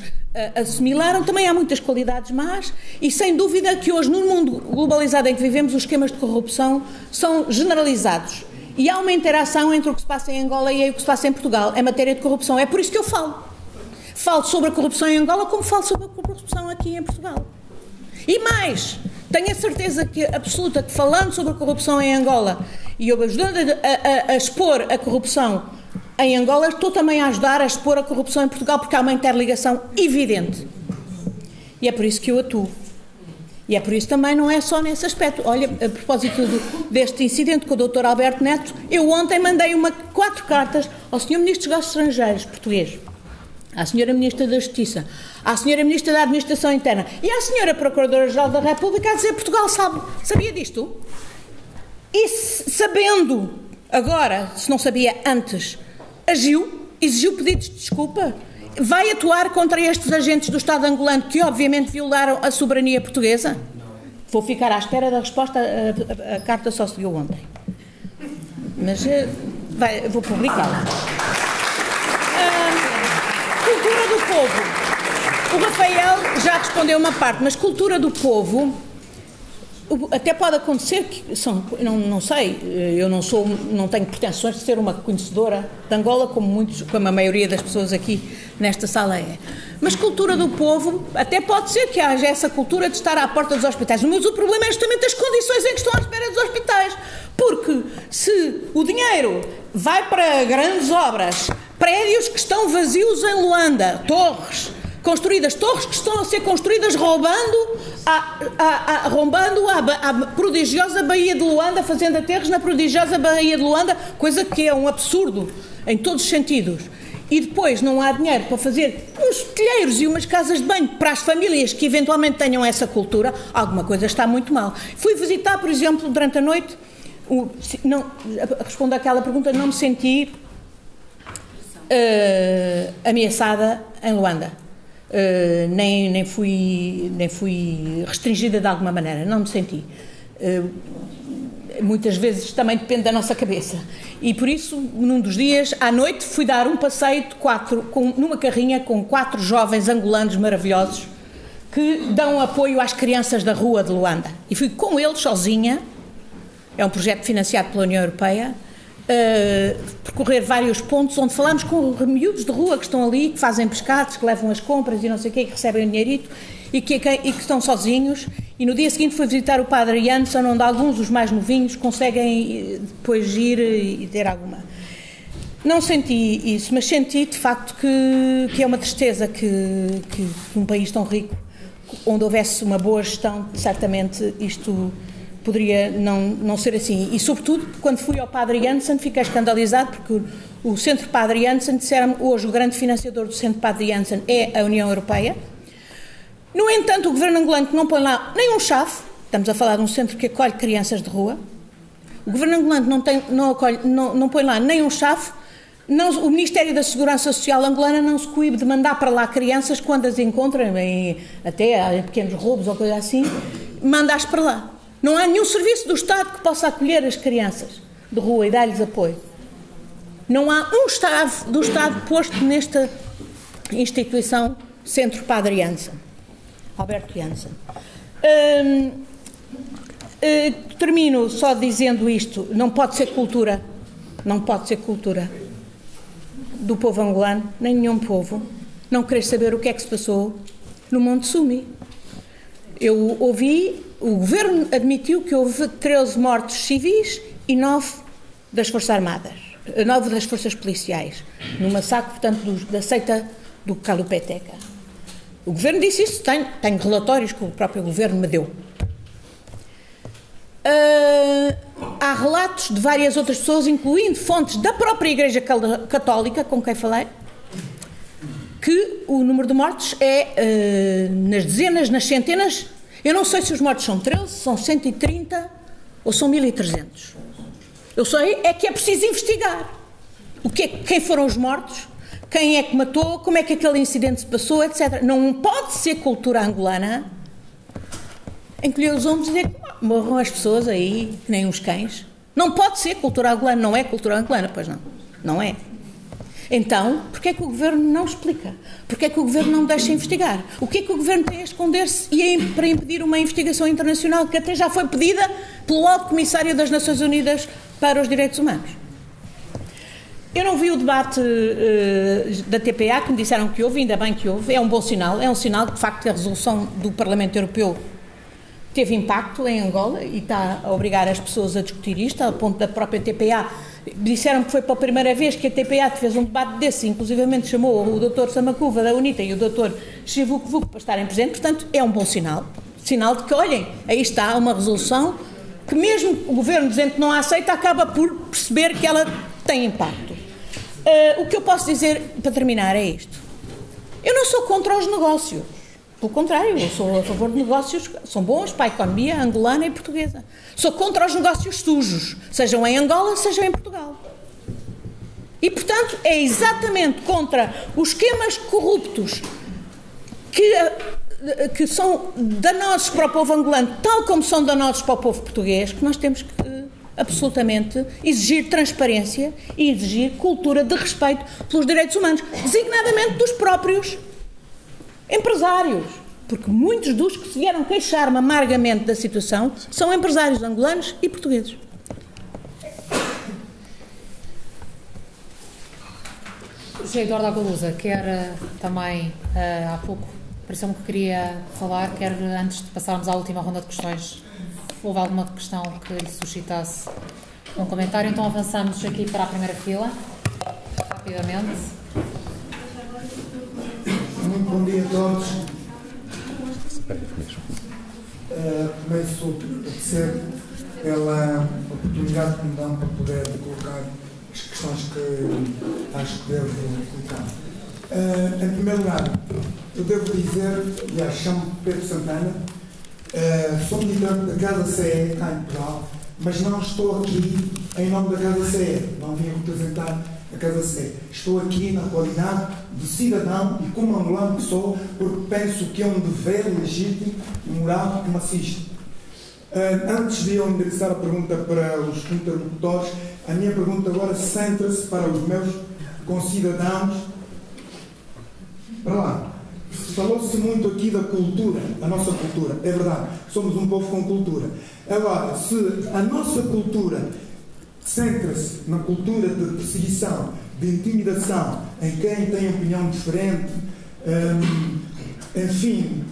assimilaram. Também há muitas qualidades más e, sem dúvida, que hoje, no mundo globalizado em que vivemos, os esquemas de corrupção são generalizados. E há uma interação entre o que se passa em Angola e o que se passa em Portugal em matéria de corrupção. É por isso que eu falo. Falo sobre a corrupção em Angola como falo sobre a corrupção aqui em Portugal. E mais, tenho a certeza que, absoluta que falando sobre a corrupção em Angola e ajudando a, a, a expor a corrupção em Angola, estou também a ajudar a expor a corrupção em Portugal, porque há uma interligação evidente. E é por isso que eu atuo. E é por isso também não é só nesse aspecto. Olha, a propósito do, deste incidente com o Dr. Alberto Neto, eu ontem mandei uma, quatro cartas ao Sr. Ministro dos Negócios Estrangeiros português, à Sra. Ministra da Justiça, à Sra. Ministra da Administração Interna e à Sra. Procuradora-Geral da República a dizer Portugal sabe, sabia disto? E sabendo, agora, se não sabia antes, agiu, exigiu pedidos de desculpa, vai atuar contra estes agentes do Estado angolano que obviamente violaram a soberania portuguesa? Vou ficar à espera da resposta, a, a, a carta só se deu ontem. Mas eh, vai, vou publicá-la. Ah, cultura do povo. O Rafael já respondeu uma parte, mas cultura do povo até pode acontecer que são, não, não sei, eu não sou, não tenho pretensões de ser uma conhecedora de Angola como muitos, como a maioria das pessoas aqui nesta sala é. Mas cultura do povo, até pode ser que haja essa cultura de estar à porta dos hospitais. Mas o problema é justamente as condições em que estão à espera dos hospitais. Porque se o dinheiro vai para grandes obras, prédios que estão vazios em Luanda, torres, construídas torres que estão a ser construídas roubando a, a, a, roubando a, a, prodigiosa Baía de Luanda, fazendo aterros na prodigiosa Baía de Luanda, coisa que é um absurdo em todos os sentidos. E depois não há dinheiro para fazer uns telheiros e umas casas de banho para as famílias que eventualmente tenham essa cultura, alguma coisa está muito mal. Fui visitar, por exemplo, durante a noite, o, não, respondo àquela pergunta, não me senti uh, ameaçada em Luanda. Uh, nem, nem, fui, nem fui restringida de alguma maneira, não me senti. Uh, muitas vezes também depende da nossa cabeça. E por isso, num dos dias, à noite, fui dar um passeio de quatro, com, numa carrinha com quatro jovens angolanos maravilhosos que dão apoio às crianças da rua de Luanda. E fui com eles sozinha, é um projeto financiado pela União Europeia, uh, percorrer vários pontos onde falamos com miúdos de rua que estão ali, que fazem pescados, que levam as compras e não sei o quê, que recebem o dinheirito e que, e que estão sozinhos. E no dia seguinte fui visitar o padre Jansson, onde alguns, os mais novinhos, conseguem eh, depois ir e ter alguma. Não senti isso, mas senti de facto que, que é uma tristeza que, que num país tão rico, onde houvesse uma boa gestão, certamente isto poderia não, não ser assim. E, sobretudo, quando fui ao Padre Janssen, fiquei escandalizado, porque o, o Centro Padre Janssen, disseram hoje, o grande financiador do Centro Padre Janssen é a União Europeia. No entanto, o governo angolano não põe lá nem um chave, estamos a falar de um centro que acolhe crianças de rua, o governo angolano não, tem, não, acolhe, não, não põe lá nem um chave, não, o Ministério da Segurança Social angolana não se coíbe de mandar para lá crianças quando as encontram, em, até em pequenos roubos ou coisa assim, manda-as para lá. Não há nenhum serviço do Estado que possa acolher as crianças de rua e dar-lhes apoio. Não há um Estado do Estado posto nesta instituição Centro Padre Janssen. Alberto Janssen. Hum, hum, termino só dizendo isto: não pode ser cultura, não pode ser cultura do povo angolano, nem nenhum povo, não querer saber o que é que se passou no Monte Sumi. Eu ouvi o governo admitiu que houve 13 mortos civis e 9 das Forças Armadas, 9 das Forças Policiais, no massacre, portanto, do, da seita do Calupeteca. O governo disse isso, tenho, relatórios que o próprio governo me deu. Uh, há relatos de várias outras pessoas, incluindo fontes da própria Igreja Católica, com quem falei, que o número de mortos é uh, nas dezenas, nas centenas eu não sei se os mortos são 13, são 130 ou são 1300. Eu sei é que é preciso investigar. O que é, quem foram os mortos? Quem é que matou? Como é que aquele incidente se passou, etc. Não pode ser cultura angolana encolher os ombros e dizer que morram as pessoas aí, que nem uns cães. Não pode ser cultura angolana, não é cultura angolana, pois não. Não é. Então, porquê é que o Governo não explica? Porquê é que o Governo não deixa investigar? O que é que o Governo tem a esconder-se e a, para impedir uma investigação internacional que até já foi pedida pelo Alto Comissário das Nações Unidas para os Direitos Humanos? Eu não vi o debate uh, da TPA, que me disseram que houve, ainda bem que houve, é um bom sinal, é um sinal que de facto a resolução do Parlamento Europeu teve impacto em Angola e está a obrigar as pessoas a discutir isto, ao ponto da própria TPA Disseram que foi pela primeira vez que a TPA fez um debate desse, inclusivamente chamou o Dr. Samacuva da UNITA e o Dr. Chivuk Vuk para estarem presentes, portanto é um bom sinal. Sinal de que, olhem, aí está uma resolução que mesmo o governo dizendo que não a aceita, acaba por perceber que ela tem impacto. Uh, o que eu posso dizer, para terminar, é isto. Eu não sou contra os negócios. Pelo contrário, eu sou a favor de negócios que são bons para a economia angolana e portuguesa. Sou contra os negócios sujos, sejam em Angola, sejam em Portugal. E, portanto, é exatamente contra os esquemas corruptos que, que são danosos para o povo angolano, tal como são danosos para o povo português, que nós temos que absolutamente exigir transparência e exigir cultura de respeito pelos direitos humanos, designadamente dos próprios empresários. Porque muitos dos que se vieram queixar-me amargamente da situação são empresários angolanos e portugueses. José Eduardo Agalusa quer também, uh, há pouco, pareceu-me que queria falar, quer antes de passarmos à última ronda de questões, houve alguma questão que lhe suscitasse um comentário, então avançamos aqui para a primeira fila, rapidamente. Muito bom dia a todos. Uh, começo a agradecer pela oportunidade que me dão para poder colocar as questões que acho que devo colocar. Uh, em primeiro lugar, eu devo dizer, aliás, chamo Pedro Santana, uh, sou militante da Casa CE, cá em Portugal, mas não estou aqui em nome da Casa CE, não vim representar a Casa CE. Estou aqui na qualidade de cidadão e como angolano que sou, porque penso que é um dever legítimo e moral que me assiste. Uh, antes de eu endereçar a pergunta para os interlocutores, a minha pergunta agora centra-se para os meus concidadãos. Para lá. Falou-se muito aqui da cultura, da nossa cultura. É verdade, somos um povo com cultura. Agora, se a nossa cultura centra-se na cultura de perseguição, de intimidação, em quem tem opinião diferente, hum, enfim,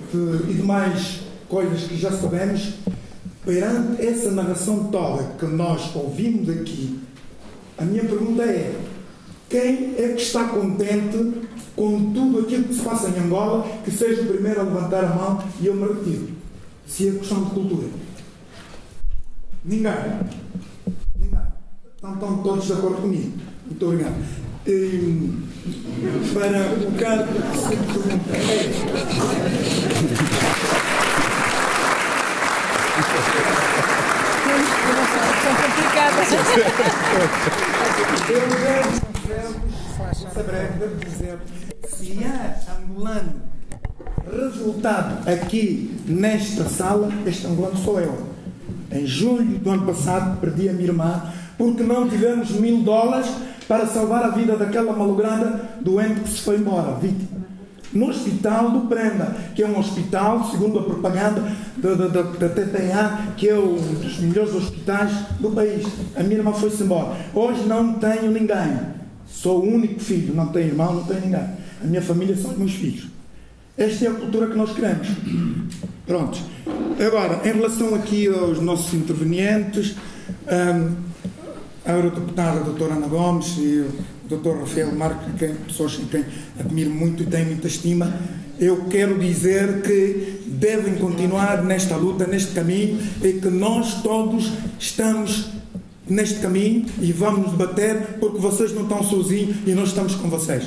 e demais coisas que já sabemos, perante essa narração toda que nós ouvimos aqui, a minha pergunta é: quem é que está contente com tudo aquilo que se passa em Angola, que seja o primeiro a levantar a mão e eu me retiro? Se é questão de cultura. Ninguém. Ninguém. Então estão todos de acordo comigo. Muito obrigado. Para colocar a pergunta. São complicadas. Eu devo, breve, devo dizer, se há angolano resultado aqui nesta sala, este angolano sou eu. Em julho do ano passado perdi a minha irmã porque não tivemos mil dólares para salvar a vida daquela malograda doente que se foi embora, vítima no Hospital do Prenda, que é um hospital, segundo a propaganda da, da, da, TTA, que é um dos melhores hospitais do país. A minha irmã foi-se embora. Hoje não tenho ninguém. Sou o único filho, não tenho irmão, não tenho ninguém. A minha família são os meus filhos. Esta é a cultura que nós queremos. Pronto. Agora, em relação aqui aos nossos intervenientes, um, a eurodeputada doutora Ana Gomes e Dr. Rafael Marques, quem, pessoas em quem admiro muito e tenho muita estima, eu quero dizer que devem continuar nesta luta, neste caminho, e que nós todos estamos neste caminho e vamos debater porque vocês não estão sozinhos e nós estamos com vocês.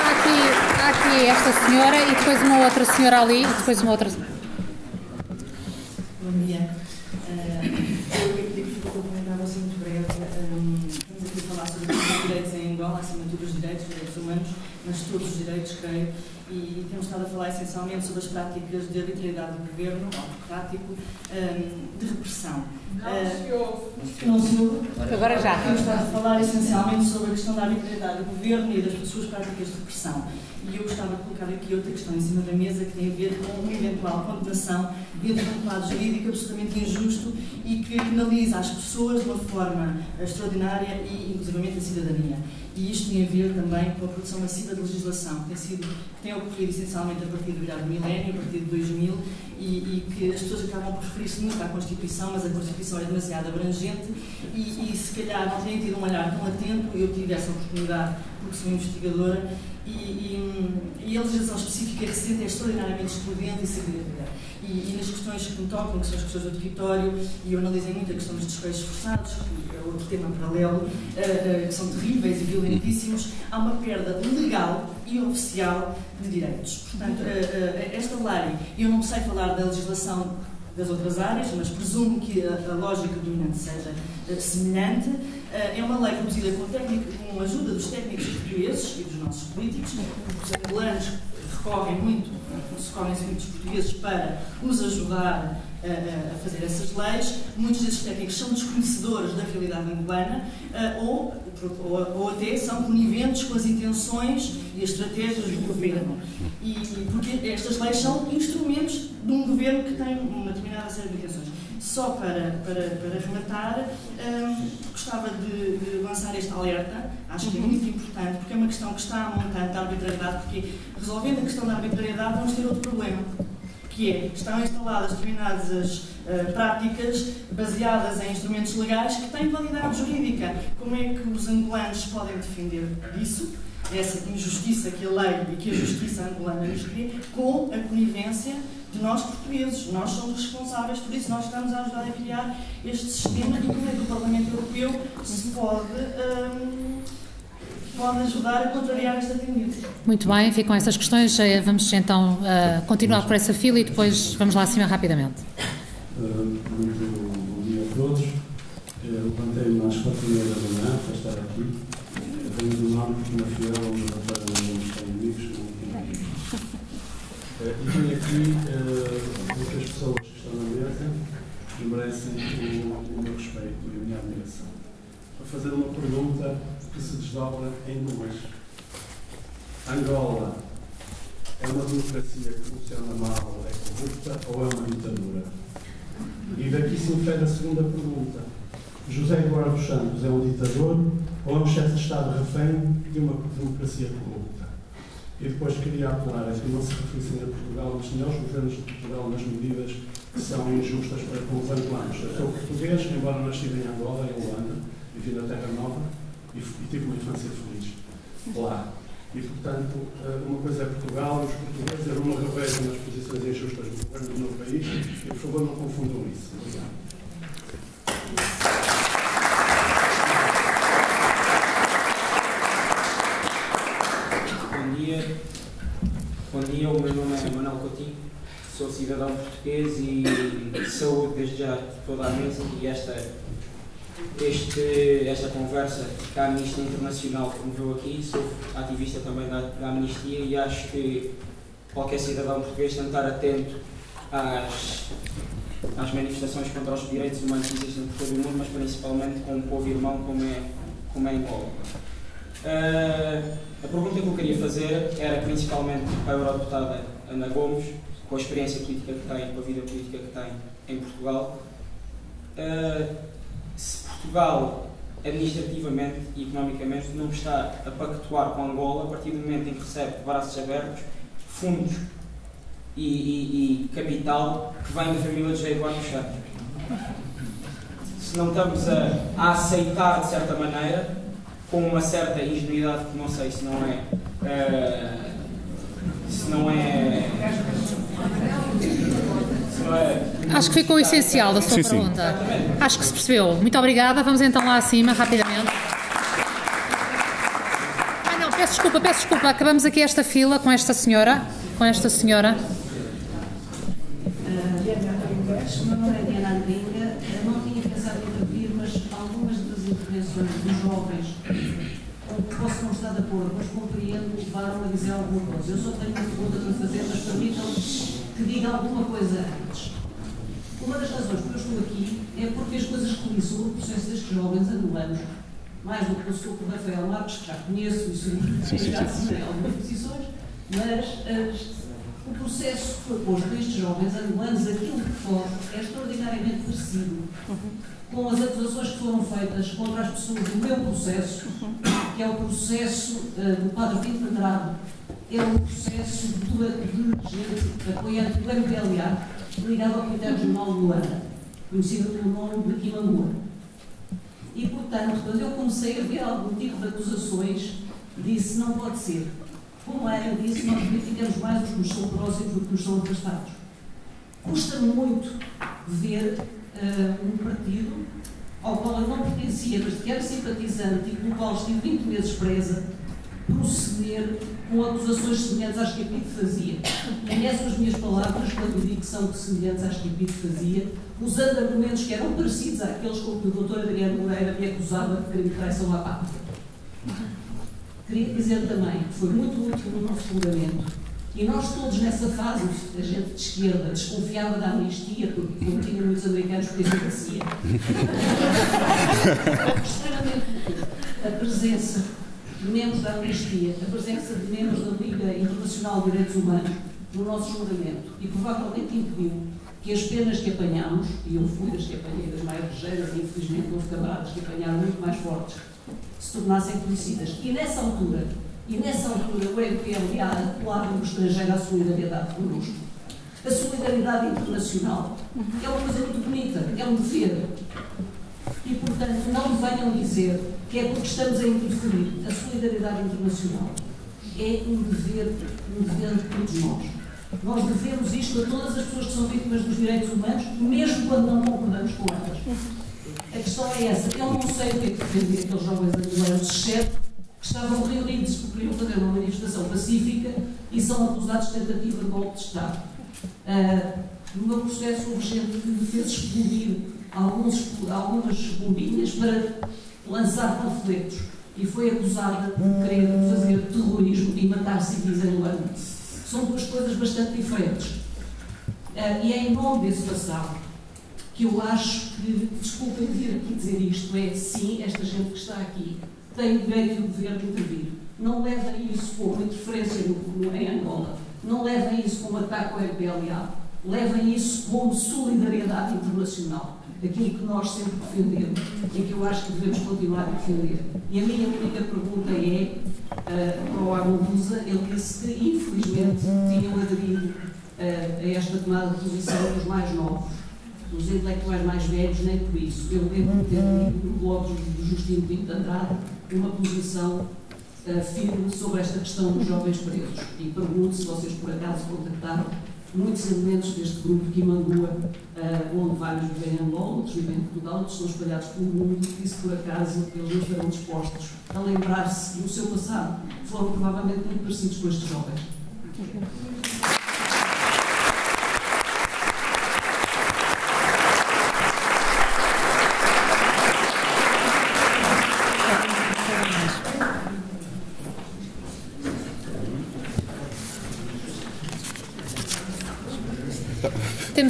Há aqui, aqui esta senhora e depois uma outra senhora ali e depois uma outra senhora. E temos estado a falar essencialmente sobre as práticas de arbitrariedade do governo, autocrático, um, de repressão. Não se ouve. Não se ouve. Agora já. Temos estado a falar essencialmente sobre a questão da arbitrariedade do governo e das suas práticas de repressão. E eu gostava de colocar aqui outra questão em cima da mesa que tem a ver com uma eventual condenação dentro de um quadro jurídico absolutamente injusto e que penaliza as pessoas de uma forma extraordinária e, inclusivamente, a cidadania. E isto tem a ver também com a produção massiva de legislação, que tem, sido, que tem ocorrido essencialmente a partir do virado milénio, a partir de 2000, e, e, que as pessoas acabam por referir-se muito à Constituição, mas a Constituição é demasiado abrangente e, e, se calhar não têm tido um olhar tão atento. Eu tive essa oportunidade porque sou investigadora, e, e, a legislação específica recente é extraordinariamente excludente e segregativa. E, e, nas questões que me tocam, que são as questões do território, e eu analisei muito a questão dos despejos forçados, que é outro tema paralelo, uh, uh, que são terríveis e violentíssimos, há uma perda legal e oficial de direitos. Portanto, uh, esta lei, eu não sei falar da legislação das outras áreas, mas presumo que a, a lógica dominante seja semelhante. é uma lei produzida com, técnico, com a ajuda dos técnicos portugueses e dos nossos políticos. Os angolanos recorrem muito, recorrem-se muitos portugueses para os ajudar a, a, fazer essas leis. Muitos desses técnicos são desconhecedores da realidade angolana ou, ou, ou, até são coniventes com as intenções e as estratégias do governo. E, porque estas leis são instrumentos de um governo que tem uma determinada série de intenções. Só para, para, para rematar, hum, gostava de, de, lançar este alerta, acho que é muito importante, porque é uma questão que está a montante da arbitrariedade, porque resolvendo a questão da arbitrariedade vamos ter outro problema, que é, estão instaladas determinadas uh, práticas baseadas em instrumentos legais que têm validade jurídica. Como é que os angolanos podem defender disso? Essa injustiça que a lei e que a justiça angolana nos cria, com a conivência de nós portugueses. Nós somos responsáveis por isso, nós estamos a ajudar a criar este sistema e como é que o Parlamento Europeu se pode, um, pode ajudar a contrariar esta tendência. Muito bem, ficam essas questões. Eh, vamos então uh, continuar por essa fila e depois vamos lá acima rapidamente. Uh, muito bom dia a todos. Eu levantei-me às quatro e meia da manhã para estar aqui. Venho do norte, na fiel, onde não estão amigos, Uh, e tenho aqui uh, muitas pessoas que estão na mesa que merecem o, o meu respeito e a minha admiração. Para fazer uma pergunta que se desdobra em duas. Angola é uma democracia que funciona mal, é corrupta ou é uma ditadura? E daqui se infere a segunda pergunta. José Eduardo Santos é um ditador ou é um chefe de Estado refém de uma democracia corrupta? E depois queria apelar a que não se referissem a Portugal, mas sim aos governos de Portugal nas medidas que são injustas para com os angolanos. Eu sou português, embora nascido em Angola, em Holanda, vivi na Terra Nova e, e tive uma infância feliz lá. E, portanto, eh, uma coisa é Portugal, os portugueses, eu me revejo nas posições injustas do governo do meu país e, por favor, não confundam isso. Obrigado. Bom dia, o meu nome é Manuel Coutinho, sou cidadão português e saúde desde já toda a mesa e esta, este, esta conversa que a Amnistia Internacional promoveu aqui, sou ativista também da, da Amnistia e acho que qualquer cidadão português tem de estar atento às, às manifestações contra os direitos humanos que existem por todo o mundo, mas principalmente com o povo irmão como é, como é Angola. Uh, a pergunta que eu queria fazer era principalmente para a Eurodeputada Ana Gomes, com a experiência política que tem, com a vida política que tem em Portugal. Uh, se Portugal, administrativamente e economicamente, não está a pactuar com Angola a partir do momento em que recebe de braços abertos fundos e, e, e capital que vem da família de José Eduardo Santos. Se não estamos a, a aceitar, de certa maneira, com uma certa ingenuidade que não sei se não é. Uh, se não é. Acho que ficou o essencial da sua sim, pergunta. Sim. Acho que se percebeu. Muito obrigada. Vamos então lá acima, rapidamente. Ah, não, peço desculpa, peço desculpa. Acabamos aqui esta fila com esta senhora. Com esta senhora. Uh, meu nome é Diana Andringa. Não tinha pensado em intervir, mas algumas das intervenções dos jovens posso não estar de acordo, mas compreendo levar-me a dizer alguma coisa. Eu só tenho uma pergunta para fazer, mas permitam que diga alguma coisa antes. Uma das razões por que eu estou aqui é porque as coisas que li sobre o processo destes jovens angolanos, mais do que passou por Rafael Marques, que já conheço e sou, já assinei algumas posições, mas as, o processo que foi posto destes jovens angolanos, aquilo que for, é extraordinariamente parecido com as acusações que foram feitas contra as pessoas do meu processo, que é o processo uh, do Padre Pinto Pedrado, é um processo de, gente apoiante do MPLA, ligado ao Comitê Regional de Luanda, conhecido pelo nome de Quimamua. E, portanto, quando eu comecei a ver algum tipo de acusações, disse não pode ser. Como a Ana disse, nós verificamos mais os que nos são próximos do que nos são afastados. Custa-me muito ver uh, um partido ao qual eu não pertencia, mas que era simpatizante e pelo qual estive 20 meses presa, proceder com acusações semelhantes às que a PIT fazia. Conhece as minhas palavras quando digo que são semelhantes às que a PIT fazia, usando argumentos que eram parecidos àqueles com que o doutor Adriano Moreira me acusava de crime de traição à pátria. Queria dizer também que foi muito útil no nosso julgamento e nós todos nessa fase, a gente de esquerda, desconfiava da amnistia, porque como tinha muitos americanos democracia. Extremamente útil a presença de membros da amnistia, a presença de membros da Liga Internacional de Direitos Humanos no nosso julgamento e provavelmente impediu que as penas que apanhámos, e eu fui das que apanhei das mais ligeiras, e infelizmente houve camaradas que apanharam muito mais fortes, se tornassem conhecidas. E nessa altura, e nessa altura o MPLA apelava no estrangeiro à solidariedade connosco. A solidariedade internacional é uma coisa muito bonita, é um dever. E, portanto, não venham dizer que é porque estamos a interferir. A solidariedade internacional é um dever, um dever de todos nós. Nós devemos isto a todas as pessoas que são vítimas dos direitos humanos, mesmo quando não concordamos com elas. A questão é essa. Eu não sei o que é que defendia aqueles jovens angolanos, exceto que estavam reunidos porque queriam fazer uma manifestação pacífica e são acusados de tentativa de golpe de Estado. Uh, meu processo houve gente que fez explodir alguns, algumas bombinhas para lançar panfletos e foi acusada de querer fazer terrorismo e matar civis em Luanda. São duas coisas bastante diferentes. Uh, e é em nome desse passado que eu acho que, desculpem vir aqui dizer isto, é sim, esta gente que está aqui tem direito e o de intervir. Não levem isso como interferência no, em Angola, não levem isso como ataque ao MPLA, levem isso como solidariedade internacional. Aquilo que nós sempre defendemos e que eu acho que devemos continuar a defender. E a minha única pergunta é uh, para o Agualusa, ele disse que infelizmente tinham aderido uh, a esta tomada de posição dos mais novos dos intelectuais mais velhos, nem por isso. Eu lembro de ter lido no blog do Justino Pinto de Andrade uma posição uh, firme sobre esta questão dos jovens presos. E pergunto se vocês, por acaso, contactaram muitos elementos deste grupo que Kimangua, uh, onde vários vivem em outros vivem em Portugal, estão espalhados pelo mundo, e se por acaso eles não estarão dispostos a lembrar-se do seu passado, foram provavelmente muito parecidos com estes jovens.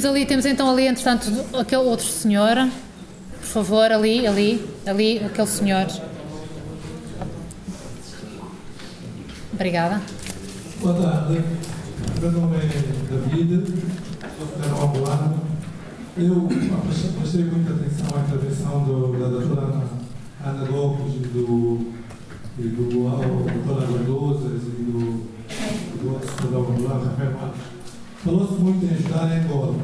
Temos ali, temos então ali, entretanto, aquele outro senhor, por favor, ali, ali, ali, aquele senhor. Obrigada. Boa tarde, meu nome é David, sou angolano. Eu prestei muita atenção à intervenção do, da doutora Ana Lopes e do, e do doutor Agardosas e do, do outro cidadão Rafael Marques Falou-se muito em ajudar em Angola.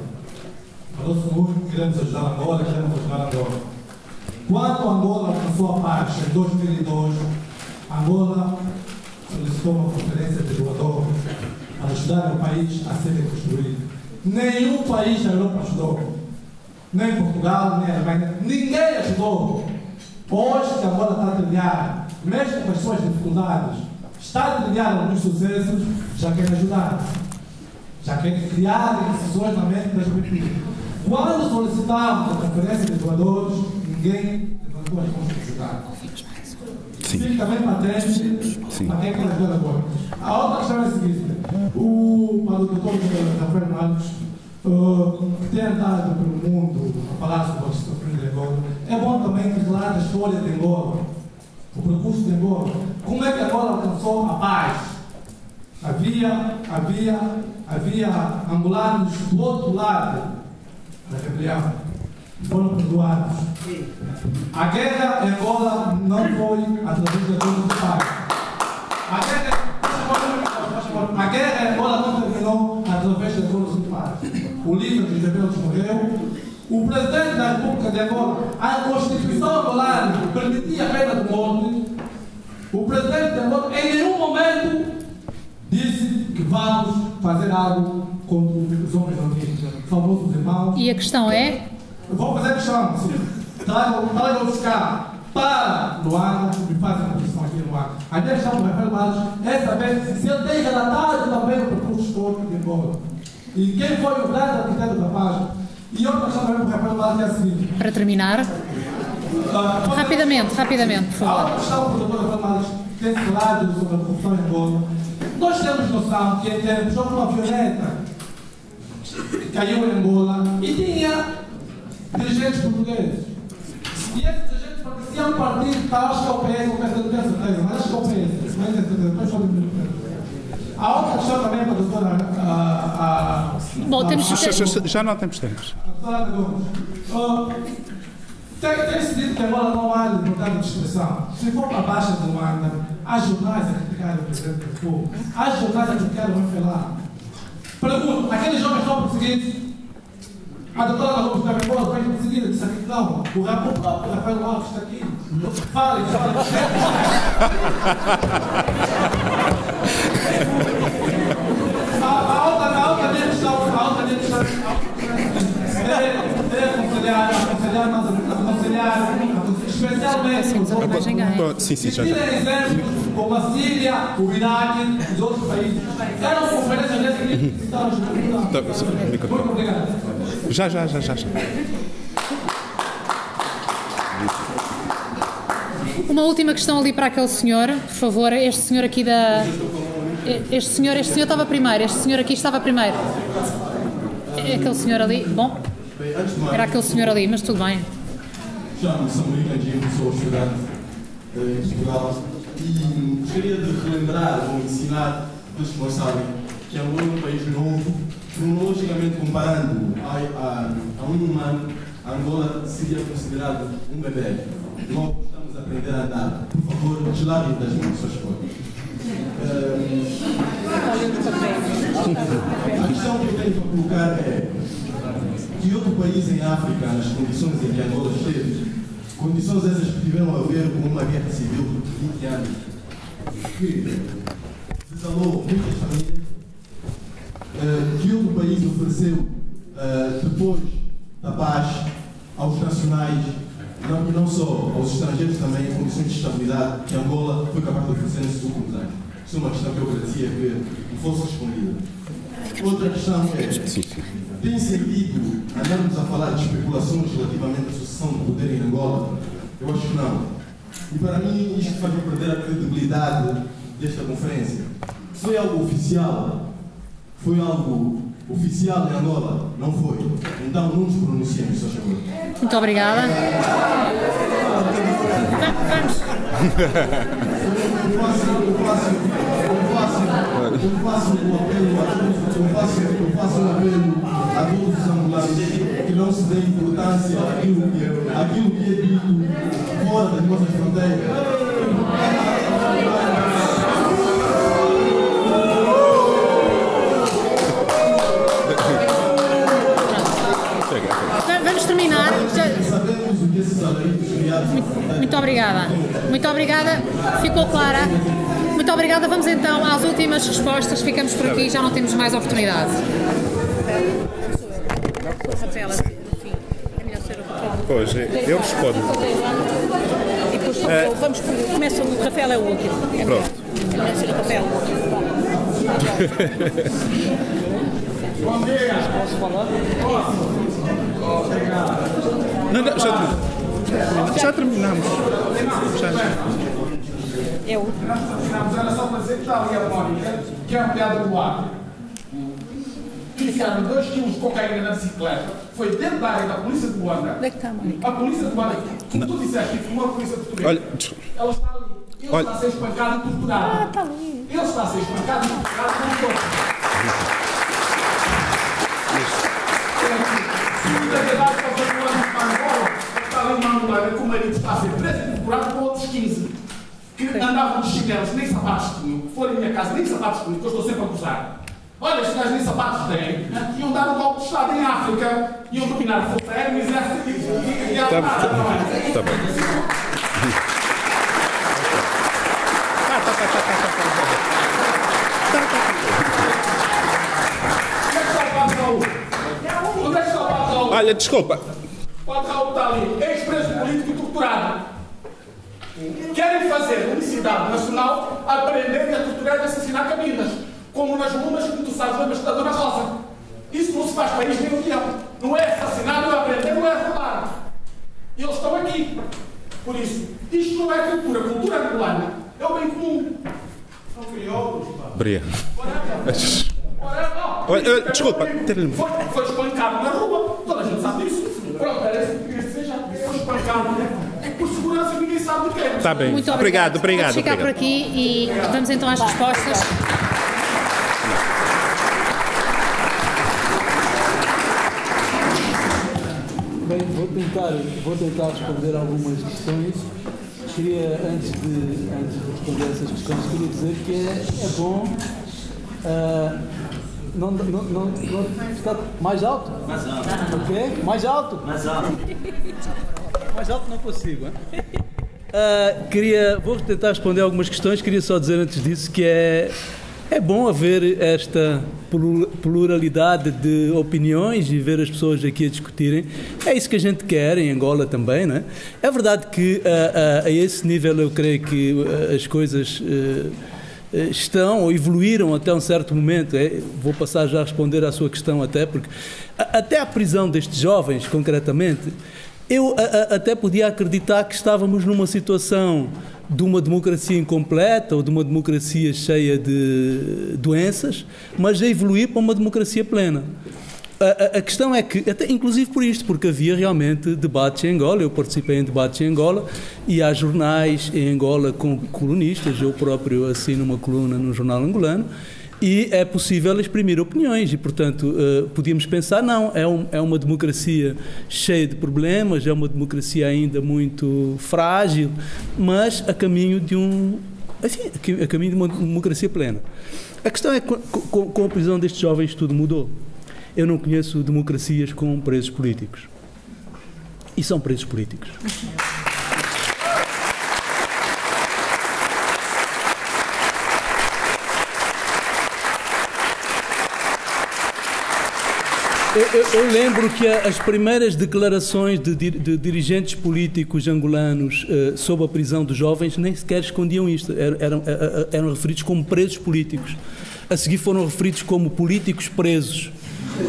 Falou-se muito que queremos ajudar Angola, queremos ajudar Angola. Quando Angola alcançou a paz em 2002, Angola solicitou uma conferência de doadores para ajudar o país a ser reconstruído. Nenhum país da Europa ajudou. Nem Portugal, nem Alemanha. Ninguém ajudou. Hoje que Angola está a trilhar, mesmo com as suas dificuldades, está a trilhar alguns sucessos, já quer ajudar já que criar decisões na mente das pessoas. Quando solicitávamos a conferência de doadores, ninguém levantou para ajudar. Fica também patente para quem quer ajudar agora. A outra questão é a seguinte: o, doutor Rafael Marcos, uh, que tem andado pelo mundo a falar sobre a de Angola, é bom também que relate a história de Angola, o percurso de Angola. Como é que Angola alcançou a paz? Havia, havia, havia angolanos do outro lado da rebelião. Foram perdoados. A guerra em Angola não foi através da dor do pai. A guerra, a guerra em Angola não terminou através da dor do pai. O líder dos rebeldes morreu. O presidente da República de Angola, a Constituição angolana permitia a pena de morte O presidente de Angola em nenhum momento disse que vamos fazer algo contra os homens antigos, famosos irmãos. E a questão é? Vou fazer a questão, sim. Tragam, tragam-os cá para Luanda e fazem a posição aqui no Luanda. A minha questão do Rafael Matos é saber se ele tem relatado também o percurso histórico de Angola. E quem foi o grande arquiteto da paz. E outra questão também do Rafael Matos é a seguinte. Para terminar, Ah, rapidamente, rapidamente, por Há favor. uma questão que o doutor Rafael Matos tem falado sobre a corrupção em Angola. Nós temos noção que em tempos houve uma avioneta que caiu em Angola e tinha dirigentes portugueses. E esses dirigentes pertenciam a um partido que acho que é o PS, o PS não tenho certeza, mas acho que é o PS, não tenho certeza, estou só de Há outra questão também para a doutora. ah, ah, Bom, temos Já, já- já não temos tempo. Doutora Ana Gomes. Ah, tem, tem-se dito que agora não há liberdade de expressão. Se for para a Baixa de Luanda, há jornais a criticar o Presidente do Povo, há jornais a criticar o MFLA. Pergunto, aqueles jovens estão perseguidos? A doutora Ana Gomes também pode, vai perseguida, disse aqui não. O Rafael, o Rafael Alves está aqui. Fale, A a outra, a outra minha questão, a outra minha questão, é, é aconselhar, aconselhar, especialmente os homens Bom, Sim, sim, já. como a Síria, o Iraque os outros países. Eram conferências desse que sim, Muito obrigado. Já, já, já, já. já. Uma última questão ali para aquele senhor, por favor. Este senhor aqui da. Este senhor, este senhor estava primeiro, este senhor aqui estava primeiro. É aquele senhor ali. Bom, mais, era aquele senhor ali, mas tudo bem. Chamo-me Samuel Candinho, sou estudante eh, em Portugal e gostaria de relembrar ou ensinar todos que não sabem que é um país novo, cronologicamente comparando a, a, a um ano, Angola seria considerado um bebê. Logo estamos a aprender a andar. Por favor, deslavem das mãos, suas coisas. A questão que eu tenho para colocar é que outro país em África, nas condições em que Angola esteve, condições essas que tiveram a ver com uma guerra civil de 20 anos, que desalou muitas famílias, eh, que outro país ofereceu, eh, depois da paz, aos nacionais, não, não só aos estrangeiros também, condições de estabilidade que Angola foi capaz de oferecer nesses últimos anos. Isso é uma questão que eu agradecia que fosse respondida. Outra questão é, tem sentido andarmos a falar de especulações relativamente à sucessão de poder em Angola? Eu acho que não. E para mim isto faz-me perder a credibilidade desta conferência. Foi algo oficial? Foi algo oficial em Angola? Não foi. Então não nos pronunciemos, favor. Muito obrigada. Eu faço, eu faço, eu faço, eu faço um apelo, a- faço, eu não se dê importância àquilo que, àquilo que é dito fora das nossas fronteiras. Va- Vamos terminar. Já- Sabemos o que esses alaridos criados Muito obrigada. Muito obrigada. Ficou clara. Muito obrigada. Vamos então às últimas respostas. Ficamos por aqui, já não temos mais oportunidade. Pois, eu respondo. E depois É. vamos começa o Rafael é o último. É melhor. Pronto. É melhor ser o Rafael. Bom dia. Posso falar? Não, não, já, terminamos. já terminamos. Já. É o Nós terminamos, era só para dizer que está ali a Mónica, que é uma piada do ar. Enfiaram 2 quilos de cocaína na bicicleta. Foi dentro da área da polícia de Luanda. Onde é que está a Mónica? A polícia de Luanda, como tu disseste, que foi uma polícia portuguesa. Olha. Ela está ali. Ele Olha. está a ser espancado e torturado. Ah, está ali. Ele está a ser espancado e torturado como todos. Se muita verdade para fazer um ano para Angola, está ali uma angolana que o marido está a ser preso e torturado com outros 15 que andavam de chinelos, nem sapatos tinham, que foram em minha casa, nem sapatos tinham, que eu estou sempre a acusar. Olha, estes gajos nem sapatos têm, né? iam dar um golpe de Estado em África, iam dominar a fronteira, o exército e, e, e tá, é. tá, tá, tá, tá, tá bem. Onde é que está o Padre Raul? Olha, desculpa. O Padre Raul está ali, ex-preso político e torturado. Querem fazer a Unicidade Nacional a a torturar é e assassinar cabinas como nas lutas que tu sabes, lembras da Dona Rosa. Isso não se faz país nem união. Não é assassinar, não é aprender, não é roubar. E eles estão aqui. Por isso, isto não é cultura. Cultura angolana é o bem comum. São crioulos, pá. Obrigado. Olha, olha, desculpa. Foi, foi espancado na rua, toda a gente sabe disso. Pronto, era isso que queria dizer já. Foi espancado né? por segurança, ninguém sabe do que é. Está bem. Muito obrigado, obrigado. Vamos ficar obrigado. por aqui e vamos então às respostas. Bem, vou tentar, vou tentar responder algumas questões. Queria, antes de, antes de responder essas questões, queria dizer que é, é bom ah, não, não, não, não ficar mais alto. Mais alto. Ok? Mais alto. Mais alto. Mais alto não consigo. Ah, queria, vou tentar responder algumas questões. Queria só dizer antes disso que é, é bom haver esta plur- pluralidade de opiniões e ver as pessoas aqui a discutirem. É isso que a gente quer em Angola também, não é? Verdade que ah, ah, a esse nível eu creio que ah, as coisas estão ou evoluíram até um certo momento. É, vou passar já a responder à sua questão até, porque a- até a prisão destes jovens, concretamente, eu a- a- até podia acreditar que estávamos numa situação de uma democracia incompleta ou de uma democracia cheia de doenças, mas a evoluir para uma democracia plena. A, a- a questão é que, até, inclusive por isto, porque havia realmente debates em Angola, eu participei em debates em Angola e há jornais em Angola com colunistas, eu próprio assino uma coluna no jornal angolano, e é possível exprimir opiniões e, portanto, eh, podíamos pensar, não, é, um- é uma democracia cheia de problemas, é uma democracia ainda muito frágil, mas a caminho de um, enfim, a ca- a caminho de uma democracia plena. A questão é com- com a prisão destes jovens tudo mudou. Eu não conheço democracias com presos políticos. E são presos políticos. Eu, eu- lembro que as primeiras declarações de, de dirigentes políticos angolanos eh, sobre a prisão dos jovens nem sequer escondiam isto. Eram, eram, eh, eh, eram referidos como presos políticos. A seguir foram referidos como políticos presos.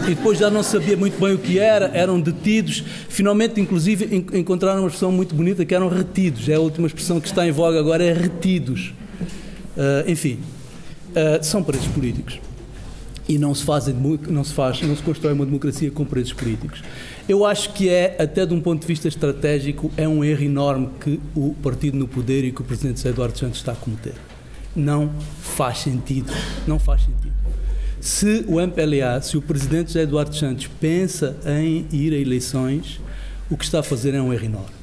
E depois já não sabia muito bem o que era, eram detidos. Finalmente, inclusive, en- encontraram uma expressão muito bonita que eram retidos. É a última expressão que está em voga agora, é retidos. Eh, enfim, eh, são presos políticos e não se demo- não se faz não se constrói uma democracia com presos políticos. Eu acho que é até de um ponto de vista estratégico é um erro enorme que o partido no poder e que o presidente Eduardo Santos está a cometer. Não faz sentido não faz sentido. Se o MPLA se o presidente José Eduardo Santos pensa em ir a eleições o que está a fazer é um erro enorme.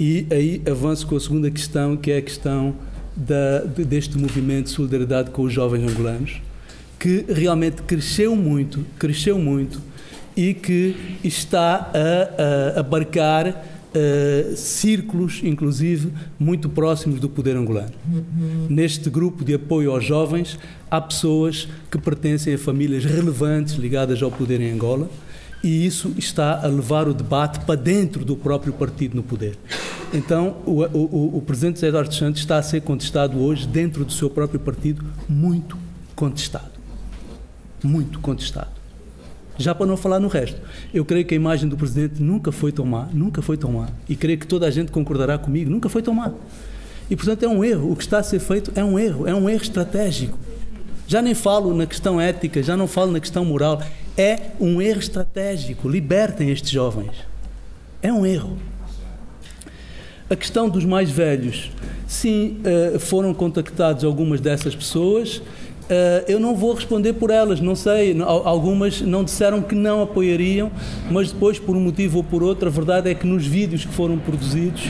E aí avanço com a segunda questão, que é a questão da, de- deste movimento de solidariedade com os jovens angolanos, que realmente cresceu muito, cresceu muito e que está a, a abarcar eh, círculos, inclusive, muito próximos do poder angolano. Neste grupo de apoio aos jovens, há pessoas que pertencem a famílias relevantes ligadas ao poder em Angola e isso está a levar o debate para dentro do próprio partido no poder. Então, o, o, o- o presidente José Eduardo Santos está a ser contestado hoje dentro do seu próprio partido, muito contestado. Muito contestado. Já para não falar no resto, eu creio que a imagem do presidente nunca foi tão má, nunca foi tão má, e creio que toda a gente concordará comigo, nunca foi tão má. E portanto é um erro, o que está a ser feito é um erro, é um erro estratégico. Já nem falo na questão ética, já não falo na questão moral, é um erro estratégico. Libertem estes jovens. É um erro. A questão dos mais velhos, sim, eh, foram contactados algumas dessas pessoas. Eh, Eu não vou responder por elas, não sei. Al- Algumas não disseram que não apoiariam, mas depois, por um motivo ou por outro, a verdade é que nos vídeos que foram produzidos,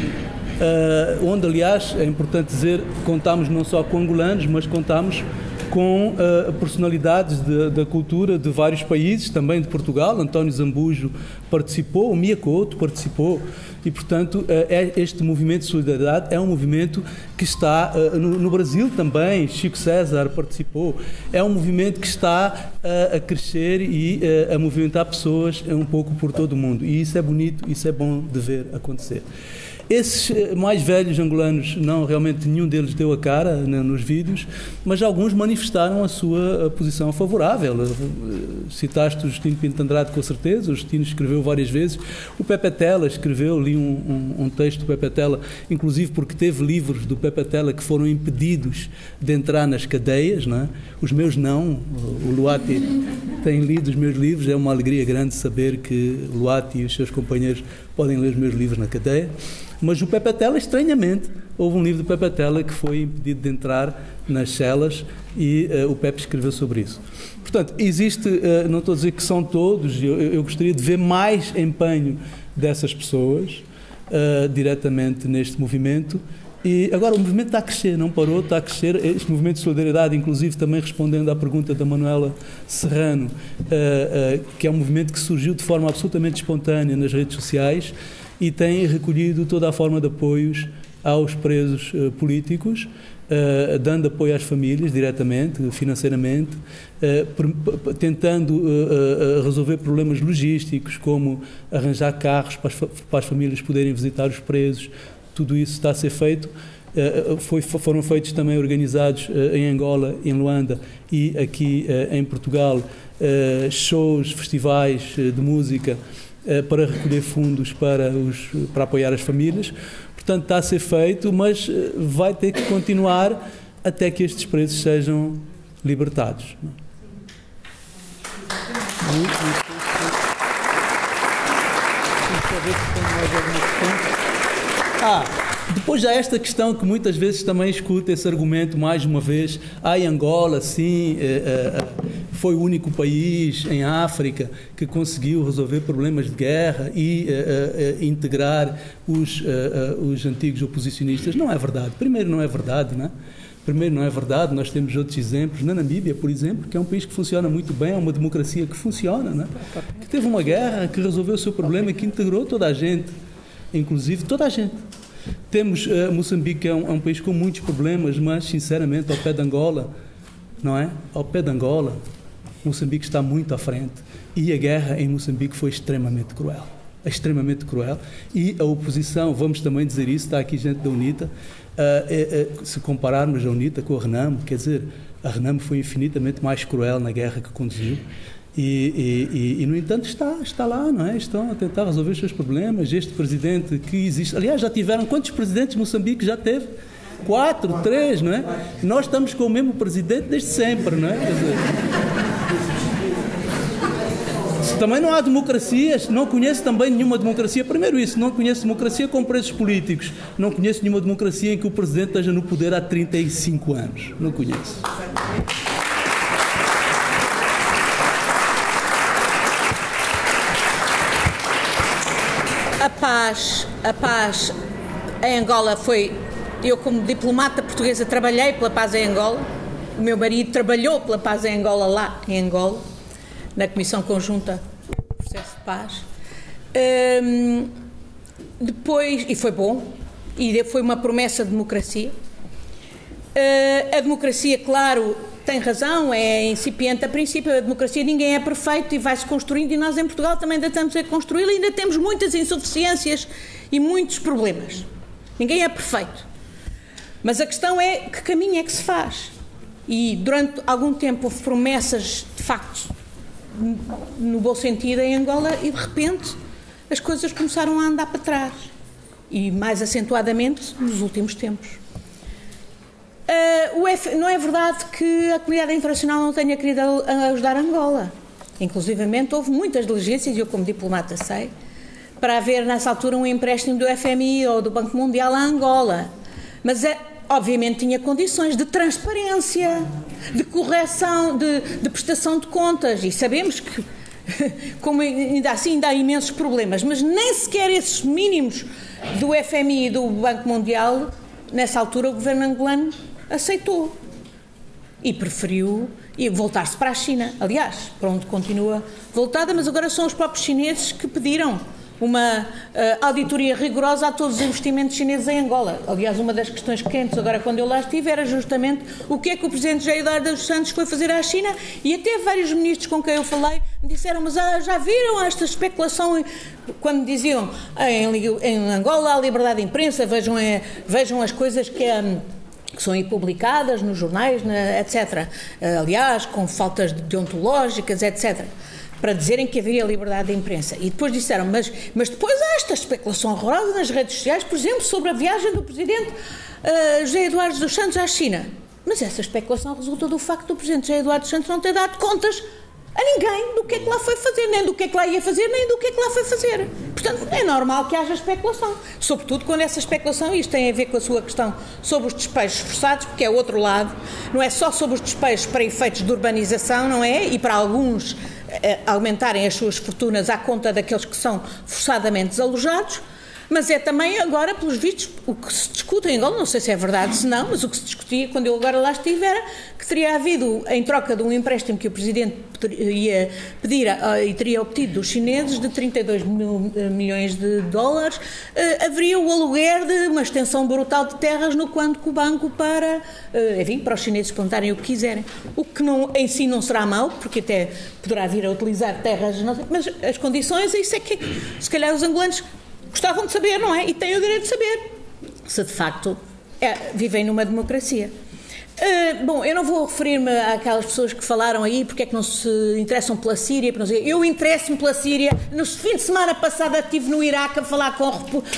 eh, onde, aliás, é importante dizer, contámos não só com angolanos, mas contámos com eh, personalidades de- da cultura de vários países, também de Portugal. António Zambujo participou, o Mia Couto participou, e portanto, é, este movimento de solidariedade é um movimento que está no, no Brasil também, Chico César participou, é um movimento que está a crescer e a movimentar pessoas um pouco por todo o mundo. E isso é bonito, isso é bom de ver acontecer. Esses eh, mais velhos angolanos, não, realmente nenhum deles deu a cara né, nos vídeos, mas alguns manifestaram a sua a posição favorável. Eh, citaste o Justino Pinto Andrade com certeza, o Justino escreveu várias vezes. O Pepe Tela escreveu, li um, um, um texto do Pepe Tela, inclusive porque teve livros do Pepe Tela que foram impedidos de entrar nas cadeias, não é? os meus não. O Luati tem lido os meus livros, é uma alegria grande saber que o Luati e os seus companheiros podem ler os meus livros na cadeia. Mas o Pepe Tela, estranhamente, houve um livro do Pepe Tela que foi impedido de entrar nas celas e uh, o Pepe escreveu sobre isso. Portanto, existe, uh, não estou a dizer que são todos, eu, eu, gostaria de ver mais empenho dessas pessoas uh, diretamente neste movimento. E agora o movimento está a crescer, não parou, está a crescer. Este movimento de solidariedade, inclusive também respondendo à pergunta da Manuela Serrano, que é um movimento que surgiu de forma absolutamente espontânea nas redes sociais e tem recolhido toda a forma de apoios aos presos uh, políticos, uh, dando apoio às famílias diretamente, financeiramente, uh, tentando resolver problemas logísticos, como arranjar carros para as, para as, famílias poderem visitar os presos. Tudo isso está a ser feito. Foi, foram feitos também organizados em Angola, em Luanda e aqui em Portugal shows, festivais de música eh, para recolher fundos para, os, para apoiar as famílias. Portanto, está a ser feito, mas eh, vai ter que continuar até que estes presos sejam libertados. Ah, depois já esta questão que muitas vezes também escuta esse argumento mais uma vez, ah, em Angola, sim, é, é, foi o único país em África que conseguiu resolver problemas de guerra e uh, integrar os, os antigos oposicionistas. Não é verdade. Primeiro, não é verdade, não é? Primeiro, não é verdade, nós temos outros exemplos. Na Namíbia, por exemplo, que é um país que funciona muito bem, é uma democracia que funciona, não é? que teve uma guerra, que resolveu o seu problema, que integrou toda a gente, inclusive toda a gente. Temos uh, Moçambique, que é um, é um país com muitos problemas, mas, sinceramente, ao pé de Angola, não é? Ao pé de Angola, Moçambique está muito à frente e a guerra em Moçambique foi extremamente cruel. Extremamente cruel. E a oposição, vamos também dizer isso, está aqui gente da UNITA, uh, se compararmos a UNITA com a Renamo, quer dizer, a Renamo foi infinitamente mais cruel na guerra que conduziu. E, e, e, no entanto, está, está lá, não é? Estão a tentar resolver os seus problemas. Este presidente que existe. Aliás, já tiveram. Quantos presidentes Moçambique já teve? Quatro, três, não é? Nós estamos com o mesmo presidente desde sempre, não é? Dizer, também não há democracias, não conheço também nenhuma democracia. Primeiro isso, não conheço democracia com preços políticos. Não conheço nenhuma democracia em que o presidente esteja no poder há 35 anos. Não conheço. A paz, a paz em Angola foi. Eu, como diplomata portuguesa, trabalhei pela paz em Angola. O meu marido trabalhou pela paz em Angola, lá em Angola na Comissão Conjunta do Processo de Paz. Um, depois, e foi bom, e foi uma promessa de democracia. Uh, a democracia, claro, tem razão, é incipiente a princípio, a democracia ninguém é perfeito e vai-se construindo, e nós em Portugal também ainda estamos a construí-la e ainda temos muitas insuficiências e muitos problemas. Ninguém é perfeito. Mas a questão é que caminho é que se faz. E durante algum tempo houve promessas, de facto, no bom sentido, em Angola e de repente as coisas começaram a andar para trás e mais acentuadamente nos últimos tempos. Uh, F... não é verdade que a comunidade internacional não tenha querido ajudar Angola. Inclusivamente houve muitas diligências, e eu como diplomata sei, para haver nessa altura um empréstimo do FMI ou do Banco Mundial a Angola. Mas é, obviamente tinha condições de transparência, de correção, de, de prestação de contas, e sabemos que, *laughs* como ainda assim, ainda há imensos problemas, mas nem sequer esses mínimos do FMI e do Banco Mundial, nessa altura o governo angolano aceitou e preferiu voltar-se para a China. Aliás, para onde continua voltada, mas agora são os próprios chineses que pediram uma uh, auditoria rigorosa a todos os investimentos chineses em Angola. Aliás, uma das questões quentes, agora quando eu lá estive, era justamente o que é que o Presidente Jair dos Santos foi fazer à China e até vários ministros com quem eu falei me disseram, mas ah, já viram esta especulação quando diziam em, em Angola a liberdade de imprensa, vejam, é, vejam as coisas que... Um, que são publicadas nos jornais, na, etc. Aliás, com faltas deontológicas, etc para dizerem que havia liberdade de imprensa. E depois disseram, mas, mas depois há esta especulação horrorosa nas redes sociais, por exemplo, sobre a viagem do presidente uh, José Eduardo dos Santos à China. Mas essa especulação resulta do facto do presidente José Eduardo dos Santos não ter dado contas a ninguém do que é que lá foi fazer, nem do que é que lá ia fazer, nem do que é que lá foi fazer. Portanto, é normal que haja especulação. Sobretudo quando essa especulação, isto tem a ver com a sua questão sobre os despejos forçados, porque é outro lado, não é só sobre os despejos para efeitos de urbanização, não é? E para alguns eh, aumentarem as suas fortunas à conta daqueles que são forçadamente desalojados mas é também agora, pelos vistos, o que se discute em Angola, não sei se é verdade, se não, mas o que se discutia quando eu agora lá estive era que teria havido, em troca de um empréstimo que o Presidente ia pedir e teria obtido dos chineses de 32 mil, eh, milhões de dólares, eh, haveria o aluguer de uma extensão brutal de terras no quanto que o banco para, eh, enfim, para os chineses plantarem o que quiserem. O que não, em si não será mau, porque até poderá vir a utilizar terras, mas as condições, isso é que se calhar os angolanos gostavam de saber, não é? E têm o direito de saber se de facto é, vivem numa democracia. Uh, bom, eu não vou referir-me àquelas pessoas que falaram aí porque é que não se interessam pela Síria. Eu interesso-me pela Síria. No fim de semana passada estive no Iraque a falar com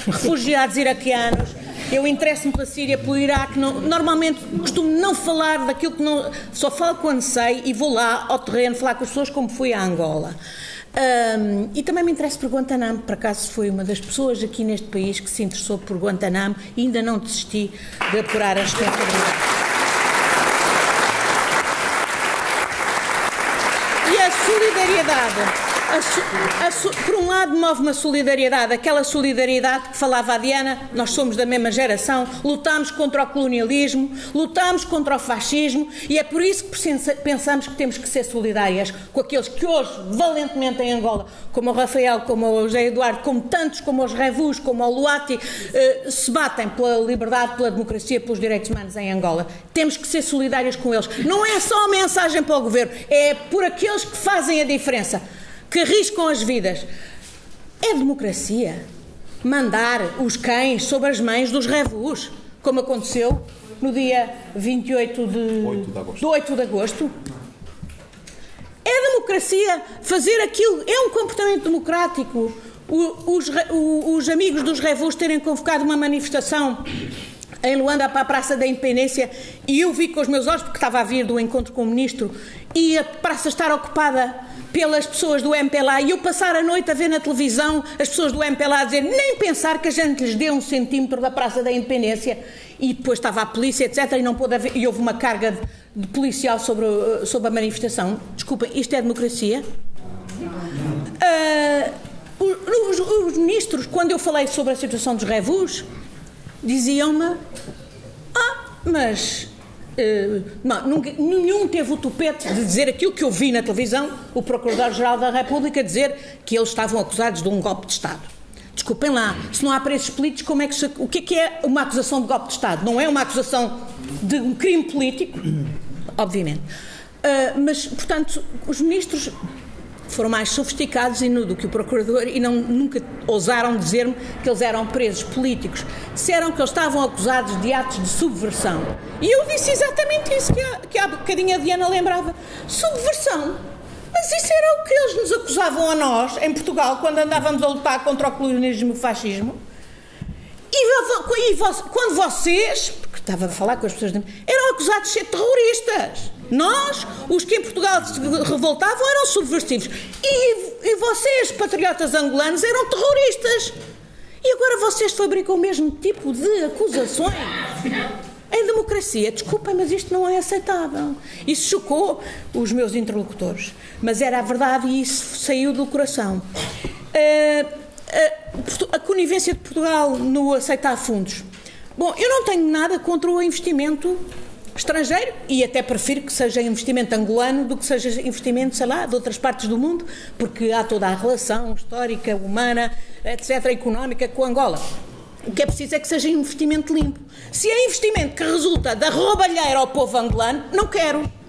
refugiados iraquianos. Eu interesso-me pela Síria, pelo Iraque. Não, normalmente costumo não falar daquilo que não. Só falo quando sei e vou lá ao terreno falar com as pessoas, como fui a Angola. Um, e também me interessa por Guantanamo, por acaso foi uma das pessoas aqui neste país que se interessou por Guantanamo e ainda não desisti de apurar a responsabilidade. E a solidariedade a, a, por um lado, move uma solidariedade, aquela solidariedade que falava a Diana, nós somos da mesma geração, lutamos contra o colonialismo, lutamos contra o fascismo e é por isso que pensamos que temos que ser solidárias com aqueles que hoje, valentemente em Angola, como o Rafael, como o José Eduardo, como tantos, como os Revus, como o Luati, eh, se batem pela liberdade, pela democracia, pelos direitos humanos em Angola. Temos que ser solidários com eles. Não é só uma mensagem para o governo, é por aqueles que fazem a diferença que arriscam as vidas. É democracia mandar os cães sobre as mães dos revus, como aconteceu no dia 28 de, 8 de agosto. 8 de agosto. É democracia fazer aquilo, é um comportamento democrático. O, os, o, os amigos dos revus terem convocado uma manifestação em Luanda para a Praça da Independência e eu vi com os meus olhos, porque estava a vir do encontro com o Ministro, e a praça estar ocupada pelas pessoas do MPLA e eu passar a noite a ver na televisão as pessoas do MPLA a dizer nem pensar que a gente lhes dê um centímetro da Praça da Independência e depois estava a polícia, etc. e não pôde haver, e houve uma carga de, policial sobre, sobre a manifestação. Desculpem, isto é democracia? Uh, os, os, ministros, quando eu falei sobre a situação dos revus, diziam-me: Ah, mas Uh, não, nunca, nenhum teve o tupete de dizer aquilo que eu vi na televisão, o Procurador-Geral da República dizer que eles estavam acusados de um golpe de Estado. Desculpem lá, se não há preços políticos, como é que o que é, que é uma acusação de golpe de Estado? Não é uma acusação de um crime político? Obviamente. Uh, mas, portanto, os ministros foram mais sofisticados do que o procurador e não, nunca ousaram dizer-me que eles eram presos políticos. Disseram que eles estavam acusados de atos de subversão. E eu disse exatamente isso que, a, que há bocadinho a Diana lembrava. Subversão? Mas isso era o que eles nos acusavam a nós, em Portugal, quando andávamos a lutar contra o colonialismo e o fascismo. E, e quando vocês, estava a falar com as pessoas, eram acusados de ser terroristas. Nós, os que em Portugal se revoltavam, eram subversivos. E, e vocês, patriotas angolanos, eram terroristas. E agora vocês fabricam o mesmo tipo de acusações. Em democracia, desculpem, mas isto não é aceitável. Isso chocou os meus interlocutores. Mas era a verdade e isso saiu do coração. Uh, a conivência de Portugal no aceitar fundos. Bom, eu não tenho nada contra o investimento estrangeiro e até prefiro que seja investimento angolano do que seja investimento, sei lá, de outras partes do mundo, porque há toda a relação histórica, humana, etc., económica com Angola. O que é preciso é que seja investimento limpo. Se é investimento que resulta da roubalheira ao povo angolano, não quero.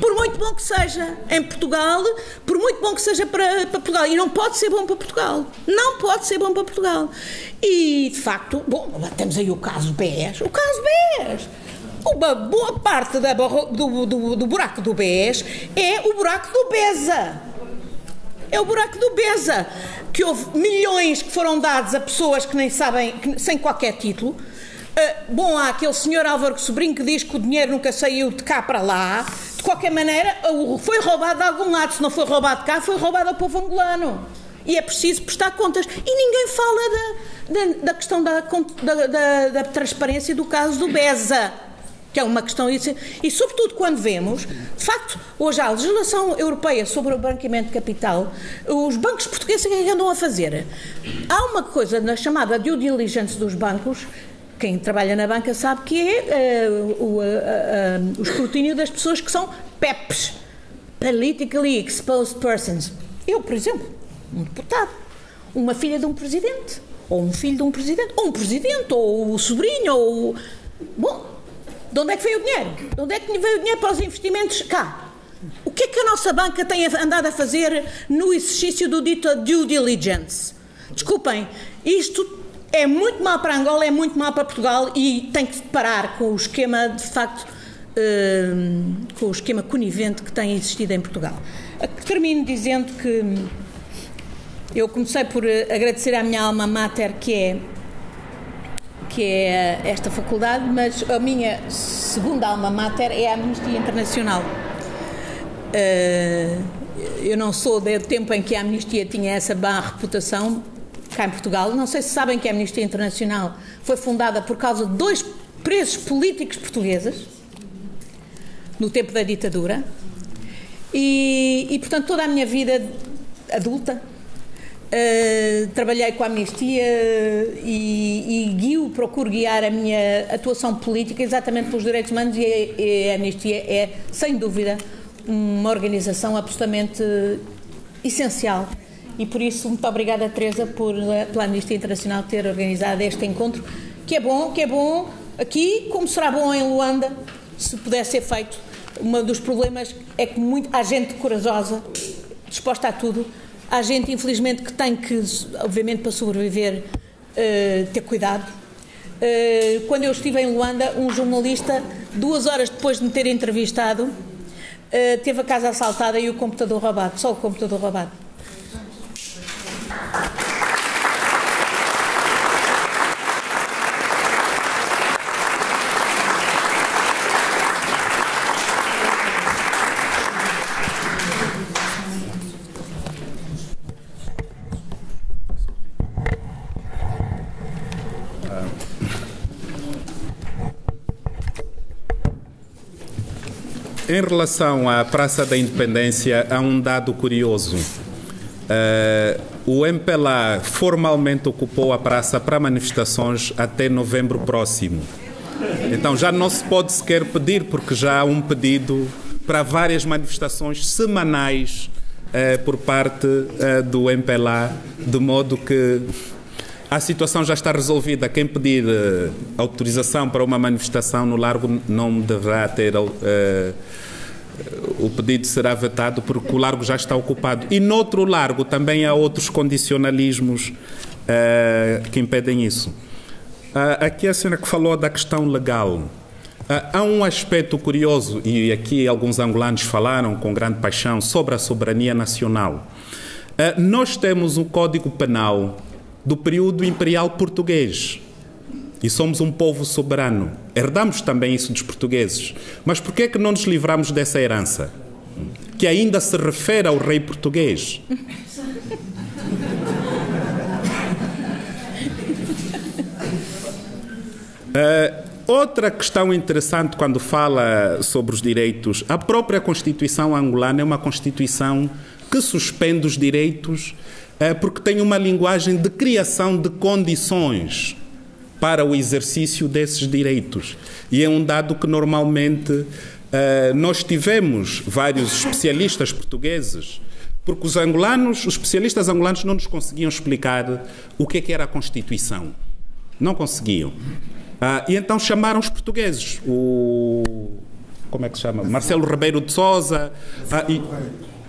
Por muito bom que seja em Portugal, por muito bom que seja para, para, Portugal. E não pode ser bom para Portugal. Não pode ser bom para Portugal. E, de facto, bom, temos aí o caso BES. O caso BES. Uma boa parte da, do, do, do buraco do BES é o buraco do BESA. É o buraco do BESA. Que houve milhões que foram dados a pessoas que nem sabem, que, sem qualquer título. Uh, bom, há aquele senhor Álvaro Sobrinho que diz que o dinheiro nunca saiu de cá para lá. De qualquer maneira, foi roubado de algum lado. Se não foi roubado cá, foi roubado ao povo angolano. E é preciso prestar contas. E ninguém fala da, da, da questão da, da, da, transparência do caso do BESA, que é uma questão. E, sobretudo, quando vemos, de facto, hoje há a legislação europeia sobre o branqueamento de capital, os bancos portugueses o que andam a fazer? Há uma coisa na chamada due diligence dos bancos quem trabalha na banca sabe que é uh, o, uh, uh, o, escrutínio das pessoas que são PEPs, Politically Exposed Persons. Eu, por exemplo, um deputado, uma filha de um presidente, ou um filho de um presidente, ou um presidente, ou o sobrinho, ou. Bom, de onde é que veio o dinheiro? De onde é que veio o dinheiro para os investimentos cá? O que é que a nossa banca tem andado a fazer no exercício do dito due diligence? Desculpem, isto é muito mal para Angola, é muito mal para Portugal e tem que parar com o esquema, de facto, uh, com o esquema conivente que tem existido em Portugal. Termino dizendo que eu comecei por eh, agradecer à minha alma mater, que é que é esta faculdade, mas a minha segunda alma mater é a Amnistia Internacional. Uh, eu não sou do tempo em que a Amnistia tinha essa má reputação, cá em Portugal. Não sei se sabem que a Amnistia Internacional foi fundada por causa de dois presos políticos portugueses no tempo da ditadura. E, e portanto, toda a minha vida adulta uh, trabalhei com a Amnistia e, e guio, procuro guiar a minha atuação política exatamente pelos direitos humanos e a, e a Amnistia é, sem dúvida, uma organização absolutamente essencial e por isso muito obrigada Teresa por pela Amnistia Internacional ter organizado este encontro que é bom, que é bom aqui, como será bom em Luanda se puder ser feito. Um dos problemas é que muito, há gente corajosa, disposta a tudo, há gente infelizmente que tem que, obviamente para sobreviver, uh, ter cuidado. Uh, quando eu estive em Luanda, um jornalista, duas horas depois de me ter entrevistado, uh, teve a casa assaltada e o computador roubado, só o computador roubado. Em relação à Praça da Independência, há um dado curioso. Uh, o MPLA formalmente ocupou a praça para manifestações até novembro próximo. Então já não se pode sequer pedir, porque já há um pedido para várias manifestações semanais uh, por parte uh, do MPLA, de modo que a situação já está resolvida. Quem pedir uh, autorização para uma manifestação no Largo não deverá ter. Uh, o pedido será vetado porque o largo já está ocupado. E no outro largo também há outros condicionalismos uh, que impedem isso. aqui a senhora que falou da questão legal. há um aspecto curioso, e aqui alguns angolanos falaram com grande paixão, sobre a soberania nacional. nós temos um Código Penal do período imperial português. E somos um povo soberano. Herdamos também isso dos portugueses. Mas por que é que não nos livramos dessa herança? Que ainda se refere ao rei português. Uh, *laughs* outra questão interessante quando fala sobre os direitos, a própria Constituição angolana é uma Constituição que suspende os direitos é porque tem uma linguagem de criação de condições para o exercício desses direitos. E é um dado que normalmente Uh, nós tivemos vários especialistas portugueses, porque os angolanos, os especialistas angolanos não nos conseguiam explicar o que, é que era a Constituição. Não conseguiam. Uh, e então chamaram os portugueses, o como é que se chama? Marcelo Ribeiro de Souza, uh, e,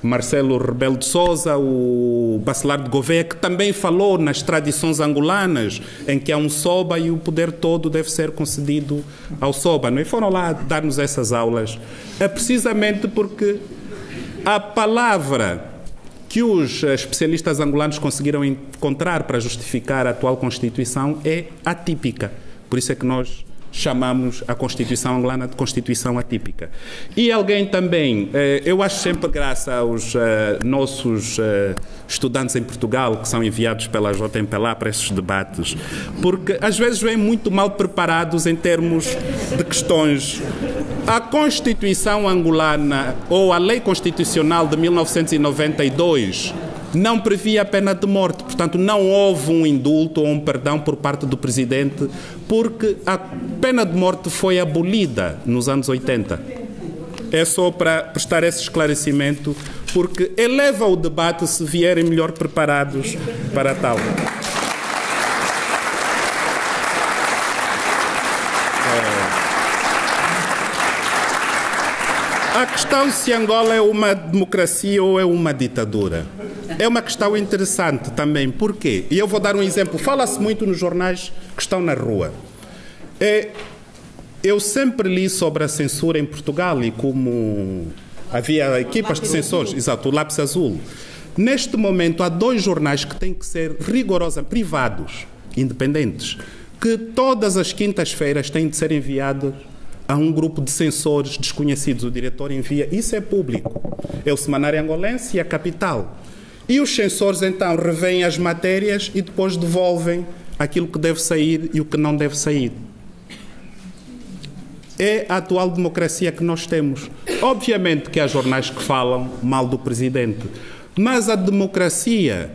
Marcelo Rebelo de Souza, o Bacelar de Gouveia, que também falou nas tradições angolanas, em que há um soba e o poder todo deve ser concedido ao soba. Não? É? Foram lá dar-nos essas aulas, é precisamente porque a palavra que os especialistas angolanos conseguiram encontrar para justificar a atual Constituição é atípica. Por isso é que nós chamamos a Constituição angolana de Constituição atípica. E alguém também, eh, eu acho sempre graça aos eh, nossos eh, estudantes em Portugal que são enviados pela JMPLA para esses debates, porque às vezes vêm muito mal preparados em termos de questões. A Constituição angolana ou a Lei Constitucional de 1992 não previa a pena de morte. Portanto, não houve um indulto ou um perdão por parte do presidente, porque a pena de morte foi abolida nos anos 80. É só para prestar esse esclarecimento, porque eleva o debate se vierem melhor preparados para tal. A questão se Angola é uma democracia ou é uma ditadura é uma questão interessante também. Porquê? E eu vou dar um exemplo. Fala-se muito nos jornais que estão na rua. É, eu sempre li sobre a censura em Portugal e como havia equipas de censores, exato, o lápis azul. Neste momento, há dois jornais que têm que ser rigorosos, privados, independentes, que todas as quintas-feiras têm de ser enviados a um grupo de censores desconhecidos. O diretor envia, isso é público. É o Semanário Angolense e a Capital. E os censores então revêem as matérias e depois devolvem aquilo que deve sair e o que não deve sair. É a atual democracia que nós temos. Obviamente que há jornais que falam mal do presidente, mas a democracia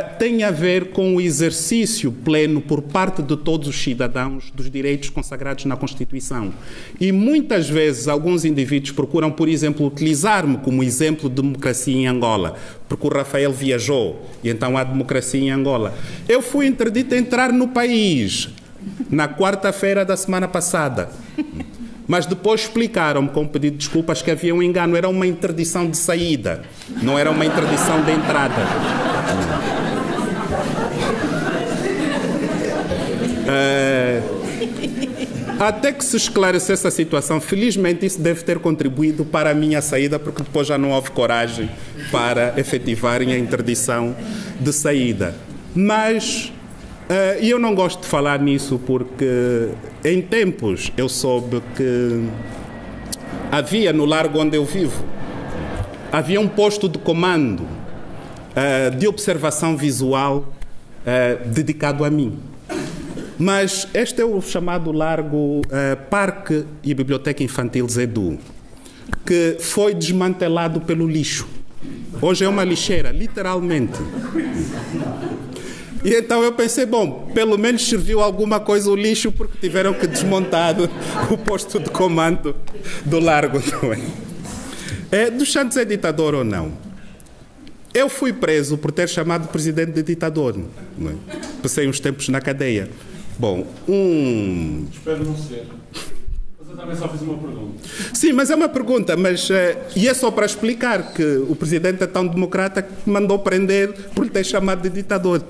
tem a ver com o exercício pleno por parte de todos os cidadãos dos direitos consagrados na Constituição. E muitas vezes alguns indivíduos procuram, por exemplo, utilizar-me como exemplo de democracia em Angola, porque o Rafael viajou e então há democracia em Angola. Eu fui interdito a entrar no país na quarta-feira da semana passada. Mas depois explicaram-me, com um pedido de desculpas, que havia um engano. Era uma interdição de saída, não era uma interdição de entrada. É, até que se esclarecesse a situação, felizmente isso deve ter contribuído para a minha saída, porque depois já não houve coragem para efetivarem a interdição de saída. Mas uh, eu não gosto de falar nisso porque em tempos eu soube que havia no largo onde eu vivo, havia um posto de comando uh, de observação visual uh, dedicado a mim. Mas este é o chamado Largo Parque e Biblioteca Infantil Zedu, que foi desmantelado pelo lixo. Hoje é uma lixeira, literalmente. E então eu pensei, bom, pelo menos serviu alguma coisa o lixo porque tiveram que desmontar *laughs* o posto de comando do Largo. É? É, dos Santos é ditador ou não? Eu fui preso por ter chamado o presidente de ditador. É? Passei uns tempos na cadeia. Bom, um. Espero não ser. Também só fiz uma pergunta. Sim, mas é uma pergunta, mas. Uh, e é só para explicar que o presidente é tão democrata que mandou prender por lhe ter chamado de ditador.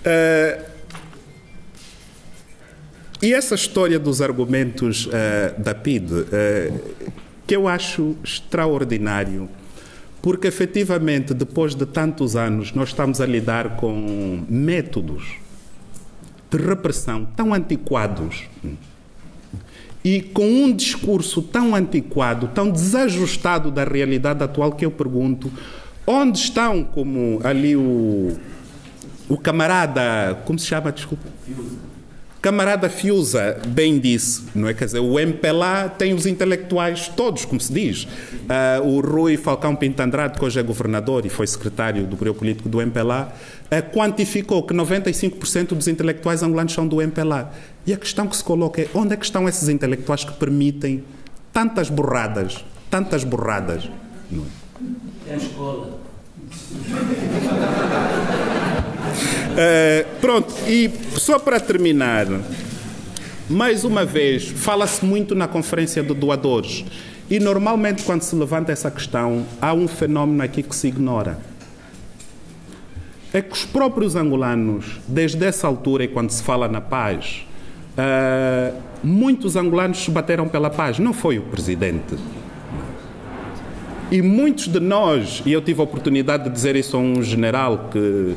Uh, *laughs* e essa história dos argumentos uh, da PID, que eu acho extraordinário, porque efetivamente, depois de tantos anos, nós estamos a lidar com métodos de repressão tão antiquados e com um discurso tão antiquado, tão desajustado da realidade atual, que eu pergunto: onde estão, como ali o, o camarada, como se chama? Desculpa. Camarada Fiuza bem disse, não é? Quer dizer, o MPLA tem os intelectuais todos, como se diz. Uh, o Rui Falcão Pinto Andrade, que hoje é governador e foi secretário do Bureau Político do MPLA, uh, quantificou que 95% dos intelectuais angolanos são do MPLA. E a questão que se coloca é onde é que estão esses intelectuais que permitem tantas borradas, tantas borradas? Não é? É a escola. Uh, pronto, e só para terminar, mais uma vez, fala-se muito na conferência de doadores. E normalmente, quando se levanta essa questão, há um fenómeno aqui que se ignora. É que os próprios angolanos, desde essa altura, e quando se fala na paz, uh, muitos angolanos se bateram pela paz, não foi o presidente. E muitos de nós, e eu tive a oportunidade de dizer isso a um general que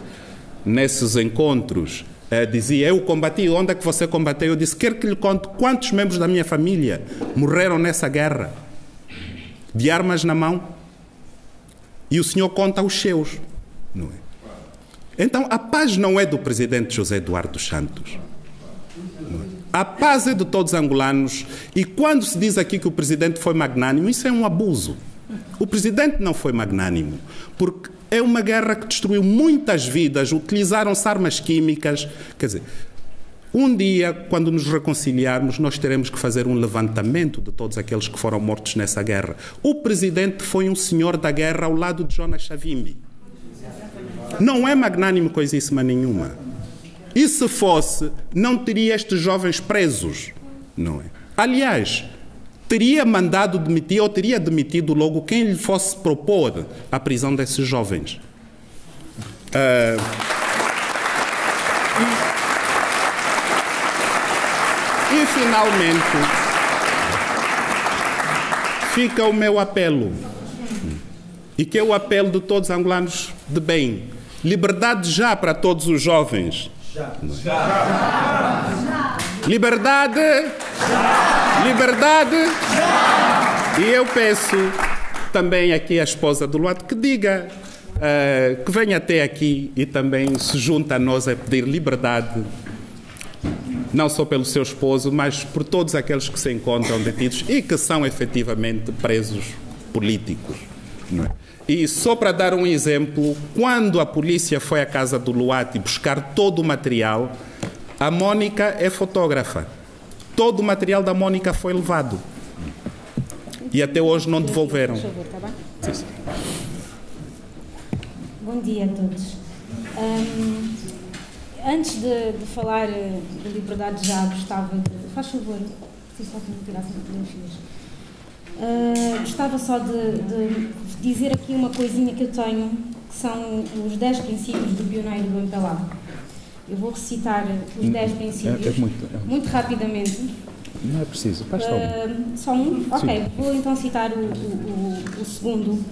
nesses encontros, eh, dizia: Eu combati, onde é que você combateu? Eu disse: Quer que lhe conte quantos membros da minha família morreram nessa guerra? De armas na mão? E o senhor conta os seus. Não é? Então, a paz não é do presidente José Eduardo Santos. A paz é de todos os angolanos. E quando se diz aqui que o presidente foi magnânimo, isso é um abuso. O presidente não foi magnânimo, porque é uma guerra que destruiu muitas vidas, utilizaram-se armas químicas. Quer dizer, um dia, quando nos reconciliarmos, nós teremos que fazer um levantamento de todos aqueles que foram mortos nessa guerra. O presidente foi um senhor da guerra ao lado de Jonas Savimbi. Não é magnânimo coisíssima nenhuma. E se fosse, não teria estes jovens presos, não é? Aliás, teria mandado demitir ou teria demitido logo quem lhe fosse propor a prisão desses jovens. Uh, e, finalmente fica o meu apelo, e que é o apelo de todos os angolanos de bem. Liberdade já para todos os jovens. Já. já. Liberdade. Já. Liberdade. Já. E eu peço também aqui à esposa do Luado que diga, uh, que venha até aqui e também se junta a nós a pedir liberdade, não só pelo seu esposo, mas por todos aqueles que se encontram detidos e que são efetivamente presos políticos. É? E só para dar um exemplo, quando a polícia foi à casa do Luati buscar todo o material, a Mônica é fotógrafa. Todo o material da Mônica foi levado. E até hoje não devolveram. Tá Bom dia a todos. Um, antes de, de, falar eh, de liberdade já gostava de. Faz favor, só que me tirassem. Uh, gostava só de, de, dizer aqui uma coisinha que eu tenho, que são os 10 princípios do pioneiro do MPLA. Eu vou recitar os 10 hum, princípios é, é muito, é muito, rapidamente. Não é preciso, basta um. Uh, só um? Ok, Sim. vou então citar o, o, o, segundo.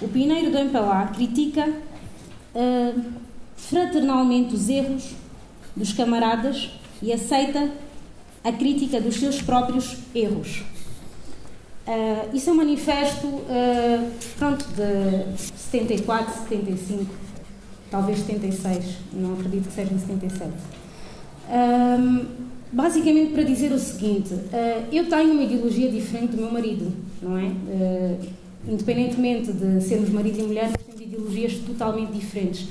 O pioneiro do MPLA critica uh, fraternalmente os erros dos camaradas e aceita a crítica dos seus próprios erros. Uh, isso é um manifesto uh, pronto, de 74, 75 talvez 76, não acredito que seja em 77. Um, basicamente para dizer o seguinte, uh, eu tenho uma ideologia diferente do meu marido, não é? Uh, independentemente de sermos marido e mulher, temos ideologias totalmente diferentes.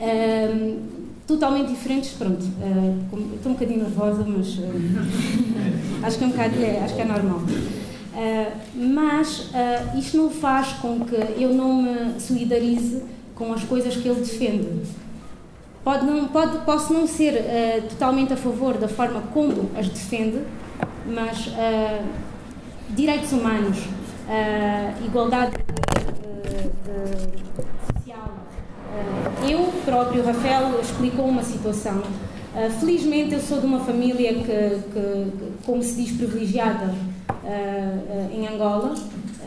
Um, totalmente diferentes, pronto, uh, estou um bocadinho nervosa, mas *laughs* acho que é um bocado, é, acho que é normal. mas isto não faz com que eu não me solidarize com as coisas que ele defende. Pode não, pode, posso não ser uh, totalmente a favor da forma como as defende, mas uh, direitos humanos, uh, igualdade social. eu próprio, Rafael, explicou uma situação. felizmente, eu sou de uma família que, que como se diz, privilegiada em Angola.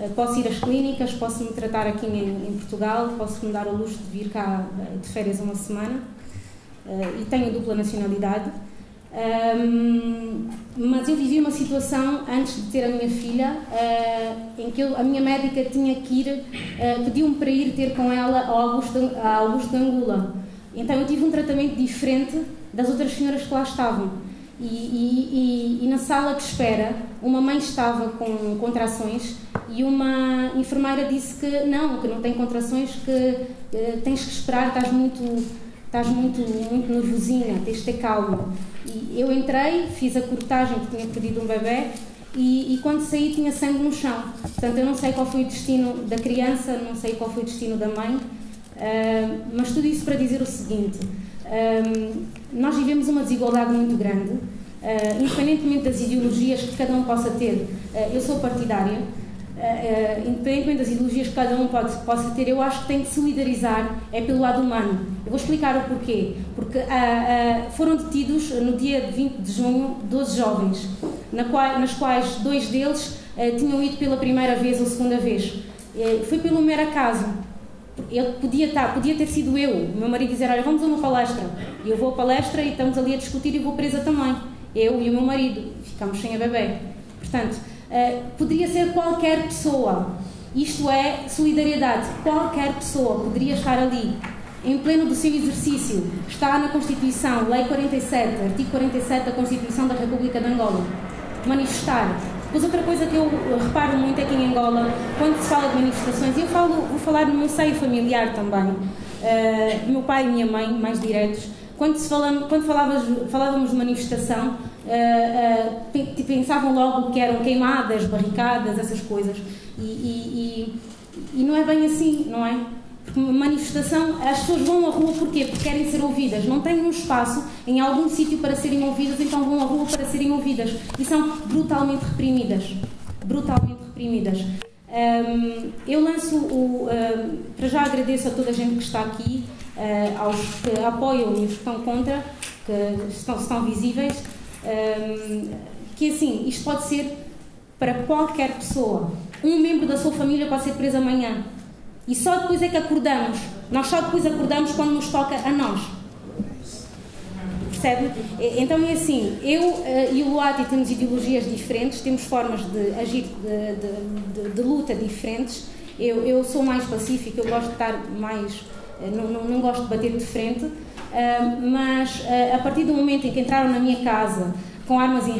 Eh, posso ir às clínicas, posso me tratar aqui em, em, Portugal, posso me dar o luxo de vir cá eh, de férias uma semana uh, e tenho dupla nacionalidade. Um, mas eu vivi uma situação antes de ter a minha filha uh, em que eu, a minha médica tinha que ir, uh, pediu-me para ir ter com ela ao Augusto, ao Augusto de Angola. Então eu tive um tratamento diferente das outras senhoras que lá estavam. E, e, e, e na sala de espera, uma mãe estava com contrações e uma enfermeira disse que não, que não tem contrações, que eh, tens que esperar, estás muito, estás muito, muito nervosinha, tens de ter calma. E eu entrei, fiz a cortagem que tinha perdido um bebê e, e, quando saí tinha sangue no chão. Portanto, eu não sei qual foi o destino da criança, não sei qual foi o destino da mãe, uh, mas tudo isso para dizer o seguinte: uh, nós vivemos uma desigualdade muito grande, uh, independentemente das ideologias que cada um possa ter. eu sou partidária uh, independentemente das ideologias que cada um pode, possa ter, eu acho que tem que solidarizar é pelo lado humano. Eu vou explicar o porquê. Porque uh, uh, foram detidos no dia 20 de junho 12 jovens, na qual, nas quais dois deles tinham ido pela primeira vez ou segunda vez. foi pelo mero acaso. Ele podia, estar, podia ter sido eu, o meu marido dizer, olha, vamos a uma palestra. E eu vou à palestra e estamos ali a discutir e vou presa também. Eu e o meu marido. Ficamos sem a bebê. Portanto, Uh, poderia ser qualquer pessoa. Isto é solidariedade. Qualquer pessoa poderia estar ali, em pleno do seu exercício. Está na Constituição, Lei 47, artigo 47 da Constituição da República de Angola. Manifestar. Depois, outra coisa que eu reparo muito aqui em Angola, quando se fala de manifestações, eu falo, vou falar no meu seio familiar também, uh, meu pai e minha mãe, mais diretos, quando, se quando falávamos, falávamos de manifestação, uh, uh, pensavam logo que eram queimadas, barricadas, essas coisas. E, e, e, e, não é bem assim, não é? Porque manifestação, as pessoas vão à rua porquê? Porque querem ser ouvidas. Não têm um espaço em algum sítio para serem ouvidas, então vão à rua para serem ouvidas. E são brutalmente reprimidas. Brutalmente reprimidas. Um, eu lanço o. Um, para já agradeço a toda a gente que está aqui, uh, aos que apoiam e os que estão contra, que estão, estão visíveis um, que assim, isto pode ser para qualquer pessoa. Um membro da sua família pode ser preso amanhã. E só depois é que acordamos. Nós só depois acordamos quando nos toca a nós. Percebe? Então é assim, eu uh, e o Luati temos ideologias diferentes, temos formas de agir de, de, de, de luta diferentes. Eu, eu, sou mais pacífica, eu gosto de estar mais. Uh, não, não, não gosto de bater de frente mas uh, a partir do momento em que entraram na minha casa com armas em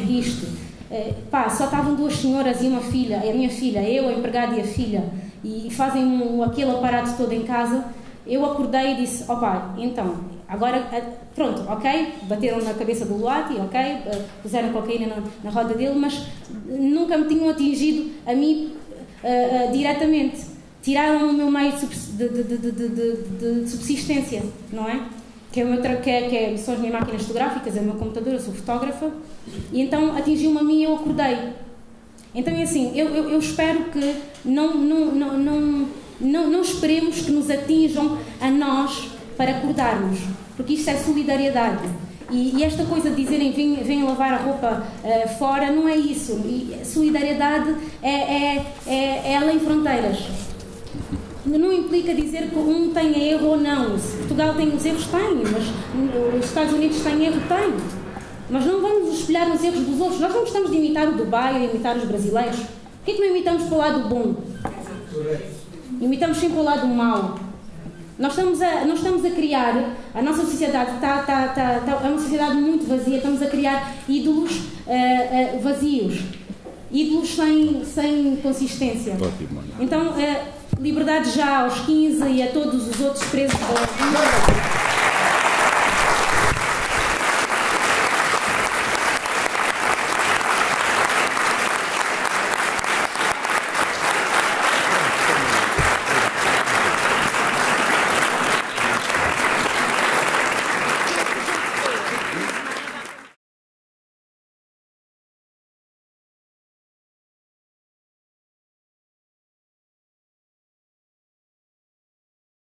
pá, só estavam duas senhoras e uma filha, a minha filha, eu, a empregada e a filha, e fazem um, aquele aparato todo em casa, eu acordei e disse, opa, então, agora, pronto, ok, bateram na cabeça do Luati, ok, puseram cocaína na, na roda dele, mas nunca me tinham atingido a mim uh, uh, diretamente. Tiraram o meu meio de, subsistência, não é? que é, o meu que, é, que é, são as minhas máquinas fotográficas, é o meu computador, eu sou fotógrafa, e então atingiu-me a mim e eu acordei. Então é assim, eu, eu, eu espero que não, não, não, não, não, não esperemos que nos atinjam a nós para acordarmos, porque isto é solidariedade. E, e, esta coisa de dizerem vem, vem lavar a roupa uh, fora não é isso. E solidariedade é, é, é, é além fronteiras não implica dizer que um tem erro ou não. Se Portugal tem os erros, tem, mas os Estados Unidos têm erro, tem. Mas não vamos espelhar nos erros dos outros. Nós não gostamos de imitar o Dubai ou imitar os brasileiros. Por que, é que não imitamos para o lado bom? Imitamos sempre o lado mau. Nós estamos a, nós estamos a criar, a nossa sociedade está, está, está, está, é uma sociedade muito vazia, estamos a criar ídolos uh, uh, vazios, ídolos sem, sem consistência. Então, uh, Liberdade já aos 15 e a todos os outros presos da